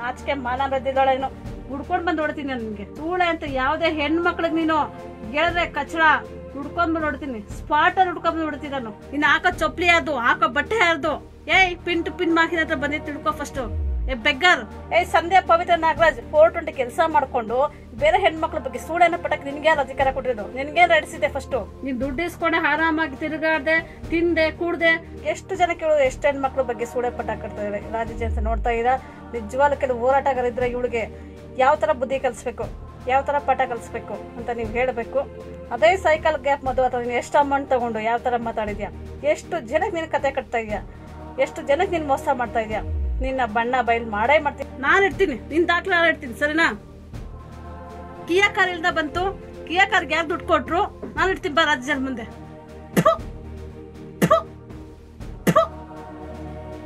ನಾಚಿಕೆ ಮಾನ ಬೆದ್ದಿದ್ದಾಳೇನು ಹುಡ್ಕೊಂಡ್ ಬಂದು ನೋಡ್ತೀನಿ ನಾನು ನಿನ್ಗೆ. ತೂಳೆ ಅಂತ ಯಾವ್ದೇ ಹೆಣ್ಮಕ್ಳಿಗೆ ನೀನು ಗೆಳದ್ರೆ ಕಚಡ ಹುಡ್ಕೊಂಡ್ ಬಂದು ನೋಡ್ತೀನಿ ಸ್ಪಾಟ್ ಅಲ್ಲಿ ಹುಡ್ಕೊಂಡ್ ಬಂದು ಹೊಡ್ತೀನಿ ನಾನು. ಇನ್ನು ಹಾಕೋ ಚಪ್ಲಿ ಯಾರ್ದು? ಹಾಕೋ ಬಟ್ಟೆ ಯಾರ್ದು? ಏಯ್, ಪಿನ್ ಟು ಪಿನ್ ಮಾಕಿನ ಹತ್ರ ಬಂದಿ ತಿಳ್ಕೊ ಫಸ್ಟ್ ಏ, ಬೆಗ್ಗರ್. ಏ ಸಂಧ್ಯಾ, ಪವಿತ್ರ ನಾಗರಾಜ್ ಫೋರ್ ಟ್ವೆಂಟಿ ಕೆಲಸ ಮಾಡ್ಕೊಂಡು ಬೇರೆ ಹೆಣ್ಮಕ್ಳ ಬಗ್ಗೆ ಸೂಳೆನ ಪಟಕ್ ನಿನ್ಗೆ ಯಾರು ಅಧಿಕಾರ ಕೊಟ್ಟಿರೋದು? ನಿನ್ಗೆ ನಡೆಸಿದೆ ಫಸ್ಟ್ ನೀನ್ ದುಡ್ಡು ಇಸ್ಕೊಂಡೆ ಆರಾಮಾಗಿ ತಿರುಗಾಡ್ದೆ ತಿಂದೆ ಕೂಡ್ದೆ. ಎಷ್ಟು ಜನ ಕೇಳೋದು ಎಷ್ಟು ಹೆಣ್ಮಕ್ಳ ಬಗ್ಗೆ ಸೂಳೆ ಪಟ ಕಟ್ತಾರೆ ರಾಜಜಿ ಅಂತ ನೋಡ್ತಾ ಇದ್ರ ನಿಜವಾದ ಕೆಲವು ಹೋರಾಟಗಾರಿದ್ರೆ ಇವಳಿಗೆ ಯಾವ ತರ ಬುದ್ಧಿ ಕಲಿಸ್ಬೇಕು? ಯಾವ ತರ ಪಾಠ ಕಲಿಸ್ಬೇಕು ಅಂತ ನೀವು ಹೇಳಬೇಕು. ಅದೇ ಸೈಕಲ್ ಗ್ಯಾಪ್ ಮದುವೆ ಅಥವಾ ನೀನು ಎಷ್ಟು ಅಮೌಂಟ್ ತಗೊಂಡು ಯಾವ ತರ ಮಾತಾಡಿದ್ಯಾ? ಎಷ್ಟು ಜನಕ್ಕೆ ನೀನು ಕತೆ ಕಟ್ತಾ ಇದೆಯಾ? ಎಷ್ಟು ಜನಕ್ಕೆ ನೀನು ಮೋಸ ಮಾಡ್ತಾ ಇದೆಯಾ? ನಿನ್ನ ಬಣ್ಣ ಬಯಲು ಮಾಡೇ ಮಾಡ್ತೀನಿ ನಾನು ಇರ್ತೀನಿ. ನಿನ್ ದಾಖಲೆ ಇರ್ತೀನಿ ಇಡ್ತೀನಿ. ಸರಿನಾ? ಕಿಯಾ ಕಾರ್ ಇಲ್ದ ಬಂತು, ಕಿಯಾ ಕಾರ್ಗೆ ಯಾರು ದುಡ್ಡು ಕೊಟ್ರು, ನಾನು ಇಡ್ತೀನಿ ಬಾ ರಾಜ್ಯದ ಮುಂದೆ!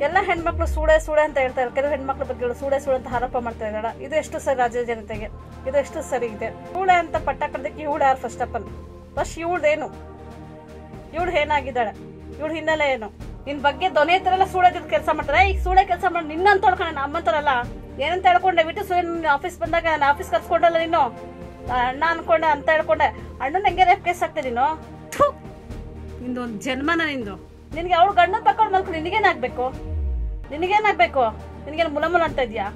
ಎಲ್ಲ ಹೆಣ್ಮಕ್ಳು ಸೂಡೆ ಸೂಡೆ ಅಂತ ಹೇಳ್ತಾರೆ ಕೆಲವು ಹೆಣ್ಮಕ್ಳ ಬಗ್ಗೆ ಸೂಡೆ ಸೂಳೆ ಸೂಳೆ ಅಂತ ಆರೋಪ ಮಾಡ್ತಾ ಇದ್ದಾಳ ಇದು ಎಷ್ಟು ಸರಿ ರಾಜ್ಯದ ಜನತೆಗೆ? ಇದು ಎಷ್ಟು ಸರಿ ಇದೆ? ಸೂಳೆ ಅಂತ ಪಟ್ಟ ಕಡ್ದಕ್ಕೆ ಇವಳು ಯಾರು ಫಸ್ಟ್ ಆಫ್ ಆಲ್ ಫಸ್ಟ್ ಇವಳ್ದೇನು? ಇವಳು ಏನಾಗಿದ್ದಾಳೆ? ಇವಳು ಹಿನ್ನೆಲೆ ಏನು? ನಿನ್ ಬಗ್ಗೆ ದೊನೆ ಹತ್ರ ಸೂಳೆ ಕೆಲಸ ಮಾಡ್ತಾರೆ. ಈಗ ಸೂಳೆ ಕೆಲಸ ಮಾಡಿ. ನಿನ್ನಂತ ತೊಳ್ಕೊಂಡ ನಮ್ಮಂತಾರಲ್ಲ ಏನಂತ ಹೇಳ್ಕೊಂಡೆ ಬಿಟ್ಟು ಸೂರ್ಯ ಆಫೀಸ್ ಬಂದಾಗ ನಾನು ಆಫೀಸ್ ಕರ್ಸ್ಕೊಂಡಲ್ಲ ನೀನು? ಅಣ್ಣ ಅನ್ಕೊಂಡೆ ಅಂತ ಹೇಳ್ಕೊಂಡೆ. ಅಣ್ಣನ ಹೆಂಗೆ ರೇಪ್ ಕೇಸ್ ಆಗ್ತದೆ ನೀನು? ನಿಂದು ಒಂದು ಜನ್ಮನ ನಿಂದು. ನಿನಗೆ ಅವಳು ಗಂಡ ತಕೊಂಡು ಮಲ್ಕೊಂಡು ನಿನಗೇನಾಗ್ಬೇಕು ನಿನಗೇನಾಗ್ಬೇಕು ನಿನಗೇನು ಮುಲಮುಲ ಅಂತ ಇದೆಯಾ?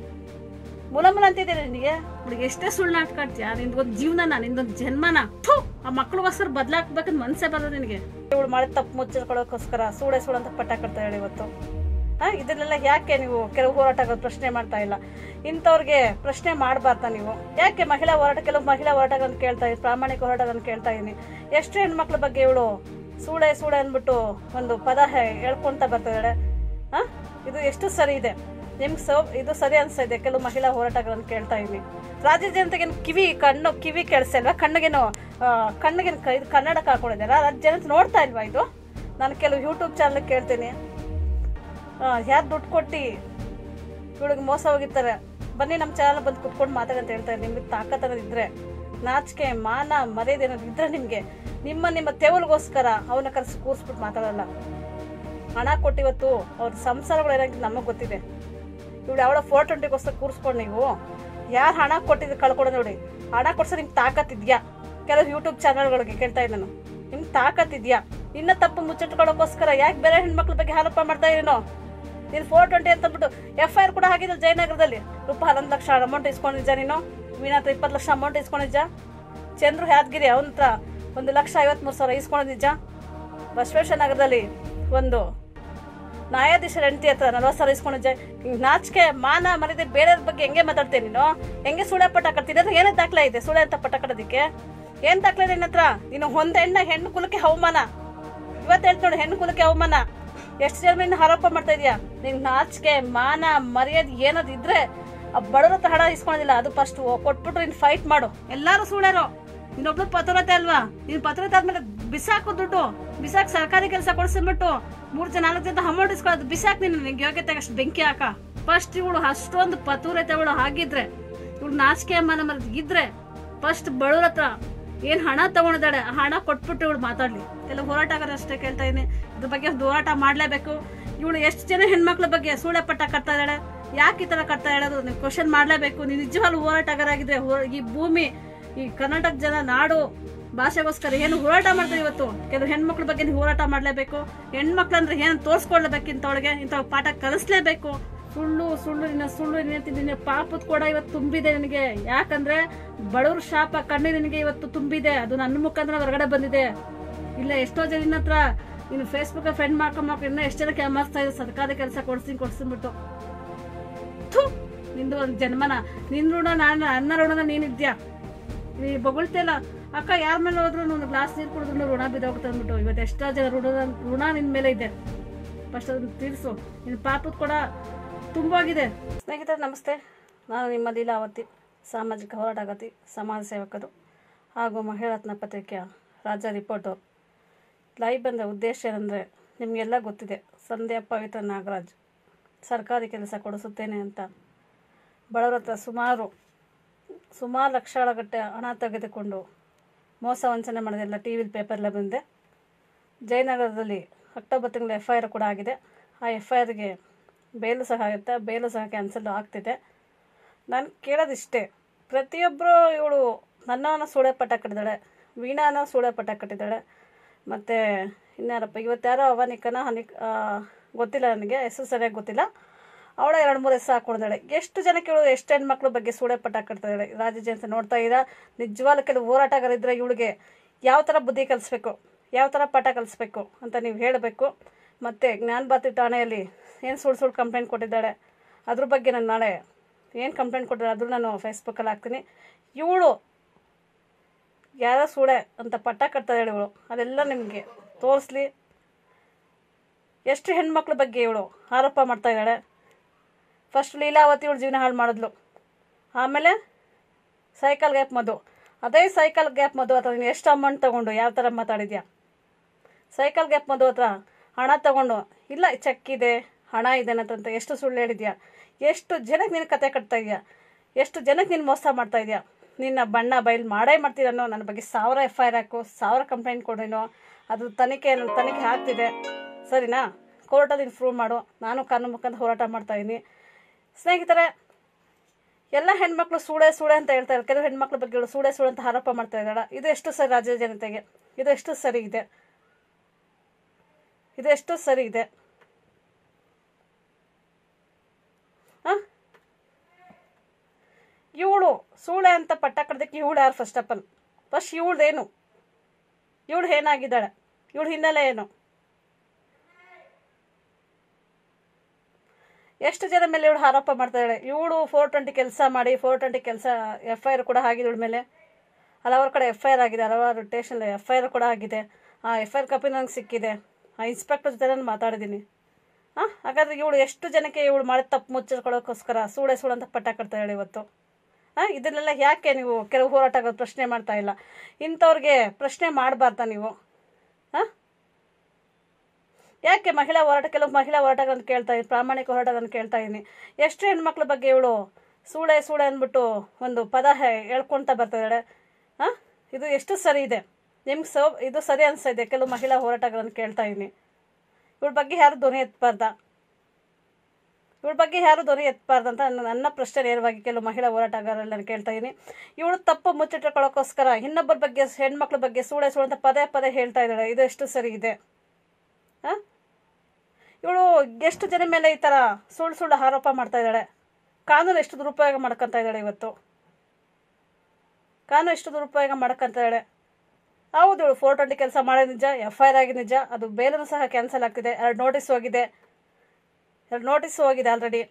ಮುಲಮುಲ ಅಂತಿದ್ದೀರಾ ನಿನಗೆ? ಹುಡುಗಿ ಎಷ್ಟೇ ಸುಳ್ಳು ನಾಟ್ಕಾಡ್ತೀಯಾ ನಿಂದೊಂದು ಜೀವನನ ನಿಂದೊಂದು ಜನ್ಮನ. ಥು! ಆ ಮಕ್ಳಿಗೋಸ್ಕರ ಬದಲಾಕ್ಬೇಕಂತ ಮನ್ಸೇ ಬರೋದು ನಿನಗೆ. ಇವಳು ಮಳೆ ತಪ್ಪು ಮುಚ್ಚಿಡ್ಕೊಳ್ಳೋಕ್ಕೋಸ್ಕರ ಸೂಳೆ ಸೂಳೆ ಅಂತ ಪಟ್ಟ ಕಟ್ತಾ ಹೇಳಿ ಇವತ್ತು. ಆ, ಇದನ್ನೆಲ್ಲ ಯಾಕೆ ನೀವು ಕೆಲವು ಹೋರಾಟಗಳು ಪ್ರಶ್ನೆ ಮಾಡ್ತಾ ಇಲ್ಲ? ಇಂಥವ್ರಿಗೆ ಪ್ರಶ್ನೆ ಮಾಡಬಾರ್ದ ನೀವು? ಯಾಕೆ ಮಹಿಳಾ ಹೋರಾಟ, ಕೆಲವು ಮಹಿಳಾ ಹೋರಾಟಗಳನ್ನು ಕೇಳ್ತಾ ಇದ್ದೀನಿ ಪ್ರಾಮಾಣಿಕ ಹೋರಾಟಗಳನ್ನು ಕೇಳ್ತಾ ಇದ್ದೀನಿ ಎಷ್ಟು ಹೆಣ್ಮಕ್ಳ ಬಗ್ಗೆ ಇವಳು ಸೂಳೆ ಸೂಳೆ ಅಂದ್ಬಿಟ್ಟು ಒಂದು ಪದ ಹೇಳ್ಕೊಳ್ತಾ ಬರ್ತಾ ಬರ್ತಿದ್ದಾಳೆ ಹಾಂ ಇದು ಎಷ್ಟು ಸರಿ ಇದೆ? ನಿಮ್ಗೆ ಸೊ ಇದು ಸರಿ ಅನ್ಸ್ತಾ ಇದೆ ಕೆಲವು ಮಹಿಳಾ ಹೋರಾಟಗಳನ್ನು ಕೇಳ್ತಾ ಇದ್ದೀನಿ ರಾಜ್ಯ ಜನತೆಗೇನು ಕಿವಿ ಕಣ್ಣು ಕಿವಿ ಕೇಳಿಸ್ತಾ ಕಣ್ಣಿಗೇನು ಆ, ಕಣ್ಣಿಗೇನು ಕ- ಕನ್ನಡಕ್ಕೆ ಹಾಕೊಂಡಿದ್ದಾರಾ ರಾಜ್ಯ ಜನತೆ ನೋಡ್ತಾ ಇಲ್ವಾ ಇದು? ನಾನು ಕೆಲವು ಯೂಟ್ಯೂಬ್ ಚಾನಲ್ ಕೇಳ್ತೀನಿ. ಯಾರು ದುಡ್ಡು ಕೊಟ್ಟು ಇವಳಿಗೆ ಮೋಸ ಹೋಗಿರ್ತಾರೆ? ಬನ್ನಿ ನಮ್ಮ ಚಾನಲ್ ಬಂದು ಕುತ್ಕೊಂಡು ಮಾತಾಡಂತ ಹೇಳ್ತಾರೆ ನಿಮಗೆ ತಾಕತ್ ಅನ್ನೋದು ಇದ್ರೆ ನಾಚಿಕೆ ಮಾನ ಮರ್ಯಾದೆ ಅನ್ನೋದು ಇದ್ರೆ ನಿಮಗೆ ನಿಮ್ಮ ನಿಮ್ಮ ತೆವಲ್ಗೋಸ್ಕರ ಅವನ್ನ ಕರೆಸಿ ಕೂರಿಸ್ಬಿಟ್ಟು ಮಾತಾಡಲ್ಲ. ಹಣ ಕೊಟ್ಟಿವತ್ತು ಅವ್ರ ಸಂಸಾರಗಳು ಏನಾಗಿದೆ ನಮಗೆ ಗೊತ್ತಿದೆ. ಇವಳು ಅವಳ ಫೋರ್ ಟ್ವೆಂಟಿಗೋಸ್ಕರ ಕೂರಿಸ್ಕೊಂಡು ನೀವು. ಯಾರು ಹಣ ಕೊಟ್ಟಿದ್ದು ಕಳ್ಕೊಡೋ ನೋಡಿ. ಹಣ ಕೊಡ್ಸೋ ನಿಮ್ಗೆ ತಾಕತ್ ಇದೆಯಾ? ಕೆಲವು ಯೂಟ್ಯೂಬ್ ಚಾನಲ್ಗಳಿಗೆ ಕೇಳ್ತಾ ನಾನು. ನಿಮ್ಗೆ ತಾಕತ್ ಇದೆಯಾ? ಇನ್ನ ತಪ್ಪು ಮುಚ್ಚಿಟ್ಕೊಳ್ಳೋಕ್ಕೋಸ್ಕರ ಯಾಕೆ ಬೇರೆ ಹೆಣ್ಮಕ್ಳ ಬಗ್ಗೆ ಆರೋಪ ಮಾಡ್ತಾ ಇದೀನೋ ನೀನು ಫೋರ್ ಟ್ವೆಂಟಿ ಅಂತ ಅಂದ್ಬಿಟ್ಟು ಎಫ್ ಐ ಆರ್ ಕೂಡ ಹಾಕಿದ್ರು ಜಯನಗರದಲ್ಲಿ? ರೂಪಾಯಿ ಹನ್ನೊಂದು ಲಕ್ಷ ಅಮೌಂಟ್ ಇಸ್ಕೊಂಡಿದ್ದ ನೀನು? ಮೀನ ಹತ್ರ ಇಪ್ಪತ್ತು ಲಕ್ಷ ಅಮೌಂಟ್ ಇಸ್ಕೊಂಡಿದ್ದ ಚಂದ್ರು ಯಾದಗಿರಿ, ಅವನ ಹತ್ರ ಒಂದು ಲಕ್ಷ ಐವತ್ತ್ಮೂರು ಸಾವಿರ ಇಸ್ಕೊಂಡಿದ್ದ ಬಸವೇಶ್ವರ ನಗರದಲ್ಲಿ ಒಂದು ನ್ಯಾಯಾಧೀಶರ ಹೆಂಡತಿ ಹತ್ರ ನಲ್ವತ್ತು ಸಾವಿರ ಇಸ್ಕೊಂಡಿದ್ದೆ ಹಿಂಗ್ ನಾಚಿಕೆ ಮಾನ ಮರ್ಯಾದೆ ಬೇರೆಯವ್ರ ಬಗ್ಗೆ ಹೆಂಗೆ ಮಾತಾಡ್ತೇನೆ ನೀನು? ಹೆಂಗೆ ಸುಳ್ಯ ಪಟ್ಟ ಕಟ್ತೀನಿ ಅಂದ್ರೆ ಏನೇ ದಾಖಲೆ ಇದೆ ಸುಳ್ಯ ಅಂತ ಪಟ್ಟ ಕಟ್ಟೋದಕ್ಕೆ? ಏನು ದಾಖಲೆ ನಿನ್ನ ಹತ್ರ? ನೀನು ಒಂದ್ ಹೆಣ್ಣ, ಹೆಣ್ಣು ಕುಲಕ್ಕೆ ಅವಮಾನ. ಇವತ್ತು ಹೇಳ್ತ ನೋಡು, ಹೆಣ್ಣು ಕುಲಕ್ಕೆ ಅವಮಾನ. ಎಷ್ಟು ಜನ ನಿನ್ನ ಆರೋಪ ಮಾಡ್ತಾ ಇದೀಯಾ? ನಿನ್ನ ನಾಚಿಕೆ, ಮಾನ, ಮರ್ಯಾದೆ ಏನಾದ್ರು ಇದ್ರೆ ಆ ಬಡವ್ರ ಹಣ ಇಸ್ಕೊಂಡಿಲ್ಲ ಅದು ಫಸ್ಟ್ ಕೊಟ್ಬಿಟ್ರು ಇನ್ನು ಫೈಟ್ ಮಾಡು. ಎಲ್ಲರೂ ಸುಳ್ಳೇರು ನೀನೊಬ್ಳು ಪತ್ರತೆ ಅಲ್ವಾ? ನೀನ್ ಪತ್ರತೆ ಆದ್ಮೇಲೆ ಬಿಸಾಕು ದುಡ್ಡು. ಬಿಸಾಕ್ ಸರ್ಕಾರಿ ಕೆಲಸ ಕೊಡ್ಸಿಬಿಟ್ಟು ಮೂರ್ ಜನ, ನಾಲ್ಕು ಜನ ಅಮೌಂಟ್ ಇಸ್ಕೊಳ್ಳೋದು. ಬಿಸಾಕ್ ನೀನು ನಿಂಗೆ ಯೋಗ್ಯತೆಗೆ ಅಷ್ಟು ಬೆಂಕಿ ಹಾಕ. ಫಸ್ಟ್ ಇವಳು ಅಷ್ಟೊಂದು ಪತುರತೆ ಅವಳು ಆಗಿದ್ರೆ, ಇವಳು ನಾಚಿಕೆ ಅಮ್ಮನ ಮರ ಇದ್ರೆ ಫಸ್ಟ್ ಬಡವ್ರ ಹತ್ರ ಏನ್ ಹಣ ತಗೊಂಡಿದ್ದಾಳೆ, ಆ ಹಣ ಕೊಟ್ಬಿಟ್ಟು ಇವಳು ಮಾತಾಡ್ಲಿ. ಎಲ್ಲ ಹೋರಾಟಗಾರ ಅಷ್ಟೇ ಕೇಳ್ತಾ ಇದ್ದೀನಿ ಇದ್ರ ಬಗ್ಗೆ ಹೋರಾಟ ಮಾಡ್ಲೇಬೇಕು. ಇವಳು ಎಷ್ಟು ಜನ ಹೆಣ್ಮಕ್ಳ ಬಗ್ಗೆ ಸೂಳೆ ಪಟ್ಟ ಕಟ್ತಾ ಇದ್ದಾಳೆ? ಯಾಕೆ ಈ ತರ ಕಟ್ತಾ ಹೇಳೋದು ನೀವು ಕ್ವಶನ್ ಮಾಡಲೇಬೇಕು. ನೀನು ನಿಜವಾಗ್ಲೂ ಹೋರಾಟಗಾರ ಆಗಿದ್ರೆ, ಈ ಭೂಮಿ ಈ ಕರ್ನಾಟಕ ಜನ ನಾಡು ಭಾಷೆಗೋಸ್ಕರ ಏನು ಹೋರಾಟ ಮಾಡ್ತಾರೆ ಇವತ್ತು? ಕೆಲವು ಹೆಣ್ಮಕ್ಳ ಬಗ್ಗೆ ಹೋರಾಟ ಮಾಡಲೇಬೇಕು. ಹೆಣ್ಮಕ್ಳಂದ್ರೆ ಏನು ತೋರಿಸ್ಕೊಳ್ಬೇಕು ಇಂಥವಳಿಗೆ ಇಂಥ ಪಾಠ ಕಲಿಸ್ಲೇಬೇಕು. ಸುಳ್ಳು ಸುಳ್ಳು ನಿನ್ನ ಸುಳ್ಳು ನಿನ್ನ ಪಾಪದ ಕೂಡ ಇವತ್ತು ತುಂಬಿದೆ ನಿನಗೆ. ಯಾಕಂದ್ರೆ ಬಡವ್ರ ಶಾಪ ಕಣ್ಣು ನಿನಗೆ ಇವತ್ತು ತುಂಬಿದೆ. ಅದು ನನ್ನ ಮುಖಾಂತರ ಹೊರಗಡೆ ಬಂದಿದೆ. ಇಲ್ಲ, ಎಷ್ಟೋ ಜನ ನಿನ್ನ ಹತ್ರ ನೀನು ಫೇಸ್ಬುಕ್ ಫ್ರೆಂಡ್ ಮಾಡ್ಕೊಂಡ್ ಇನ್ನ ಎಷ್ಟು ಜನಕ್ಕೆ ಅಮರ್ಸ್ತಾ ಇದೆ ಸರ್ಕಾರದ ಕೆಲಸ ಕೊಡ್ಸಿ ಕೊಡ್ಸಿಬಿಟ್ಟು. ನಿಂದು ಒಂದು ಜನ್ಮನ. ನಿನ್ನ ಋಣ, ನಾನು ಅನ್ನ ಋಣನ ನೀನಿದ್ಯಾ? ನೀ ಬೊಗಳ್ತೆಲ್ಲ ಅಕ್ಕ ಯಾರ ಮೇಲೆ ಹೋದ್ರು ಒಂದು ಗ್ಲಾಸ್ ನೀರು ಕುಡಿದ್ರು ಋಣ ಬಿದ್ದೋಗುತ್ತೆ ಅಂದ್ಬಿಟ್ಟು. ಇವತ್ತು ಎಷ್ಟೋ ಜನ ಋಣ ಋಣ ನಿನ್ ಮೇಲೆ ಇದೆ. ಫಸ್ಟ್ ಅದನ್ನ ತೀರಿಸು. ನಿನ್ನ ಪಾಪದ ಕೂಡ ತುಂಬೋಗಿದೆ. ಸ್ನೇಹಿತರೆ, ನಮಸ್ತೆ. ನಾನು ನಿಮ್ಮ ಲೀಲಾವತಿ, ಸಾಮಾಜಿಕ ಹೋರಾಟಗಾತಿ ಸಮಾಜ ಸೇವಕರು ಹಾಗೂ ಮಹಿಳಾತ್ನ ಪತ್ರಿಕೆಯ ರಾಜ್ಯ ರಿಪೋರ್ಟರ್ ಲೈವ್ ಬಂದ ಉದ್ದೇಶ ಏನಂದರೆ, ನಿಮಗೆಲ್ಲ ಗೊತ್ತಿದೆ, ಸಂಧ್ಯಾ ಪವಿತ್ರ ನಾಗರಾಜ್ ಸರ್ಕಾರಿ ಕೆಲಸ ಕೊಡಿಸುತ್ತೇನೆ ಅಂತ. ಬಡವರ ಸುಮಾರು ಸುಮಾರು ಲಕ್ಷಗಳ ಗಟ್ಟೆ ಹಣ ತೆಗೆದುಕೊಂಡು ಮೋಸ ವಂಚನೆ ಮಾಡೋದೆಲ್ಲ ಟಿ ವಿಲಿ ಪೇಪರ್ಲ್ಲ ಬಂದೆ. ಜಯನಗರದಲ್ಲಿ ಅಕ್ಟೋಬರ್ ತಿಂಗಳ ಎಫ್ ಐ ಆರ್ ಕೂಡ ಆಗಿದೆ. ಆ ಎಫ್ ಐ ಆರ್ಗೆ ಬೇಲು ಸಹ ಆಗುತ್ತೆ. ಬೇಲು ಸಹ ಕ್ಯಾನ್ಸಲ್ ಆಗ್ತಿದೆ. ನಾನು ಕೇಳೋದಿಷ್ಟೇ ಪ್ರತಿಯೊಬ್ಬರು ಇವಳು ನನ್ನನ ಸೂಳೆ ಪಟ್ಟ ಕಟ್ಟಿದ್ದಾಳೆ, ವೀಣಾನ ಸೂಳೆ ಪಟ್ಟ ಕಟ್ಟಿದ್ದಾಳೆ, ಮತ್ತು ಇನ್ಯಾರಪ್ಪ ಇವತ್ತು ಯಾರೋ ಅವನಿಕನ ಹನಿ ಗೊತ್ತಿಲ್ಲ ನನಗೆ, ಹೆಸರು ಸರಿಯಾಗಿ ಗೊತ್ತಿಲ್ಲ. ಅವಳ ಎರಡು ಮೂರು ಹೆಸರು ಹಾಕೊಂಡಿದ್ದಾಳೆ ಎಷ್ಟು ಜನ ಇವಳು ಎಷ್ಟು ಹೆಣ್ಮಕ್ಳ ಬಗ್ಗೆ ಸೂಳೆ ಪಟ್ಟ ಕಟ್ತಿದ್ದಾಳೆ ರಾಜಜಿ ಅಂತ ನೋಡ್ತಾ ಇದ್ದ. ನಿಜವಾಗ್ಲೂ ಕೆಲವು ಹೋರಾಟಗಾರಿದ್ರೆ ಇವಳಿಗೆ ಯಾವ ಥರ ಬುದ್ಧಿ ಕಲಿಸ್ಬೇಕು, ಯಾವ ಥರ ಪಾಠ ಕಲಿಸ್ಬೇಕು ಅಂತ ನೀವು ಹೇಳಬೇಕು. ಮತ್ತು ಜ್ಞಾನ ಭಾರತಿ ಠಾಣೆಯಲ್ಲಿ ಏನು ಸುಳ್ಳು ಸುಳ್ಳು ಕಂಪ್ಲೇಂಟ್ ಕೊಟ್ಟಿದ್ದಾಳೆ, ಅದ್ರ ಬಗ್ಗೆ ನಾನು ನಾಳೆ ಏನು ಕಂಪ್ಲೇಂಟ್ ಕೊಟ್ಟಿದ್ದಾರೆ ಅದ್ರ ನಾನು ಫೇಸ್ಬುಕ್ಕಲ್ಲಿ ಹಾಕ್ತೀನಿ. ಇವಳು ಯಾರ ಸೂಳೆ ಅಂತ ಪಟ್ಟ ಕಟ್ತಾ ಇದ್ದಾಳೆ ಇವಳು. ಅದೆಲ್ಲ ನಿಮಗೆ ತೋರಿಸ್ಲಿ. ಎಷ್ಟು ಹೆಣ್ಮಕ್ಳ ಬಗ್ಗೆ ಇವಳು ಆರೋಪ ಮಾಡ್ತಾ ಇದ್ದಾಳೆ. ಫಸ್ಟ್ ಲೀಲಾವತಿ ಇವಳು ಜೀವನ ಹಾಳು ಮಾಡಿದ್ಲು. ಆಮೇಲೆ ಸೈಕಲ್ ಗ್ಯಾಪ್ ಮದು ಅದೇ ಸೈಕಲ್ ಗ್ಯಾಪ್ ಮದು ಹತ್ರ ನೀನು ಎಷ್ಟು ಅಮೌಂಟ್ ತೊಗೊಂಡು, ಯಾವ ಥರ ಮಾತಾಡಿದ್ಯಾ? ಸೈಕಲ್ ಗ್ಯಾಪ್ ಮದು ಹತ್ರ ಹಣ ತಗೊಂಡು, ಇಲ್ಲ ಚೆಕ್ ಇದೆ, ಹಣ ಇದೆ ಅಂತ ಎಷ್ಟು ಸುಳ್ಳು ಹೇಳಿದ್ಯಾ? ಎಷ್ಟು ಜನಕ್ಕೆ ನೀನು ಕತೆ ಕಟ್ತಾ ಇದೆಯಾ? ಎಷ್ಟು ಜನಕ್ಕೆ ನೀನು ಮೋಸ ಮಾಡ್ತಾ ಇದೆಯಾ? ನಿನ್ನ ಬಣ್ಣ ಬಯಲು ಮಾಡೇ ಮಾಡ್ತೀರನೋ ನನ್ನ ಬಗ್ಗೆ ಸಾವಿರ ಎಫ್ ಐ ಆರ್ ಹಾಕು, ಸಾವಿರ ಕಂಪ್ಲೇಂಟ್ ಕೊಡ್ರೇನೋ? ಅದು ತನಿಖೆ ತನಿಖೆ ಆಗ್ತಿದೆ? ಸರಿನಾ? ಕೋರ್ಟಲ್ಲಿ ಪ್ರೂವ್ ಮಾಡು. ನಾನು ಕಾನೂನು ಮುಖಾಂತರ ಹೋರಾಟ ಮಾಡ್ತಾ ಇದ್ದೀನಿ. ಸ್ನೇಹಿತರೆ, ಎಲ್ಲ ಹೆಣ್ಮಕ್ಳು ಸೂಳೆ ಸೂಳೆ ಅಂತ ಹೇಳ್ತಾ ಇದ್ದಾರೆ. ಕೆಲವು ಹೆಣ್ಮಕ್ಳ ಬಗ್ಗೆ ಸೂಳೆ ಸೂಳೆ ಅಂತ ಆರೋಪ ಮಾಡ್ತಾ ಇದ್ದಾಳ ಇದು ಎಷ್ಟು ಸರಿ ರಾಜ್ಯದ ಜನತೆಗೆ? ಇದು ಎಷ್ಟು ಸರಿ ಇದೆ? ಇದು ಎಷ್ಟು ಸರಿ ಇದೆ? ಇವಳು ಸೂಳೆ ಅಂತ ಪಟ್ಟ ಕಡ್ದಕ್ಕೆ ಇವಳು ಯಾರು ಫಸ್ಟ್ ಆಫ್ ಆಲ್ ಫಸ್ಟ್ ಇವಳ್ದೇನು? ಇವಳು ಏನಾಗಿದ್ದಾಳೆ? ಇವಳು ಹಿನ್ನೆಲೆ ಏನು? ಎಷ್ಟು ಜನ ಮೇಲೆ ಇವಳು ಆರೋಪ ಮಾಡ್ತಾ ಇದ್ದಾಳೆ? ಇವಳು ಫೋರ್ ಟ್ವೆಂಟಿ ಕೆಲಸ ಮಾಡಿ ಫೋರ್ ಟ್ವೆಂಟಿ ಕೆಲಸ ಎಫ್ ಐ ಆರ್ ಕೂಡ ಆಗಿದೆ ಇವಳ ಮೇಲೆ. ಹಲವಾರು ಕಡೆ ಎಫ್ ಐ ಆರ್ ಆಗಿದೆ, ಹಲವಾರು ಟೇಷನ್ ಎಫ್ ಐ ಆರ್ ಕೂಡ ಆಗಿದೆ. ಆ ಎಫ್ ಐ ಆರ್ ಕಾಪಿ ನನಗೆ ಸಿಕ್ಕಿದೆ. ಆ ಇನ್ಸ್ಪೆಕ್ಟರ್ ಜೊತೆ ನಾನು ಮಾತಾಡಿದ್ದೀನಿ. ಹಾಂ ಹಾಗಾದ್ರೆ ಇವಳು ಎಷ್ಟು ಜನಕ್ಕೆ ಇವಳು ಮಾಡಿ ತಪ್ಪು ಮುಚ್ಚಿಸ್ಕೊಳ್ಳೋಕ್ಕೋಸ್ಕರ ಸೂಳೆ ಸೂಳೆ ಅಂತ ಪಟ್ಟ ಕಟ್ತಾ ಹೇಳಿ ಇವತ್ತು? ಹಾಂ ಇದನ್ನೆಲ್ಲ ಯಾಕೆ ನೀವು ಕೆಲವು ಹೋರಾಟಗಳು ಪ್ರಶ್ನೆ ಮಾಡ್ತಾ ಇಲ್ಲ? ಇಂಥವ್ರಿಗೆ ಪ್ರಶ್ನೆ ಮಾಡಬಾರ್ದಾ ನೀವು? ಹಾಂ ಯಾಕೆ ಮಹಿಳಾ ಹೋರಾಟ, ಕೆಲವು ಮಹಿಳಾ ಹೋರಾಟಗಳನ್ನು ಕೇಳ್ತಾ ಇದ್ದೀನಿ, ಪ್ರಾಮಾಣಿಕ ಹೋರಾಟಗಳನ್ನು ಕೇಳ್ತಾ ಇದ್ದೀನಿ. ಎಷ್ಟು ಹೆಣ್ಮಕ್ಳ ಬಗ್ಗೆ ಇವಳು ಸೂಳೆ ಸೂಳೆ ಅಂದ್ಬಿಟ್ಟು ಒಂದು ಪದ ಹೇಳ್ಕೊಳ್ತಾ ಬರ್ತಾ ಇದ್ದಾಳೆ. ಹಾಂ? ಇದು ಎಷ್ಟು ಸರಿ ಇದೆ? ನಿಮ್ಗೆ ಸೌ, ಇದು ಸರಿ ಅನಿಸ್ತಾ ಇದೆ ಕೆಲವು ಮಹಿಳಾ ಹೋರಾಟಗಳನ್ನು ಕೇಳ್ತಾ ಇದ್ದೀನಿ. ಇವಳ ಬಗ್ಗೆ ಯಾರು ಧ್ವನಿ ಎತ್ತಬಾರ್ದ ಇವಳ ಬಗ್ಗೆ ಯಾರು ಧ್ವನಿ ಎತ್ತಬಾರ್ದು ಅಂತ ನನ್ನ- ಪ್ರಶ್ನೆ ನೇರವಾಗಿ ಕೆಲವು ಮಹಿಳಾ ಹೋರಾಟಗಾರರಲ್ಲಿ ನಾನು ಕೇಳ್ತಾ ಇದ್ದೀನಿ. ಇವಳು ತಪ್ಪು ಮುಚ್ಚಿಟ್ಕೊಳ್ಳೋಕ್ಕೋಸ್ಕರ ಇನ್ನೊಬ್ಬರ ಬಗ್ಗೆ, ಹೆಣ್ಮಕ್ಳ ಬಗ್ಗೆ ಸೂಳೆ ಸೂಳೆ ಅಂತ ಪದೇ ಪದೇ ಹೇಳ್ತಾ ಇದ್ದಾಳೆ. ಇದು ಎಷ್ಟು ಸರಿ ಇದೆ? ಹಾಂ? ಇವಳು ಎಷ್ಟು ಜನ ಮೇಲೆ ಈ ಥರ ಸುಳ್ಳು ಸುಳ್ಳು ಆರೋಪ ಮಾಡ್ತಾ ಇದ್ದಾಳೆ? ಕಾನೂನು ಎಷ್ಟು ದುರುಪಯೋಗ ಮಾಡ್ಕೊತಾ ಇದ್ದಾಳೆ ಇವತ್ತು? ಕಾನೂನು ಎಷ್ಟು ದುರುಪಯೋಗ ಮಾಡ್ಕೊತಾ ಇದ್ದಾಳೆ? ಹೌದು ಇವಳು ಫೋರ್ ಟ್ವೆಂಟಿ ಕೆಲಸ ಮಾಡೋದು ನಿಜ ಎಫ್ ಐ ಆರ್ ಆಗಿ ನಿಜ, ಅದು ಬೇಲೂ ಸಹ ಕ್ಯಾನ್ಸಲ್ ಆಗ್ತಿದೆ. ಎರಡು ನೋಟಿಸ್ ಹೋಗಿದೆ. ಎರಡು ನೋಟಿಸ್ ಹೋಗಿದೆ ಆಲ್ರೆಡಿ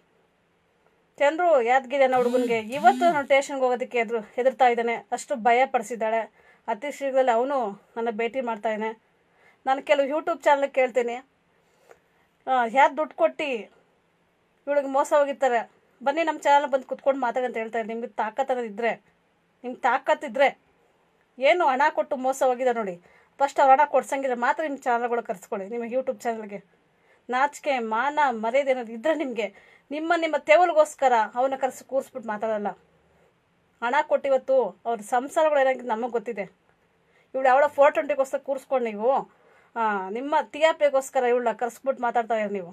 ಚಂದ್ರು ಯಾದಗಿರಿ ಅನ್ನೋ ಹುಡುಗನಿಗೆ ಇವತ್ತು ನಾನು ಟೇಷನ್ಗೆ ಹೋಗೋದಕ್ಕೆ ಎದುರು, ಹೆದರ್ತಾ ಇದ್ದಾನೆ. ಅಷ್ಟು ಭಯ ಪಡಿಸಿದ್ದಾಳೆ. ಅತಿ ಶೀಘ್ರದಲ್ಲಿ ಅವನು ನನ್ನ ಭೇಟಿ ಮಾಡ್ತಾಯಿದ್ದಾನೆ ನಾನು ಕೆಲವು ಯೂಟ್ಯೂಬ್ ಚಾನಲ್ ಕೇಳ್ತೀನಿ. ಯಾರು ದುಡ್ಡು ಕೊಟ್ಟು ಇವಳಿಗೆ ಮೋಸ ಹೋಗಿರ್ತಾರೆ. ಬನ್ನಿ ನಮ್ಮ ಚಾನಲ್ ಬಂದು ಕುತ್ಕೊಂಡು ಮಾತಾಡಿ ಅಂತ ಹೇಳ್ತಾರೆ ನಿಮ್ಗೆ ತಾಕತ್ ಅನ್ನೋದಿದ್ದರೆ ನಿಮ್ಗೆ ತಾಕತ್ತಿದ್ರೆ ಏನು ಹಣ ಕೊಟ್ಟು ಮೋಸ ಹೋಗಿದೆ ನೋಡಿ. ಫಸ್ಟ್ ಅವ್ರು ಹಣ ಕೊಡ್ಸಂಗಿದ್ರೆ ಮಾತ್ರ ನಿಮ್ಮ ಚಾನಲ್ಗಳು ಕರೆಸ್ಕೊಳ್ಳಿ, ನಿಮ್ಮ ಯೂಟ್ಯೂಬ್ ಚಾನಲ್ಗೆ ನಾಚಿಕೆ, ಮಾನ, ಮರ್ಯಾದೆ ಅನ್ನೋದು ಇದ್ದರೆ ನಿಮಗೆ. ನಿಮ್ಮ ನಿಮ್ಮ ತೆವಲಿಗೋಸ್ಕರ ಅವನ್ನ ಕರೆಸಿ ಕೂರಿಸ್ಬಿಟ್ಟು ಮಾತಾಡಲ್ಲ. ಹಣ ಕೊಟ್ಟಿವತ್ತು ಅವ್ರ ಸಂಸಾರಗಳು ಏನಾಗಿದೆ ನಮಗೆ ಗೊತ್ತಿದೆ. ಇವಳು ಯಾವಳ ಫೋರ್ ಟ್ವೆಂಟಿಗೋಸ್ಕರ ಕೂರಿಸ್ಕೊಂಡು ನೀವು ನಿಮ್ಮ ಟಿ ಆರ್ ಪಿಗೋಸ್ಕರ ಇವಳನ್ನ ಕರ್ಸ್ಬಿಟ್ಟು ಮಾತಾಡ್ತಾ ಇದ್ದೀರಿ ನೀವು.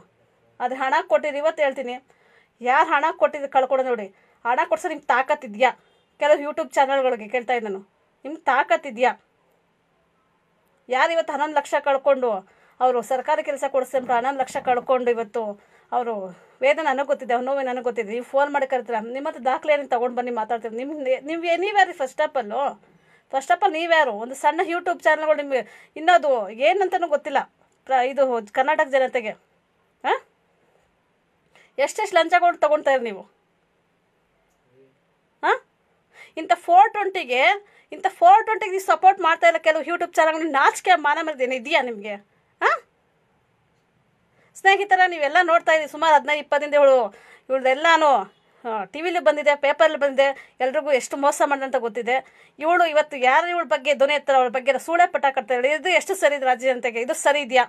ಅದು ಹಣ ಕೊಟ್ಟಿದ್ದು ಇವತ್ತು ಹೇಳ್ತೀನಿ. ಯಾರು ಹಣ ಕೊಟ್ಟಿದ್ದು ಕಳ್ಕೊಡೋದು ನೋಡಿ. ಹಣ ಕೊಡ್ಸೋ ನಿಮ್ಗೆ ತಾಕತ್ತಿದ್ಯಾ ಕೆಲವು ಯೂಟ್ಯೂಬ್ ಚಾನಲ್ಗಳಿಗೆ ಕೇಳ್ತಾ ಇದ್ದೆ ನಾನು. ನಿಮ್ಗೆ ತಾಕತ್ತಿದ್ಯಾ ಯಾರು ಇವತ್ತು ಹನ್ನೊಂದು ಲಕ್ಷ ಕಳ್ಕೊಂಡು ಅವರು ಸರ್ಕಾರಿ ಕೆಲಸ ಕೊಡಿಸ್ತಾರೆ ಹನ್ನೊಂದು ಲಕ್ಷ ಕಳ್ಕೊಂಡು ಇವತ್ತು ಅವರು ವೇದನೆ ನನಗೆ ಗೊತ್ತಿದೆ, ಅವ್ರ ನೋವೇ ನನಗೆ ಗೊತ್ತಿದೆ. ನೀವು ಫೋನ್ ಮಾಡಿ ಕರಿತೀರ? ನಿಮ್ಮ ಹತ್ರ ದಾಖಲೆ ಏನು ತೊಗೊಂಡು ಬನ್ನಿ ಮಾತಾಡ್ತೀರಿ. ನಿಮ್ಮ ನೀವು ರೀ first of first of all ನೀವ್ಯಾರು? ಒಂದು ಸಣ್ಣ ಯೂಟ್ಯೂಬ್ ಚಾನಲ್ಗಳು ನಿಮಗೆ ಇನ್ನದು ಏನಂತನೂ ಗೊತ್ತಿಲ್ಲ. ಪ್ರ- ಇದು ಕರ್ನಾಟಕ ಜನತೆಗೆ. ಹಾಂ? ಎಷ್ಟೆಷ್ಟು ಲಂಚಗಳು ತೊಗೊಳ್ತಾರೆ ನೀವು? ಹಾಂ? ಇಂಥ ಫೋರ್ ಟ್ವೆಂಟಿಗೆ ಇಂಥ ಫೋರ್ ಟ್ವೆಂಟಿಗೆ ನೀವು ಸಪೋರ್ಟ್ ಮಾಡ್ತಾ ಇಲ್ಲ ಕೆಲವು ಯೂಟ್ಯೂಬ್ ಚಾನಲ್ಗಳು ನಾಚಿಕೆ ಮಾನ ಮರ್ದೇನೆ ಇದೆಯಾ ನಿಮಗೆ? ಹಾಂ? ಸ್ನೇಹಿತರ, ನೀವೆಲ್ಲ ನೋಡ್ತಾ ಇದ್ದೀವಿ ಸುಮಾರು ಹದಿನೈದು ಇಪ್ಪತ್ತಿಂದ ಇವಳು ಇವಳ್ದೆಲ್ಲಾನು ಟಿ ವಿಲಿ ಬಂದಿದೆ ಪೇಪರಲ್ಲಿ ಬಂದಿದೆ, ಎಲ್ರಿಗೂ ಎಷ್ಟು ಮೋಸ ಮಾಡಿದಂತ ಗೊತ್ತಿದೆ. ಇವಳು ಇವತ್ತು ಯಾರು ಇವಳ ಬಗ್ಗೆ ಧ್ವನಿ ಎತ್ತಾರೆ, ಅವಳ ಬಗ್ಗೆ ಸೂಳೆ ಪಟ್ಟ ಕಟ್ತಾರೆ ಇದು ಎಷ್ಟು ಸರಿ ಇದೆ ರಾಜ್ಯ ಜನತೆಗೆ? ಇದು ಸರಿ ಇದೆಯಾ?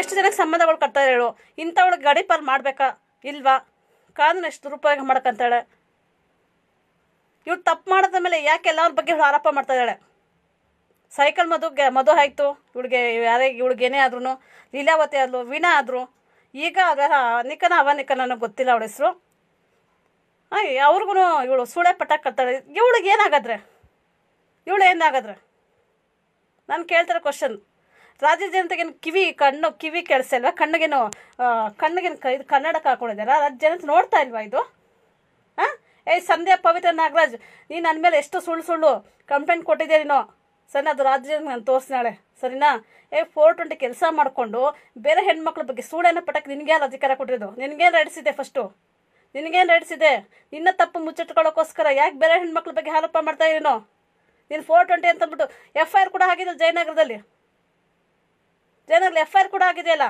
ಎಷ್ಟು ಜನಕ್ಕೆ ಸಂಬಂಧಗಳು ಕಟ್ತಾ ಹೇಳು ಇಂಥವಳಿಗೆ ಗಡಿಪಾರು ಮಾಡಬೇಕಾ? ಇಲ್ವಾ? ಕಾನೂನು ಎಷ್ಟು ದುರುಪಯೋಗ ಮಾಡ್ಕೊಂತಾಳೆ ಇವ್ಳು ತಪ್ಪು ಮಾಡಿದ ಮೇಲೆ ಯಾಕೆ ಎಲ್ಲರ ಬಗ್ಗೆ ಇವಳು ಆರೋಪ ಮಾಡ್ತಾ ಇದ್ದಾಳೆ? ಸೈಕಲ್ ಮದುವೆ ಮದುವೆ ಆಯ್ತು. ಇವಳಿಗೆ ಯಾರೇ, ಇವಳಿಗೆ ಏನೇ ಆದ್ರೂ ಲೀಲಾವತಿ ಆದ್ಲು, ವೀಣಾ ಆದರು. ಈಗ ಅದರ ನಿಕನ ಅವನಿಕ ನನಗೆ ಗೊತ್ತಿಲ್ಲ ಅವಳ ಹೆಸರು. ಅವ್ರಿಗೂ ಇವಳು ಸುಳೆ ಪಟಾಕ್ ಕಟ್ತಾಳೆ. ಇವಳಿಗೆ ಏನಾಗದ್ರೆ? ಇವಳು ಏನಾಗದ್ರೆ? ನಾನು ಕೇಳ್ತಾರೆ ಕ್ವಶನ್ ರಾಜ್ಯ ಜನತೆಗೇನು ಕಿವಿ, ಕಣ್ಣು, ಕಿವಿ ಕೇಳಿಸಲ್ವಾ ಕಣ್ಣಿಗೇನು ಕಣ್ಣಿಗೇನು ಇದು ಕನ್ನಡಕ್ಕೆ ಹಾಕೊಂಡಿದ್ದಾರಾ ರಾಜ್ಯ ಜನತೆ ನೋಡ್ತಾ ಇಲ್ವಾ ಇದು? ಹಾಂ ಏಯ್ ಸಂಧ್ಯಾ, ಪವಿತ್ರ ನಾಗರಾಜ್, ನೀನು ನನ್ನ ಮೇಲೆ ಎಷ್ಟು ಸುಳ್ಳು ಸುಳ್ಳು ಕಂಪ್ಲೇಂಟ್ ಕೊಟ್ಟಿದ್ದೆ ನೀನು? ಸರಿ ಅದು ರಾಜ್ಯ ನಾನು ತೋರಿಸ್ನಾಳೆ ಸರಿನಾ? ಏ ಫೋರ್ ಟ್ವೆಂಟಿ ಕೆಲಸ ಮಾಡಿಕೊಂಡು ಬೇರೆ ಹೆಣ್ಮಕ್ಳ ಬಗ್ಗೆ ಸೂಳೆನ ಪಟಕ್ಕೆ ನಿನಗೇನು ಅಧಿಕಾರ ಕೊಟ್ಟಿರೋದು? ನಿನಗೇನು ರೈಟ್ಸ್ ಇದೆ ಫಸ್ಟು ನಿನಗೇನು ರೈಟ್ಸ್ ನಿನ್ನ ತಪ್ಪು ಮುಚ್ಚಿಟ್ಕೊಳ್ಳೋಕ್ಕೋಸ್ಕರ ಯಾಕೆ ಬೇರೆ ಹೆಣ್ಮಕ್ಳ ಬಗ್ಗೆ ಆರೋಪ ಮಾಡ್ತಾ ಇದೀನೋ ನೀನು ಫೋರ್ ಟ್ವೆಂಟಿ ಅಂತಂದ್ಬಿಟ್ಟು ಎಫ್ ಐ ಆರ್ ಕೂಡ ಆಗಿದೆ ಜಯನಗರದಲ್ಲಿ? ಜಯನಗರಲ್ಲಿ ಎಫ್ ಐ ಆರ್ ಕೂಡ ಆಗಿದೆಯಲ್ಲ?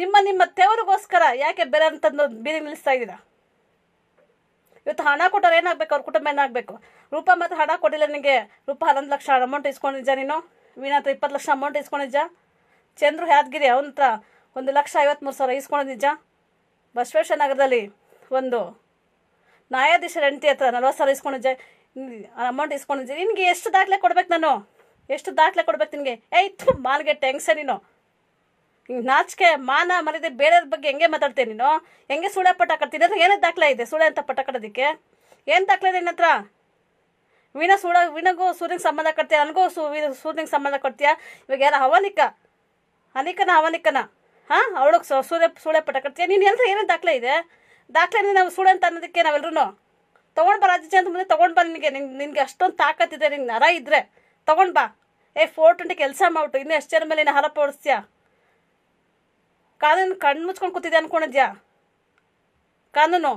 ನಿಮ್ಮ ನಿಮ್ಮ ತೆವರಿಗೋಸ್ಕರ ಯಾಕೆ ಬೇರೆ ಅಂತಂದು ಬೀದಿ ನಿಲ್ಲಿಸ್ತಾ ಇದ್ದೀರಾ? ಇವತ್ತು ಹಣ ಕೊಟ್ಟರೆ ಏನಾಗಬೇಕು? ಅವ್ರ ಕುಟುಂಬ ಏನಾಗಬೇಕು? ರೂಪ ಮಾತ್ರ ಹಣ ಕೊಟ್ಟಿಲ್ಲ ನಿನಗೆ ರೂಪ ಹನ್ನೊಂದು ಲಕ್ಷ ಅಮೌಂಟ್ ಇಸ್ಕೊಂಡಿದ್ದ ನೀನು? ವೀಣಾ ಹತ್ರ ಇಪ್ಪತ್ತು ಲಕ್ಷ ಅಮೌಂಟ್ ಇಸ್ಕೊಂಡಿದ್ದ. ಚಂದ್ರು ಯಾದಗಿರಿ ಅವನ ಹತ್ರ ಒಂದು ಲಕ್ಷ ಐವತ್ತ್ಮೂರು ಸಾವಿರ ಇಸ್ಕೊಂಡಿದ್ದ ಬಸವೇಶ್ವರ ನಗರದಲ್ಲಿ ಒಂದು. ನ್ಯಾಯಾಧೀಶರ ಹೆಂಡತಿ ಹತ್ರ ನಲ್ವತ್ತು ಸಾವಿರ ಇಸ್ಕೊಂಡಿದ್ದೆ. ಅಮೌಂಟ್ ಇಸ್ಕೊಂಡಿದ್ದೆ. ನಿನಗೆ ಎಷ್ಟು ದಾಖಲೆ ಕೊಡ್ಬೇಕು ನಾನು? ಎಷ್ಟು ದಾಖಲೆ ಕೊಡ್ಬೇಕು ನಿನಗೆ? ಏಯ್, ಥು ಮಾಲ್ಗೆ ಟೆನ್ಷನ್ ನೀನು? ಹಿಂಗೆ ನಾಚಿಕೆ, ಮಾನ ಮರಿದೆ ಬೇರೆಯವ್ರ ಬಗ್ಗೆ ಹೆಂಗೆ ಮಾತಾಡ್ತೀಯ ನೀನು? ಹೆಂಗೆ ಸುಳ್ಳೆ ಪಟ್ಟ ಕಟ್ತೀನಿ ಅಂದ್ರೆ ಏನೇ ದಾಖಲೆ ಇದೆ ಸುಳ್ಳೆ ಅಂತ ಪಟ್ಟ ಕಟ್ಟೋದಕ್ಕೆ? ಏನು ದಾಖಲೆ ಇದೆ ನಿನ್ನ ಹತ್ರ? ವೀಣಾ ಸೂಡ, ವೀಣಗೂ ಸೂರ್ಯನಿಗೆ ಸಂಬಂಧ ಕೊಡ್ತೀಯ? ನನಗೂ ಸೂ ಸೂರ್ಯನಿಗೆ ಸಂಬಂಧ ಕೊಡ್ತೀಯ? ಇವಾಗ ಯಾರ? ಹವನಿಕ. ಅನಿಕನ ಹವನಿಕನ. ಹಾಂ? ಅವಳಿಗೆ ಸೂರ್ಯ ಸೂಳೆ ಪಟ ಕಟ್ತೀಯ ನೀನು ಎಲ್ಲರೂ ಏನೇನು ದಾಖಲೆ ಇದೆ? ದಾಖಲೆ ನಾವು ಸೂಳೆ ಅಂತ ಅನ್ನೋದಕ್ಕೆ ನಾವೆಲ್ಲರೂ ತೊಗೊಂಡು ಬಾ ರಾಜ್ಯ ಅಂತ ಮುಂದೆ ತೊಗೊಂಡು ಬಾ ನಿನಗೆ. ನಿನ್, ನಿನಗೆ ಅಷ್ಟೊಂದು ತಾಕತ್ತಿದೆ ನಿಂಗೆ ನರ ಇದ್ದರೆ ತೊಗೊಂಡು ಬಾ. ಏ ಫೋರ್ ಟ್ವೆಂಟಿ ಕೆಲಸ ಮಾಡ್ಬಿಟ್ಟು ಇನ್ನೂ ಎಷ್ಟು ಜನ ಮೇಲೆ ನೀನು ಹರಪ ಓಡಿಸ್ತೀಯ ಕಾನೂನು ಕಣ್ಣು ಮುಚ್ಕೊಂಡು ಕೂತಿದ್ದೆ ಅನ್ಕೊಂಡಿದ್ಯಾ? ಕಾನೂನು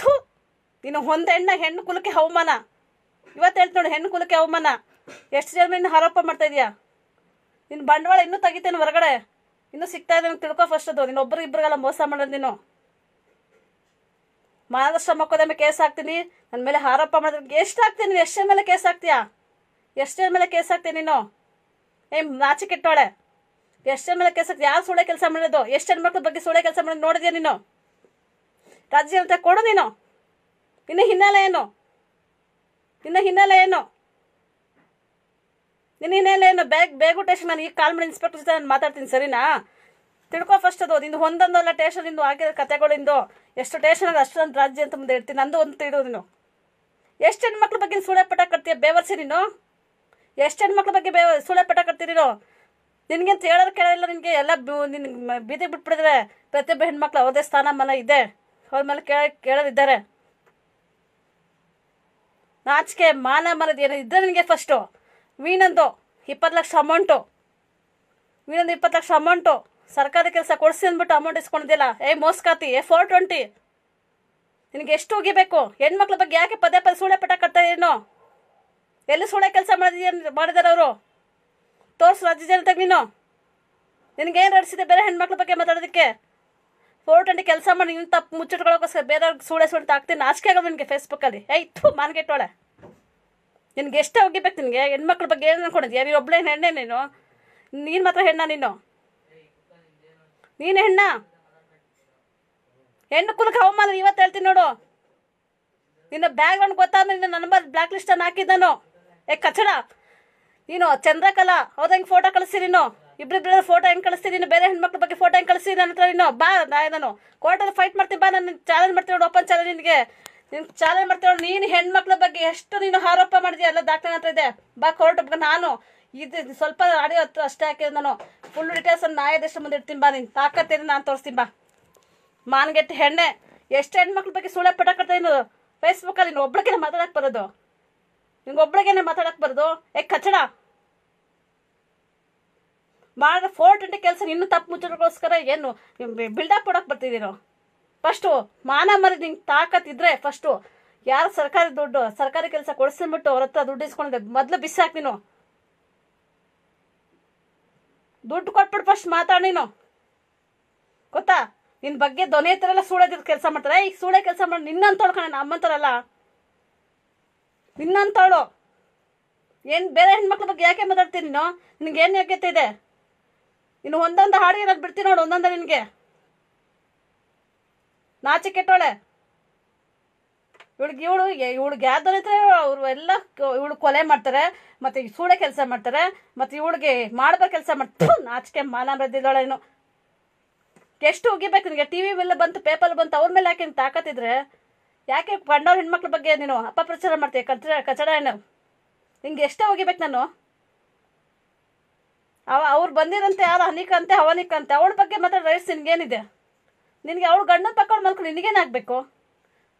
ಥು ನೀನು ಒಂದು ಹೆಣ್ಣ ಹೆಣ್ಣು ಕುಲಕ್ಕೆ ಅವಮಾನ. ಇವತ್ತು ಹೇಳ್ತು ನೋಡಿ, ಹೆಣ್ಣು ಕುಲಕ್ಕೆ ಅವಮಾನ. ಎಷ್ಟು ಜನ ನಿನ್ನ ಆರೋಪ ಮಾಡ್ತಾ ಇದೀಯಾ? ನಿನ್ನ ಬಂಡವಾಳ ಇನ್ನೂ ತೆಗಿತೇನೆ ಹೊರಗಡೆ. ಇನ್ನೂ ಸಿಗ್ತಾ ಇದೆ ತಿಳ್ಕೊ ಫಸ್ಟ್ ಅದು. ನೀನು ಇಬ್ಬರಿಗೆಲ್ಲ ಮೋಸ ಮಾಡೋದು ನೀನು. ಮಾನದರ್ಶ ಮಕ್ಕದ ಕೇಸ್ ಹಾಕ್ತೀನಿ. ನನ್ನ ಮೇಲೆ ಆರೋಪ ಮಾಡಿದ್ರೆ ಎಷ್ಟು ಹಾಕ್ತೀನಿ ನೀನು? ಎಷ್ಟು ಮೇಲೆ ಕೇಸ್ ಹಾಕ್ತೀಯಾ? ಎಷ್ಟು ಜನ ಮೇಲೆ ಕೇಸ್ ಹಾಕ್ತೀನಿ ನೀನು? ಏ, ನಾಚಿ ಕೆಟ್ಟೋಳೆ. ಎಷ್ಟು ಜನ ಮೇಲೆ ಕೆಲಸ ಯಾರು ಸುಳ್ಳೆ ಕೆಲಸ ಮಾಡೋದು? ಎಷ್ಟು ಹೆಣ್ಮಕ್ಳ ಬಗ್ಗೆ ಸುಳ್ಳೆ ಕೆಲಸ ಮಾಡೋದು ನೋಡಿದ್ಯಾ ನೀನು? ರಾಜ್ಯ ಅಂತ ಕೊಡು ನೀನು. ಇನ್ನು ಹಿನ್ನೆಲೆ ಏನು? ನಿನ್ನ ಹಿನ್ನೆಲೆ ಏನು? ನಿನ್ನ ಹಿನ್ನೆಲೆ ಏನು? ಬೇಗ ಬೇಗ ಟೇಷನ್ ನಾನು ಈಗ ಕಾಲ್ ಮಾಡಿ ಇನ್ಸ್ಪೆಕ್ಟರ್ ಜೊತೆ ನಾನು ಮಾತಾಡ್ತೀನಿ, ಸರಿನಾ? ತಿಳ್ಕೊ ಫಸ್ಟ್ ಅದು, ನಿಂದು ಒಂದೊಂದಲ್ಲ ಟೇಷನ್ ಇಂದು ಆಗಿರೋ ಕತೆಗಳಿಂದು ಎಷ್ಟು ಟೇಷನ್ ಅದು ಅಷ್ಟೊಂದು ರಾಜ್ಯ ಅಂತ ಮುಂದೆ ಇಡ್ತೀನಿ ನಂದು ಒಂದು ತಿಳಿದು ನೀನು. ಎಷ್ಟು ಹೆಣ್ಮಕ್ಳ ಬಗ್ಗೆ ಸುಳೆ ಪಟ ಕಟ್ತೀಯ? ಬೇವರ್ಸಿ ನೀನು? ಎಷ್ಟು ಹೆಣ್ಮಕ್ಳ ಬಗ್ಗೆ ಬೇ ಸುಳ್ಳೆ ಪಟ ಕಟ್ತೀರಿ ನೀನು? ಅಂತ ಹೇಳೋರು ಕೇಳೋಲ್ಲ ನಿನಗೆ? ಎಲ್ಲ ನಿನ್ನ ಬೀದಿಗೆ ಬಿಟ್ಬಿಡಿದ್ರೆ ಪ್ರತಿಯೊಬ್ಬ ಹೆಣ್ಮಕ್ಳು ಅವ್ರದೇ ಸ್ಥಾನಮಾನ ಇದೆ. ಅವ್ರ ಮೇಲೆ ಕೇಳ ಕೇಳೋರಿದ್ದಾರೆ ನಾಚಿಕೆ ಮಾನ ಮರದ ಏನೋ ಇದ್ದರೆ ನನಗೆ ಫಸ್ಟು ವೀನಂದು ಇಪ್ಪತ್ತು ಲಕ್ಷ ಅಮೌಂಟು ವೀನಂದು ಇಪ್ಪತ್ತು ಲಕ್ಷ ಅಮೌಂಟು ಸರ್ಕಾರದ ಕೆಲಸ ಕೊಡಿಸಿ ಅಂದ್ಬಿಟ್ಟು ಅಮೌಂಟ್ ಇಸ್ಕೊಂಡಿದ್ದಿಲ್ಲ ಏ ಮೋಸ್ಕಾತಿ ಏ ಫೋರ್ ಟ್ವೆಂಟಿ ನಿನಗೆ ಎಷ್ಟು ಹೋಗಿಬೇಕು ಹೆಣ್ಮಕ್ಳ ಬಗ್ಗೆ ಯಾಕೆ ಪದೇ ಪದೇ ಸೂಳೆ ಪಟ ಕಟ್ತಾ ಏನೋ ಎಲ್ಲಿ ಸೂಳೆ ಕೆಲಸ ಮಾಡಿದ ಮಾಡಿದಾರೆ ಅವರು? ತೋರ್ಸು ರಾಜ್ಯ ಜನತೆಗೆ ನೀನು. ನಿನಗೇನು ನಡೆಸಿದೆ ಬೇರೆ ಹೆಣ್ಮಕ್ಳ ಬಗ್ಗೆ ಮಾತಾಡೋದಕ್ಕೆ? ಫೋರ್ ಟ್ವೆಂಟಿ ಕೆಲಸ ಮಾಡಿ ನೀನು ತಪ್ಪು ಮುಚ್ಚಿಟ್ಕೊಳ್ಳೋಕ್ಕೋಸ್ಕರ ಬೇರೆಯವ್ರಿಗೆ ಸುಳೆ ಸುಳ್ಳು ಹಾಕ್ತೀನಿ ನಾಚಿಕೆ ಆಗೋದು ನಿನಗೆ ಫೇಸ್ಬುಕ್ಕಲ್ಲಿ ಏಯ್, ಥೂ, ಮಾನ್ಗೆಟ್ಟೋಳೆ. ನಿನಗೆ ಎಷ್ಟೇ ಒಗಿಬೇಕು ನಿನಗೆ? ಹೆಣ್ಮಕ್ಳ ಬಗ್ಗೆ ಏನು ಅನ್ಕೊಂಡಿದ್ಯಾ? ನೀನು ಒಬ್ಬಳೇ ಹೆಣ್ಣೆ ನೀನು. ನೀನು ಮಾತ್ರ ಹೆಣ್ಣ ನೀನು. ನೀನು ಹೆಣ್ಣ. ಹೆಣ್ಣು ಕುಲಕ್ಕೆ ಅವಮಾನ ಇವತ್ತು ಹೇಳ್ತೀನಿ ನೋಡು. ನಿನ್ನ ಬ್ಯಾಗ್ರೌಂಡ್ ಗೊತ್ತಾದ ನಿನ್ನ ನಂಬರ್ ಬ್ಲ್ಯಾಕ್ ಲಿಸ್ಟನ್ನು ಹಾಕಿದ್ದಾನು ಏ, ಕಚಡ. ನೀನು ಚಂದ್ರಕಲಾ, ಹೌದಂಗೆ ಫೋಟೋ ಕಳಿಸಿ ನೀನು. ಇಬ್ಬರಿಬ್ಬರ ಫೋಟೋ ಹೆಂಗೆ ಕಳಿಸ್ತೀನಿ ನೀನು ಬೇರೆ ಹೆಣ್ಮಕ್ಳ ಬಗ್ಗೆ ಫೋಟೋ ಹೆಂಗೆ ಕಳಿಸ್ತೀನಿ ನನ್ನ ಹತ್ರ ನೀನು ಬಾ ನಾನು ಕೋರ್ಟಲ್ಲಿ ಫೈಟ್ ಮಾಡ್ತೀನಿ, ಬಾ ನಾನು ಚಾಲೆಂಜ್ ಮಾಡ್ತೀನಿ ನೋಡು ಓಪನ್ ಚಾಲೆಂಜ್ ನಿನಗೆ. ನಿನ್ನ ಚಾಲೆಂಜ್ ಮಾಡ್ತೀನಿ ನೋಡು, ನೀನು ಹೆಣ್ಮಕ್ಳ ಬಗ್ಗೆ ಎಷ್ಟು ನೀನು ಆರೋಪ ಮಾಡಿದ್ಯಾ? ಎಲ್ಲ ದಾಖಲೆ ಹತ್ರ ಇದೆ. ಬಾ ಕೋರ್ಟ್ ನಾನು. ಇದು ಸ್ವಲ್ಪ ಆಡಿಯೋ ಹತ್ರ ಅಷ್ಟೇ ಹಾಕಿದ್ದು ನಾನು. ಫುಲ್ ಡೀಟೇಲ್ಸ್ ನ್ಯಾಯಾಧೀಶ ಮುಂದೆ ಇಡ್ತೀನಿ, ಬಾ ನೀನು. ತಾಕತ್ತೇನೆ ನಾನು ತೋರಿಸ್ತೀನಿ, ಬಾ. ಮಾನ್ಗೆಟ್ಟು ಹೆಣ್ಣೆ. ಎಷ್ಟು ಹೆಣ್ಮಕ್ಳ ಬಗ್ಗೆ ಸುಳ್ಳೆ ಪಟ ಕಟ್ತಾ ನೀನು ಫೇಸ್ಬುಕ್ಕಲ್ಲಿ ನೀನು ಒಬ್ಳಿಗೆ ಮಾತಾಡಕ್ಕೆ ಬರೋದು? ನಿಂಗೆ ಒಬ್ಳಿಗೆ ಮಾತಾಡಕ್ಕೆ ಬರೋದು? ಏ, ಕಚಡ. ಮಾಡಿದ್ರೆ ಫೋರ್ ಟ್ವೆಂಟಿ ಕೆಲಸ ಇನ್ನೂ ತಪ್ಪು ಮುಚ್ಚೋಕ್ಕೋಸ್ಕರ ಏನು ಬಿಲ್ಡಪ್ ಕೊಡಕ್ಕೆ ಬರ್ತಿದ್ದೀರೋ ಫಸ್ಟು ಮಾನ ಮರಿ ನಿಂಗೆ ತಾಕತ್ತಿದ್ರೆ ಫಸ್ಟು ಯಾರು ಸರ್ಕಾರಿ ದುಡ್ಡು, ಸರ್ಕಾರಿ ಕೆಲಸ ಕೊಡಿಸ್ಬಿಟ್ಟು ಅವ್ರ ಹತ್ರ ದುಡ್ಡು ಇಸ್ಕೊಂಡಿದ್ದೆ ಮೊದಲು ಬಿಸಾಕ್ ನೀನು. ದುಡ್ಡು ಕೊಟ್ಬಿಟ್ಟು ಫಸ್ಟ್ ಮಾತಾಡಿ ನೀನು. ಗೊತ್ತಾ? ನಿನ್ನ ಬಗ್ಗೆ ದೊನೆ ಹತ್ರಲ್ಲ ಸೂಳೆದಿದ್ದು ಕೆಲಸ ಮಾಡ್ತಾರೆ. ಈಗ ಸೂಳೆ ಕೆಲಸ ಮಾಡಿ. ನಿನ್ನಂತವಳು ಕಣ ಅಮ್ಮಂತಾರಲ್ಲ ನಿನ್ನಂತವಳು? ಏನು ಬೇರೆ ಹೆಣ್ಮಕ್ಳ ಬಗ್ಗೆ ಯಾಕೆ ಮಾತಾಡ್ತೀನಿ ನೀನು? ನಿನಗೇನು ಯೋಗ್ಯತೆ ಇದೆ? ಇನ್ನು ಒಂದೊಂದು ಹಾಡು ಏನಾದ್ರು ಬಿಡ್ತೀನಿ ನೋಡು, ಒಂದೊಂದು ನಿನಗೆ. ನಾಚಿ ಕೆಟ್ಟೋಳೆ. ಇವಳಿಗೆ ಇವಳು ಇವಳಿಗೆ ಗ್ಯಾದರ್ ಇದ್ರೆ ಅವರು ಎಲ್ಲ ಇವಳು ಕೊಲೆ ಮಾಡ್ತಾರೆ, ಮತ್ತೆ ಸೂಳೆ ಕೆಲಸ ಮಾಡ್ತಾರೆ, ಮತ್ತೆ ಇವಳಿಗೆ ಮಾಡಬಾರ ಕೆಲಸ ಮಾಡ್ತಾರೆ. ನಾಚಿಕೆ ಮಾನ ಬೆಳೆದಿದ್ದಾಳೆ ಏನು ಎಷ್ಟು ಉಗಿಬೇಕು ನಿನಗೆ? ಟಿ ವಿ ಮೇಲೆ ಬಂತು, ಪೇಪರ್ ಬಂತು, ಅವ್ರ ಮೇಲೆ ಯಾಕೆ ತಾಕತ್ತಿದ್ರೆ? ಯಾಕೆ ಕಂಡವ್ರ ಹೆಣ್ಮಕ್ಳ ಬಗ್ಗೆ ನೀನು ಅಪಪ್ರಚಾರ ಮಾಡ್ತೀಯ? ಕಚಡ ಕಚಡ ಏನು? ನಿಂಗೆ ಎಷ್ಟೇ ಹೋಗಿಬೇಕು ನಾನು? ಅವ ಅವ್ರು ಬಂದಿರಂತೆ, ಯಾರು ಹನಿಕಂತೆ, ಅವನಿಕಂತೆ, ಅವಳ ಬಗ್ಗೆ ಮಾತ್ರ ರೈಟ್ಸ್ ನಿನಗೇನಿದೆ? ನಿನಗೆ ಅವಳು ಗಂಡನ ತಕೊಂಡು ಮಲ್ಕೊಂಡು ನಿನಗೇನಾಗಬೇಕು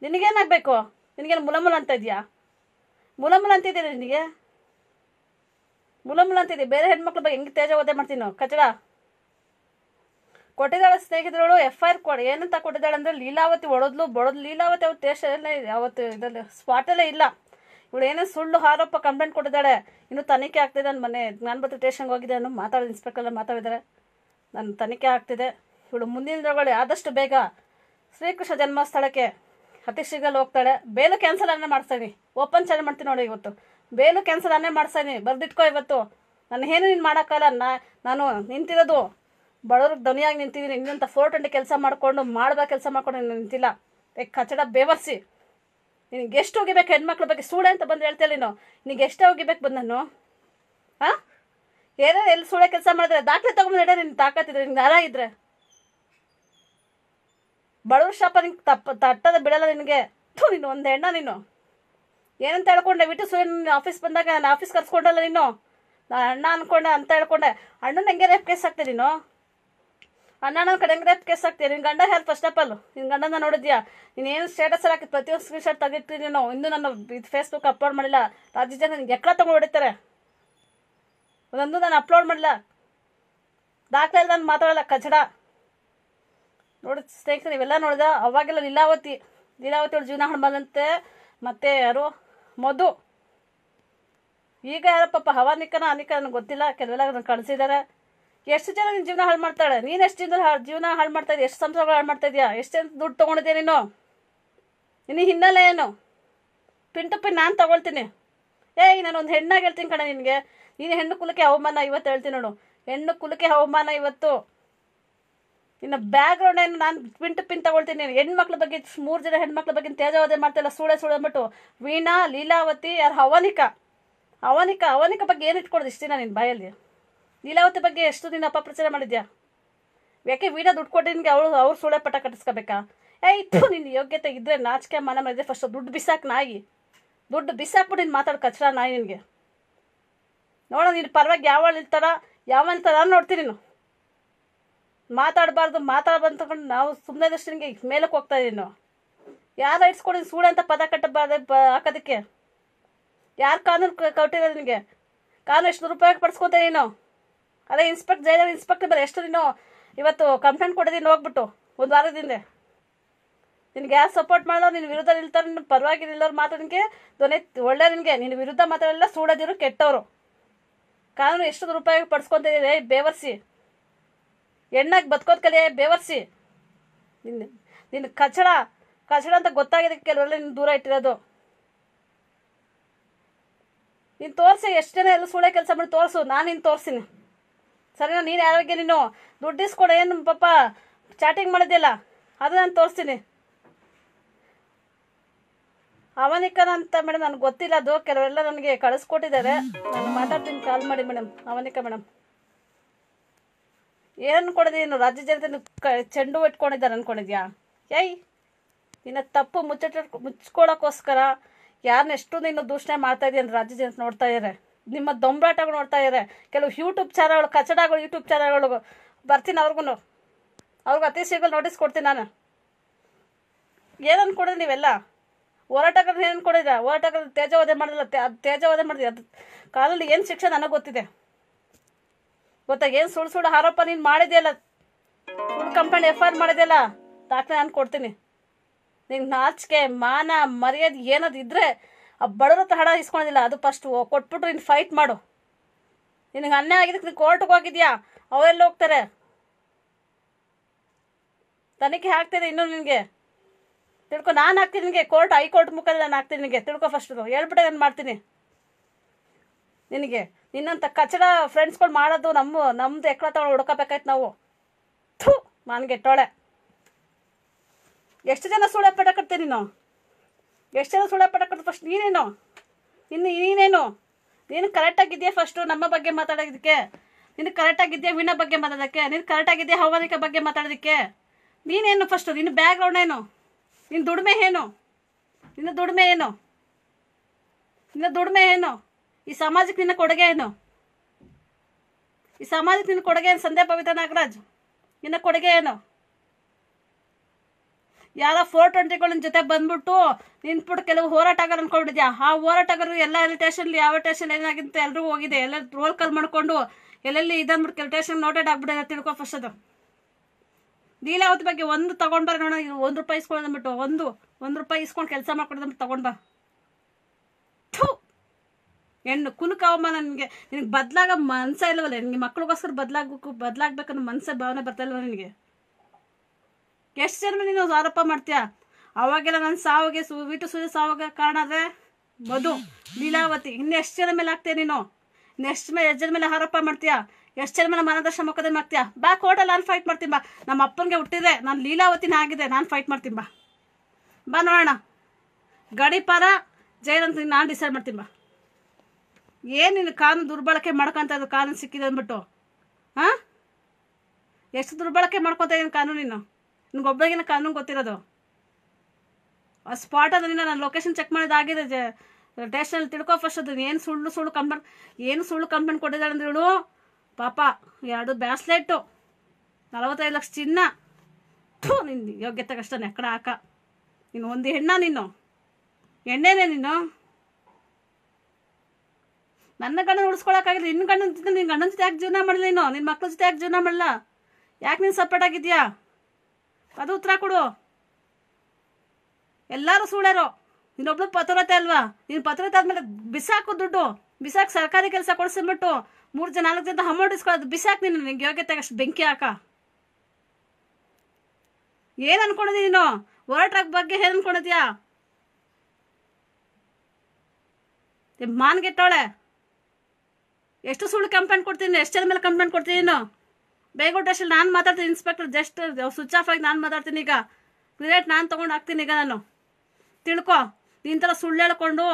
ನಿನಗೇನಾಗಬೇಕು ನಿನಗೇನು ಮುಲಮುಲ ಅಂತ ಇದೆಯಾ? ಮುಲಮುಲ ಅಂತಿದ್ದೀರಿ ನಿನಗೆ? ಮುಲಮುಲ ಅಂತಿದ್ದೀವಿ ಬೇರೆ ಹೆಣ್ಮಕ್ಳ ಬಗ್ಗೆ ಹೆಂಗೆ ತೇಜ ಓದೆ ಮಾಡ್ತೀನಿ ನಾವು? ಕಚಡ? ಕೊಟ್ಟಿದ್ದಾಳೆ ಸ್ನೇಹಿತರು ಎಫ್ ಐ ಆರ್ ಕೊಡ, ಏನಂತ ಕೊಟ್ಟಿದ್ದಾಳೆ ಅಂದರೆ ಲೀಲಾವತಿ ಒಡೋದ್ಲು ಬಡೋದು ಲೀಲಾವತಿ ಅವ್ರ ಸ್ಟೇಷನಲ್ಲೇ ಅವತ್ತು ಇದರಲ್ಲಿ ಸ್ಪಾಟಲ್ಲೇ ಇಲ್ಲ. ಇವಳು ಏನೋ ಸುಳ್ಳು ಆರೋಪ ಕಂಪ್ಲೇಂಟ್ ಕೊಟ್ಟಿದ್ದಾಳೆ. ಇನ್ನು ತನಿಖೆ ಆಗ್ತಿದೆ ನನ್ನ ಮನೆ. ಜ್ಞಾನಪತ್ರ ಸ್ಟೇಷನ್ಗೆ ಹೋಗಿದೆ ಅನ್ನೋ ಮಾತಾಡಿದ ಇನ್ಸ್ಪೆಕ್ಟರ್ ಮಾತಾಡಿದ್ದಾರೆ. ನನ್ನ ತನಿಖೆ ಆಗ್ತಿದೆ. ಇವಳು ಮುಂದಿನ ದಿನಗಳು ಆದಷ್ಟು ಬೇಗ ಶ್ರೀಕೃಷ್ಣ ಜನ್ಮಸ್ಥಳಕ್ಕೆ ಅತಿ ಹೋಗ್ತಾಳೆ. ಬೇಲು ಕ್ಯಾನ್ಸಲ್ ಅನ್ನೇ ಮಾಡ್ತಾಯಿನಿ ಓಪನ್ ಚಾನಲ್ ಮಾಡ್ತೀನಿ ನೋಡಿ ಇವತ್ತು. ಬೇಲು ಕ್ಯಾನ್ಸಲ್ ಅನ್ನೇ ಮಾಡ್ತಾಯಿನಿ ಬರ್ದಿಟ್ಕೋ ಇವತ್ತು. ನಾನು ಏನು ನೀನು ಮಾಡೋಕ್ಕಲ್ಲ ನಾ, ನಾನು ನಿಂತಿರೋದು ಬಡವ್ರಿಗೆ ಧ್ವನಿಯಾಗಿ ನಿಂತಿದ್ದೀನಿ ನಿನ್ನಂತ ಫೋರ್ ಟ್ವೆಂಟಿ ಕೆಲಸ ಮಾಡಿಕೊಂಡು ಮಾಡಬೇಕು ಕೆಲಸ ಮಾಡ್ಕೊಂಡು, ನೀನು ನಿಂತಿಲ್ಲ. ಏ, ಕಚಡ ಬೇವರ್ಸಿ. ನಿನಗೆ ಎಷ್ಟು ಹೋಗಿಬೇಕು ಹೆಣ್ಮಕ್ಳ ಬಗ್ಗೆ? ಸೂಳೆ ಅಂತ ಬಂದು ಹೇಳ್ತೇಳಿ ನೀನು. ನಿನಗೆ ಎಷ್ಟು ಹೋಗಿಬೇಕು ಬಂದು ನಾನು. ಹಾಂ ಏನೋ ಎಲ್ಲಿ ಸೂಳೆ ಕೆಲಸ ಮಾಡಿದ್ರೆ, ದಾಖಲೆ ನಡೆ ನಿನ್ನ ತಾಕತ್ತಿದ್ರೆ ನಿನ್ಗೆ ನರ ಇದ್ರೆ. ಬಡವ್ರ ಶಾಪ ನಿಂಗೆ ತಪ್ಪ, ತಟ್ಟದ ಬಿಡಲ್ಲ ನಿನಗೆ. ಥೂ, ನೀನು ಒಂದು ಹೆಣ್ಣ ನೀನು. ಏನಂತ ಹೇಳ್ಕೊಂಡೆ, ಬಿಟ್ಟು ನಿನ್ನ ಆಫೀಸ್ ಬಂದಾಗ ನಾನು ಆಫೀಸ್ ಕರ್ಸ್ಕೊಂಡಲ್ಲ ನೀನು. ನಾನು ಅಣ್ಣ ಅನ್ಕೊಂಡೆ ಅಂತ ಹೇಳ್ಕೊಂಡೆ. ಅಣ್ಣನ ಹೆಂಗೆ ರೇಪ್ ಕೇಸ್ ಹಾಕ್ತೆ ನೀನು? ಅಣ್ಣನ ಕಡೆ ಹೆಂಗೆ ರೇಪ್ ಕೇಸ್ ಹಾಕ್ತೀಯ? ನಿನ್ನ ಗಂಡ ಯಾರು ಫಸ್ಟ್ ಆಫ್ ಆಲ್ ನಿನ್ನ ಗಂಡನ ನೋಡಿದ್ಯಾ? ನೀನು ಏನು ಸ್ಟೇಟಸ್ ಹಾಕಿ ಪ್ರತಿಯೊಂದು ಸ್ಕ್ರೀನ್ ಶಾಟ್ ತೆಗಿತೀನಿ ನಾವು ಇನ್ನೂ ನಾನು ಇದು ಫೇಸ್ಬುಕ್ ಅಪ್ಲೋಡ್ ಮಾಡಿಲ್ಲ. ರಾಜ್ಯ ಜನ ನಿನ್ಗೆ ಎಕ್ಕಡ ತಗೊಂಡು ಹೊಡಿತಾರೆ. ಒಂದೊಂದು ನಾನು ಅಪ್ಲೋಡ್ ಮಾಡಿಲ್ಲ ದಾಖಲೆ ನಾನು ಮಾತಾಡಲ್ಲ, ಕಚಡ. ನೋಡಿ, ಸ್ನೇಹಿತರೆ, ನೀವೆಲ್ಲ ನೋಡಿದ ಅವಾಗೆಲ್ಲ ಲೀಲಾವತಿ ಲೀಲಾವತಿ ಅವ್ರ ಜೀವನ ಬಂದಂತೆ ಮತ್ತೆ ಯಾರು? ಮಧು. ಈಗ ಯಾರ ಪಾಪ ಹವಾನಿಕನ ಅನಿಕ ನನಗೆ ಗೊತ್ತಿಲ್ಲ. ಕೆಲವೆಲ್ಲ ಅದನ್ನು ಕಳಿಸಿದ್ದಾರೆ ಎಷ್ಟು ಜನ ನಿನ್ನ ಜೀವನ ಹಾಳು ಮಾಡ್ತಾಳೆ? ನೀನು ಎಷ್ಟು ಜನ ಜೀವನ ಹಾಳು ಮಾಡ್ತಾ ಇದೆಯಾ? ಎಷ್ಟು ಸಂಸಾರಗಳು ಹಾಳು ಮಾಡ್ತಾ ಇದೆಯಾ? ಎಷ್ಟು ದುಡ್ಡು ತೊಗೊಂಡಿದ್ಯಾ ನೀನು? ನಿನ್ನ ಹಿನ್ನೆಲೆ ಏನು? ಪಿನ್ ಪಿನ್ ನಾನು ತಗೊಳ್ತೀನಿ. ಏಯ್, ನಾನು ಒಂದು ಹೆಣ್ಣಾಗಿ ಹೇಳ್ತೀನಿ ಕಣ ನಿನಗೆ. ನೀನು ಹೆಣ್ಣು ಕುಲಕ್ಕೆ ಅವಮಾನ ಇವತ್ತು ಹೇಳ್ತೀನಿ ನೋಡು. ಹೆಣ್ಣು ಕುಲಕ್ಕೆ ಅವಮಾನ ಇವತ್ತು. ಇನ್ನು ಬ್ಯಾಕ್ಗ್ರೌಂಡ್ ಏನು? ನಾನು ಪಿನ್ ಟು ಪಿನ್ ತಗೊಳ್ತೀನಿ ಹೆಣ್ಮಕ್ಳ ಬಗ್ಗೆ ಮೂರು ಜನ ಹೆಣ್ಮಕ್ಳ ಬಗ್ಗೆ ತೇಜವಾದ ಮಾಡ್ತಿಲ್ಲ, ಸುಳೆ ಸುಳೆ ಅಂದ್ಬಿಟ್ಟು. ವೀಣಾ, ಲೀಲಾವತಿ, ಯಾರು ಅವನಿಕಾ ಅವನಿಕ ಅವನಿಕ ಬಗ್ಗೆ ಏನು ಇಟ್ಕೊಡೋದು ಇಷ್ಟಿನ ನಿನ್ನ ಬಾಯಲ್ಲಿ? ಲೀಲಾವತಿ ಬಗ್ಗೆ ಎಷ್ಟು ದಿನ ಅಪಪ್ರಚಾರ ಮಾಡಿದ್ಯಾ? ಯಾಕೆ ವೀಡಿಯೋ ದುಡ್ಡು ಕೊಟ್ಟು ನಿನಗೆ ಅವಳು ಅವ್ರು ಸುಳೆ ಪಟ ಕಟ್ಟಿಸ್ಕೋಬೇಕಾ? ಏ ಇತ್ತು ನಿನ್ನ ಯೋಗ್ಯತೆ ಇದ್ದರೆ ನಾಚಿಕೆ ಮನ ಮಾಡಿದ್ರೆ ಫಸ್ಟ್ ದುಡ್ಡು ಬಿಸಾಕ್ ನಾಯಿ. ದುಡ್ಡು ಬಿಸಾಕ್ಬಿಟ್ಟು ನೀನು ಮಾತಾಡೋ ಕಚ್ರ ನಾಯಿ ನಿನಗೆ. ನೋಡೋಣ ನೀನು ಪರವಾಗಿ ಯಾವಳು ಇರ್ತಾರ ಯಾವ ಅಂತಾರ ನೋಡ್ತೀನಿ ನೀನು. ಮಾತಾಡಬಾರ್ದು ಮಾತಾಡ್ಬಂತಕೊಂಡು ನಾವು ಸುಮ್ಮನೆ ದಷ್ಟು ನಿನಗೆ ಮೇಲಕ್ಕೆ ಹೋಗ್ತಾ ಇದೀನಿ ನಾವು ಯಾರು ಇಟ್ಸ್ಕೊಂಡು ಸೂಳೆ ಅಂತ ಪದ ಕಟ್ಟಬಾರ್ದೆ ಬ ಹಾಕೋದಕ್ಕೆ. ಯಾರು ಕಾನೂನು ಕೊಟ್ಟಿರೋದು ನಿನಗೆ? ಕಾನೂನು ಎಷ್ಟು ದುರುಪಯೋಗ ಪಡಿಸ್ಕೊತ ನೀನು? ಅದೇ ಇನ್ಸ್ಪೆಕ್ಟ್ ಜೈಲರ್ ಇನ್ಸ್ಪೆಕ್ಟರ್ ಬರ ಎಷ್ಟು ದಿನ ಇವತ್ತು ಕಂಪ್ಲೇಂಟ್ ಕೊಟ್ಟಿದ್ದೀನಿ, ಹೋಗ್ಬಿಟ್ಟು. ಒಂದು ವಾರದಿಂದ. ನಿನ್ನ ಯಾರು ಸಪೋರ್ಟ್ ಮಾಡೋರು ನಿನ್ನ ವಿರುದ್ಧ ನಿಲ್ತಾರೆ ನಿನ್ನ ಪರವಾಗಿ ನಿಲ್ಲೋರು ಮಾತ್ರ ನಿನಗೆ ದೊನೆ ಒಳ್ಳೆ ನಿನಗೆ. ನಿನ್ನ ವಿರುದ್ಧ ಮಾತಾಡೆಲ್ಲ ಸೂಡೋದಿರು ಕೆಟ್ಟವರು. ಕಾನೂನು ಎಷ್ಟು ದುರುಪಯೋಗ ಪಡಿಸ್ಕೊತಿದ್ದೀರಿ ಬೇವರ್ಸಿ. ಹೆಣ್ಣಾಗಿ ಬದುಕೋದ್ ಕಲಿಯೇ ಬೇವರ್ಸಿ. ನಿನ್ನ ನಿನ್ನ ಕಚಡ ಕಚಡ ಅಂತ ಗೊತ್ತಾಗಿದೆ ಕೆಲವರೆಲ್ಲ ನಿನ್ನ ದೂರ ಇಟ್ಟಿರೋದು. ನೀನು ತೋರಿಸಿ, ಎಷ್ಟು ಜನ ಎಲ್ಲ ಸುಳ್ಳೆ ಕೆಲಸ ಮಾಡಿ ತೋರಿಸು, ನಾನು ನಿನ್ನ ತೋರಿಸ್ತೀನಿ ಸರಿನಾ, ನೀನು ಯಾರಿಗೆ ನೀನು ದುಡ್ಡು ಇಸ್ಕೊಡು, ಏನು ಪಾಪ ಚಾಟಿಂಗ್ ಮಾಡಿದ್ದಿಲ್ಲ ಅದು ನಾನು ತೋರಿಸ್ತೀನಿ. ಅವನಿಕನಂತ ಮೇಡಮ್ ನನಗೆ ಗೊತ್ತಿಲ್ಲ ಅದು, ಕೆಲವೆಲ್ಲ ನನಗೆ ಕಳಿಸ್ಕೊಟ್ಟಿದ್ದಾರೆ. ನಾನು ಮಾತಾಡ್ತೀನಿ ಕಾಲ್ ಮಾಡಿ ಮೇಡಮ್ ಅವನಿಕ ಮೇಡಮ್ ಏನು ನೀನು, ರಾಜ್ಯ ಜನತೆ ಕ, ಚೆಂಡು ಇಟ್ಕೊಂಡಿದ್ದಾರೆ ಅನ್ಕೊಂಡಿದ್ಯಾ? ಏಯ್, ನಿನ್ನ ತಪ್ಪು ಮುಚ್ಚಟ ಮುಚ್ಕೊಳ್ಳೋಕ್ಕೋಸ್ಕರ ಯಾರನ್ನ ಎಷ್ಟು ನೀನು ದೂಷಣೆ ಮಾಡ್ತಾ ಇದೀಯ ರಾಜ್ಯ ಜನತೆ ನೋಡ್ತಾ ಇದ್ದಾರೆ ನಿಮ್ಮ ದೊಂಬಾಟಗಳು ನೋಡ್ತಾ ಇದ್ದಾರೆ. ಕೆಲವು ಯೂಟ್ಯೂಬ್ ಚಾನಲ್ಗಳು ಕಚಡಗಳು ಯೂಟ್ಯೂಬ್ ಚಾನಲ್ಗಳು ಬರ್ತೀನಿ ಅವ್ರಿಗೂ ಅವ್ರಿಗೆ ಅತಿ ಶೀಘ್ರ ನೋಟಿಸ್ ಕೊಡ್ತೀನಿ ನಾನು. ಏನು ಅನ್ಕೊಂಡಿದ್ರಿ ನೀವೆಲ್ಲ? ಹೋರಾಟಗಾರರು ಏನು ಅನ್ಕೊಂಡಿದ್ರ ಹೋರಾಟಗಾರರು ತೇಜವಧೆ ಮಾಡಿಲ್ಲ ಅದು ತೇಜವಧೆ ಮಾಡಿದ್ರಿ? ಅದು ಕಾಲಲ್ಲಿ ಏನು ಶಿಕ್ಷೆ ನನಗೆ ಗೊತ್ತಿದೆ. ಗೊತ್ತಾ? ಏನು ಸುಳ್ಳು ಸುಳ್ಳು ಆರೋಪ ನೀನು ಮಾಡಿದೆಯಲ್ಲ? ಸುಳ್ಳು ಕಂಪ್ಲೇಂಟ್ ಎಫ್ ಐ ಆರ್ ದಾಖಲೆ ನಾನು ಕೊಡ್ತೀನಿ. ನಿಂಗೆ ನಾಚಿಕೆ, ಮಾನ, ಮರ್ಯಾದೆ ಏನದು ಇದ್ರೆ ಆ ಬಡವ್ರ ಹತ್ರ ಹಣ ಇಸ್ಕೊಂಡಿಲ್ಲ ಅದು ಫಸ್ಟ್ ಕೊಟ್ಬಿಟ್ರು ನೀನು ಫೈಟ್ ಮಾಡು. ನಿನಗೆ ಅನ್ಯಾಯ ಆಗಿದ್ದಕ್ಕೆ ನೀನು ಕೋರ್ಟ್ಗೆ ಹೋಗಿದ್ಯಾ? ಅವರೆಲ್ಲ ಹೋಗ್ತಾರೆ? ತನಿಖೆ ಹಾಕ್ತಿದೆ ಇನ್ನೂ ನಿನಗೆ. ತಿಳ್ಕೊ, ನಾನು ಹಾಕ್ತೀನಿ ನಿನಗೆ. ಕೋರ್ಟ್ ಹೈಕೋರ್ಟ್ ಮುಖದಲ್ಲಿ ನಾನು ಹಾಕ್ತೀನಿ ನಿನಗೆ. ತಿಳ್ಕೊ ಫಸ್ಟ್ ಹೇಳ್ಬಿಟ್ಟೆ ನಾನು ಮಾಡ್ತೀನಿ. ನಿನಗೆ. ನಿನ್ನಂಥ ಕಚಡ ಫ್ರೆಂಡ್ಸ್ಗಳು ಮಾಡೋದು ನಮ್ಮ ನಮ್ಮದು ಎಕ್ಕಳ ತಗೊಂಡು ಹುಡ್ಕೋಬೇಕಾಯ್ತು ನಾವು. ಥೂ ಟೊಳೆ ಎಷ್ಟು ಜನ ಸುಳ್ಳೆ ಪಟ ಕಟ್ತೀನಿ ನೀನು? ಎಷ್ಟು ಜನ ಸುಳ್ಳೆ ಪಟ ಕಟ್ಟು ಫಸ್ಟ್ ನೀನೇನು? ಇನ್ನು ನೀನೇನು? ನೀನು ಕರೆಕ್ಟಾಗಿದೆಯಾ ಫಸ್ಟು ನಮ್ಮ ಬಗ್ಗೆ ಮಾತಾಡೋದಕ್ಕೆ? ನೀನು ಕರೆಕ್ಟಾಗಿದ್ಯಾ ವೀಣಾ ಬಗ್ಗೆ ಮಾತಾಡೋದಕ್ಕೆ? ನೀನು ಕರೆಕ್ಟಾಗಿದ್ಯಾ ಹವಾನಿಕ ಬಗ್ಗೆ ಮಾತಾಡೋದಕ್ಕೆ? ನೀನೇನು ಫಸ್ಟು ನಿನ್ನ ಬ್ಯಾಕ್ಗ್ರೌಂಡ್ ಏನು? ನಿನ್ನ ದುಡಿಮೆ ಏನು? ನಿನ್ನ ದುಡಿಮೆ ಏನು? ನಿನ್ನ ದುಡಿಮೆ ಏನು? ಈ ಸಮಾಜಕ್ಕೆ ನಿನ್ನ ಕೊಡುಗೆ ಏನು? ಈ ಸಮಾಜಕ್ಕೆ ನಿನ್ನ ಕೊಡುಗೆ ಏನು ಸಂಧ್ಯಾ ಪವಿತ್ರ ನಾಗರಾಜ್? ನಿನ್ನ ಕೊಡುಗೆ ಏನು? ಯಾರೋ ಫೋರ್ ಟ್ವೆಂಟಿಗಳ ಜೊತೆ ಬಂದ್ಬಿಟ್ಟು ನಿಂತ್ಬಿಟ್ಟು ಕೆಲವು ಹೋರಾಟಗಾರ ಅನ್ಕೊಂಡಿದ್ಯಾ? ಆ ಹೋರಾಟಗಾರರು ಎಲ್ಲ ಎಲ್ಲ ಸ್ಟೇಷನ್ ಯಾವ ಸ್ಟೇಷನ್ ಏನಾಗಿತ್ತು ಎಲ್ಲರೂ ಹೋಗಿದೆ. ಎಲ್ಲ ರೋಲ್ ಕಾಲ್ ಮಾಡಿಕೊಂಡು ಎಲ್ಲೆಲ್ಲಿ ಇದಂದ್ಬಿಟ್ಟು ಕೆಲವು ಸ್ಟೇಷನ್ ನೋಟೆಡ್ ಆಗ್ಬಿಟ್ಟಿದೆ ತಿಳ್ಕೊ ಫಸ್ಟ್ ಅದು. ಲೀಲಾವತಿ ಬಗ್ಗೆ ಒಂದು ತಗೊಂಡ್ ಬರ ನೋಡೋಣ. ಒಂದು ರೂಪಾಯಿ ಇಸ್ಕೊಂಡು ಅಂದ್ಬಿಟ್ಟು ಒಂದು ಒಂದು ರೂಪಾಯಿ ಇಸ್ಕೊಂಡು ಕೆಲಸ ಮಾಡ್ಕೊಂಡು ತಗೊಂಡ್ ಬಾ. ಥು! ಹೆಣ್ಣು ಕುಲುಕ ಅವಮಾನ ನಿನಗೆ. ನಿನಗೆ ಬದಲಾಗ ಮನಸ್ಸೇ ಇಲ್ಲವಲ್ಲ. ನಿನಗೆ ಮಕ್ಳಿಗೋಸ್ಕರ ಬದಲಾಗಬೇಕು, ಬದಲಾಗಬೇಕನ್ನೋ ಮನಸ್ಸೇ ಭಾವನೆ ಬರ್ತಾ ಇಲ್ವ ನಿನಗೆ? ಎಷ್ಟು ಜನ ನೀನು ಆರೋಪ ಮಾಡ್ತೀಯ? ಅವಾಗೆಲ್ಲ ನನ್ನ ಸಾವಿಗೆ ಸು, ವಿಟು ಸುಜ ಸಾವಿಗೆ ಕಾರಣ ಆದರೆ ಮಧು, ಲೀಲಾವತಿ, ಇನ್ನು ಎಷ್ಟು ಜನ ಮೇಲೆ ಆಗ್ತೀಯ ನೀನು? ನೆಕ್ಸ್ಟ್ ಮೇಲೆ ಎಷ್ಟು ಜನ ಮೇಲೆ ಆರೋಪ ಮಾಡ್ತೀಯ? ಎಷ್ಟು ಜನ ಮೇಲೆ ಮಾನದರ್ಶ ಮುಖದ ಮಾಡ್ತೀಯ ಬಾ ಕೋರ್ಟಲ್ಲಿ ನಾನು ಫೈಟ್ ಮಾಡ್ತೀನಿ ಬಾ. ನಮ್ಮ ಅಪ್ಪನಿಗೆ ಹುಟ್ಟಿದೆ ನಾನು ಲೀಲಾವತಿನ ಆಗಿದೆ, ನಾನು ಫೈಟ್ ಮಾಡ್ತೀನಿ ಬಾ. ಬಾ ನೋಡೋಣ. ಗಡಿಪಾರ ಜೈಲಂತ ನಾನು ಡಿಸೈಡ್ ಮಾಡ್ತೀನಿ ಬಾ. ಏನು ನಿನ್ನ ಕಾನೂನು ದುರ್ಬಳಕೆ ಮಾಡ್ಕೊಂತ ಇದ್ದು ಕಾನೂನು ಸಿಕ್ಕಿದೆ ಅಂದ್ಬಿಟ್ಟು? ಹಾಂ? ಎಷ್ಟು ದುರ್ಬಳಕೆ ಮಾಡ್ಕೊತಾ ಇದ್ದೀನಿ ಕಾನೂನು ನೀನು? ನಿನ್ಗೊಬ್ಬರಿಗಿನ ಕಾನೂನು ಗೊತ್ತಿರೋದು? ಆ ಸ್ಪಾಟ್ ಅದು ನಿನ್ನ ನಾನು ಲೊಕೇಶನ್ ಚೆಕ್ ಮಾಡಿದಾಗಿದೆ ಜ ಟೇಷನಲ್ಲಿ ತಿಳ್ಕೊ ಫಸ್ಟ್ ಅದು. ಏನು ಸುಳ್ಳು ಸುಳ್ಳು ಕಂಪ್ಲೇಂಟ್ ಏನು ಸುಳ್ಳು ಕಂಪ್ಲೇಂಟ್ ಕೊಟ್ಟಿದ್ದಾಳೆ ಅಂದ್ರೆ ಇವಳು ಪಾಪ, ಎರಡು ಬ್ಯಾಸ್ಲೆಟ್ಟು ನಲವತ್ತೈದು ಲಕ್ಷ ಚಿನ್ನ. ಥೂ ನಿನ್ನ ಯೋಗ್ಯತೆ ಕಷ್ಟ ನೆಕ್ಕಡ ಹಾಕ. ನೀನು ಒಂದು ಹೆಣ್ಣ ನೀನು. ಎಣ್ಣೆನೇ ನೀನು. ನನ್ನ ಗಂಡನ ಉಳಿಸ್ಕೊಳಕ್ಕಾಗಿಲ್ಲ ನಿನ್ನ ಗಂಡನ ಜೊತೆ ನಿನ್ನ ಗಂಡನ ಜೊತೆ ಯಾಕೆ ಜೀವನ ಮಾಡಲಿ ನೀನು? ನಿನ್ನ ಮಕ್ಕಳ ಜೊತೆ ಯಾಕೆ ಜೀವನ ಮಾಡಲ್ಲ ಯಾಕೆ ನೀನು ಸಪ್ರೇಟ್ ಆಗಿದ್ಯಾ? ಅದು ಉತ್ತರ ಕೊಡು. ಎಲ್ಲರೂ ಸುಳ್ಳ್ಯಾರು ನೀನೊಬ್ಳು ಪತ್ರತೆ ಅಲ್ವಾ? ನೀನು ಪತ್ರತೆ ಆದ್ಮೇಲೆ ಬಿಸಾಕು ದುಡ್ಡು. ಬಿಸಾಕ್ ಸರ್ಕಾರಿ ಕೆಲಸ ಕೊಡಿಸ್ಬಿಟ್ಟು ಮೂರು ಜನ, ನಾಲ್ಕು ಜನ ಅಮೌಂಟ್ ಇಸ್ಕೊಳ್ಳೋದು ಬಿಸಾಕ್ ನೀನು. ನಿಂಗೆ ಯೋಗ್ಯತೆ ಅಷ್ಟು ಬೆಂಕಿ ಹಾಕ. ಏನು ಅನ್ಕೊಂಡಿದ್ದಿ ನೀನು? ಹೋರಾಟ ಬಗ್ಗೆ ಏನು ಅನ್ಕೊಂಡಿದ್ಯಾ? ಮಾನ್ಗೆಟ್ಟವಳೆ ಎಷ್ಟು ಸುಳ್ಳು ಕಂಪ್ಲೇಂಟ್ ಕೊಡ್ತೀನಿ, ಎಷ್ಟು ಜನ ಮೇಲೆ ಕಂಪ್ಲೇಂಟ್ ಕೊಡ್ತೀನಿ ನೀನು? ಬೇಗೂಟ ಅಷ್ಟಲ್ಲಿ ನಾನು ಮಾತಾಡ್ತೀನಿ ಇನ್ಸ್ಪೆಕ್ಟರ್ ಜಸ್ಟ್ ಸ್ವಿಚ್ ಆಫ್ ಆಗಿ ನಾನು ಮಾತಾಡ್ತೀನಿ ಈಗ. ಕ್ರಿಯೇಟ್ ನಾನು ತೊಗೊಂಡು ಹಾಕ್ತೀನಿ ಈಗ ನಾನು. ತಿಳ್ಕೊ ನಿನ್ನ ಥರ ಸುಳ್ಳು ಹೇಳ್ಕೊಂಡು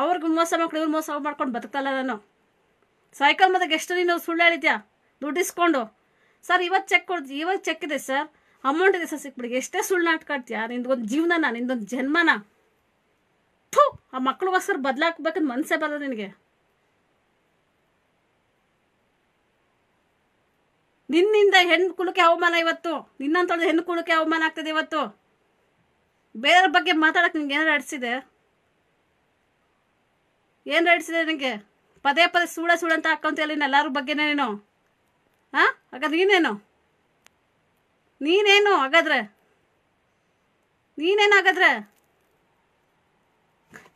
ಅವ್ರಿಗೆ ಮೋಸ ಮಾಡ್ಕೊಂಡು ಇವ್ರು ಮೋಸ ಮಾಡ್ಕೊಂಡು ಬದುಕಲ್ಲ ನಾನು. ಸೈಕಲ್ ಮತ್ತೆ ಎಷ್ಟು ನೀನು ಸುಳ್ಳು ಹೇಳಿದ್ಯಾ? ದುಡ್ಡು ಇಸ್ಕೊಂಡು. ಸರ್ ಇವತ್ತು ಚೆಕ್ ಕೊಡ್ತೀವಿ ಇವತ್ತು ಚೆಕ್ ಇದೆ ಸರ್ ಅಮೌಂಟ್ ಇದೆ ಸರ್ ಸಿಕ್ಬಿಡಿ. ಎಷ್ಟೇ ಸುಳ್ಳು ನಾಟ್ಕಾಡ್ತೀಯಾ ನಿಂದೊಂದು ಜೀವನನ, ನಿಂದೊಂದು ಜನ್ಮನ. ಥೂ, ಆ ಮಕ್ಳಿಗೋಸ್ಕರ ಬದಲಾಕ್ಬೇಕಂತ ಮನಸ್ಸೇ ಬರೋದು ನಿನಗೆ. ನಿನ್ನಿಂದ ಹೆಣ್ಣು ಕುಲಕ್ಕೆ ಅವಮಾನ ಇವತ್ತು. ನಿನ್ನಂತ ಹೆಣ್ಣು ಕುಲಕ್ಕೆ ಅವಮಾನ ಆಗ್ತದೆ ಇವತ್ತು. ಬೇರೆಯವ್ರ ಬಗ್ಗೆ ಮಾತಾಡಕ್ಕೆ ನಿಂಗೆ ಏನಾರು ಅಡಿಸಿದೆ? ಏನು ಅಡಿಸಿದೆ ನಿನಗೆ? ಪದೇ ಪದೇ ಸೂಡ ಸೂಡ ಅಂತ ಹಾಕೊಂತ ನೀನು ಎಲ್ಲರ ಬಗ್ಗೆನೇ ನೀನು. ಹಾಂ ಹಾಗಾದ್ರೆ ನೀನೇನು? ನೀನೇನು ಹಾಗಾದ್ರೆ? ನೀನೇನು ಹಾಗಾದ್ರೆ?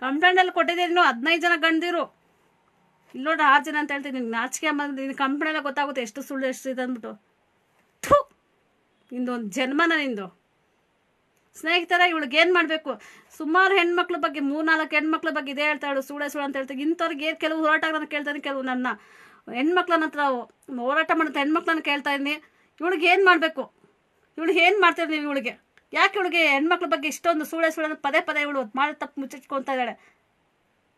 ಕಂಪ್ಲೇಂಟಲ್ಲಿ ಕೊಟ್ಟಿದ್ದೀರಿ ಹದಿನೈದು ಜನ ಗಂಡಿರು ಇಲ್ಲಿ ನೋಡ್ರಿ ಆರು ಜನ ಅಂತ ಹೇಳ್ತೀನಿ ನಾಚಿಕೆ ಅಮ್ಮ ನಿನ್ನ ಕಂಪ್ನಿಯೆಲ್ಲ ಗೊತ್ತಾಗುತ್ತೆ ಎಷ್ಟು ಸುಳ್ಳು ಎಷ್ಟು ಇದೆ ಅಂದ್ಬಿಟ್ಟು. ಥೂ! ಒಂದು ಜನ್ಮನ ನಿಂದು. ಸ್ನೇಹಿತರ, ಇವಳಿಗೆ ಏನು ಮಾಡಬೇಕು? ಸುಮಾರು ಹೆಣ್ಮಕ್ಳ ಬಗ್ಗೆ, ಮೂರ್ನಾಲ್ಕು ಹೆಣ್ಮಕ್ಳ ಬಗ್ಗೆ ಇದೇ ಹೇಳ್ತಾಳು ಸುಳೆ ಸುಳ್ಳು ಅಂತ ಹೇಳ್ತಾರೆ ಇಂಥವ್ರಿಗೆ ಏನು ಕೆಲವು ಹೋರಾಟಗಳನ್ನು ಕೇಳ್ತಾನೆ ಕೆಲವು ನನ್ನ ಹೆಣ್ಮಕ್ಳನ್ನ ಹತ್ರ ಹೋರಾಟ ಮಾಡೋಂಥ ಹೆಣ್ಮಕ್ಳನ್ನ ಕೇಳ್ತಾ ಇದ್ದೀನಿ. ಇವಳಿಗೆ ಏನು ಮಾಡಬೇಕು? ಇವಳಿಗೆ ಏನು ಮಾಡ್ತೀರಿ ನೀವು ಇವಳಿಗೆ? ಯಾಕೆ ಇವಳಿಗೆ ಹೆಣ್ಮಕ್ಳ ಬಗ್ಗೆ ಇಷ್ಟೊಂದು ಸುಳೆ ಸುಳೆ ಪದೇ ಪದೇ ಇವಳು ಮಾಡಿ, ತಪ್ಪು ಮುಚ್ಚಿಟ್ಕೊತಾ ಇದ್ದಾಳೆ?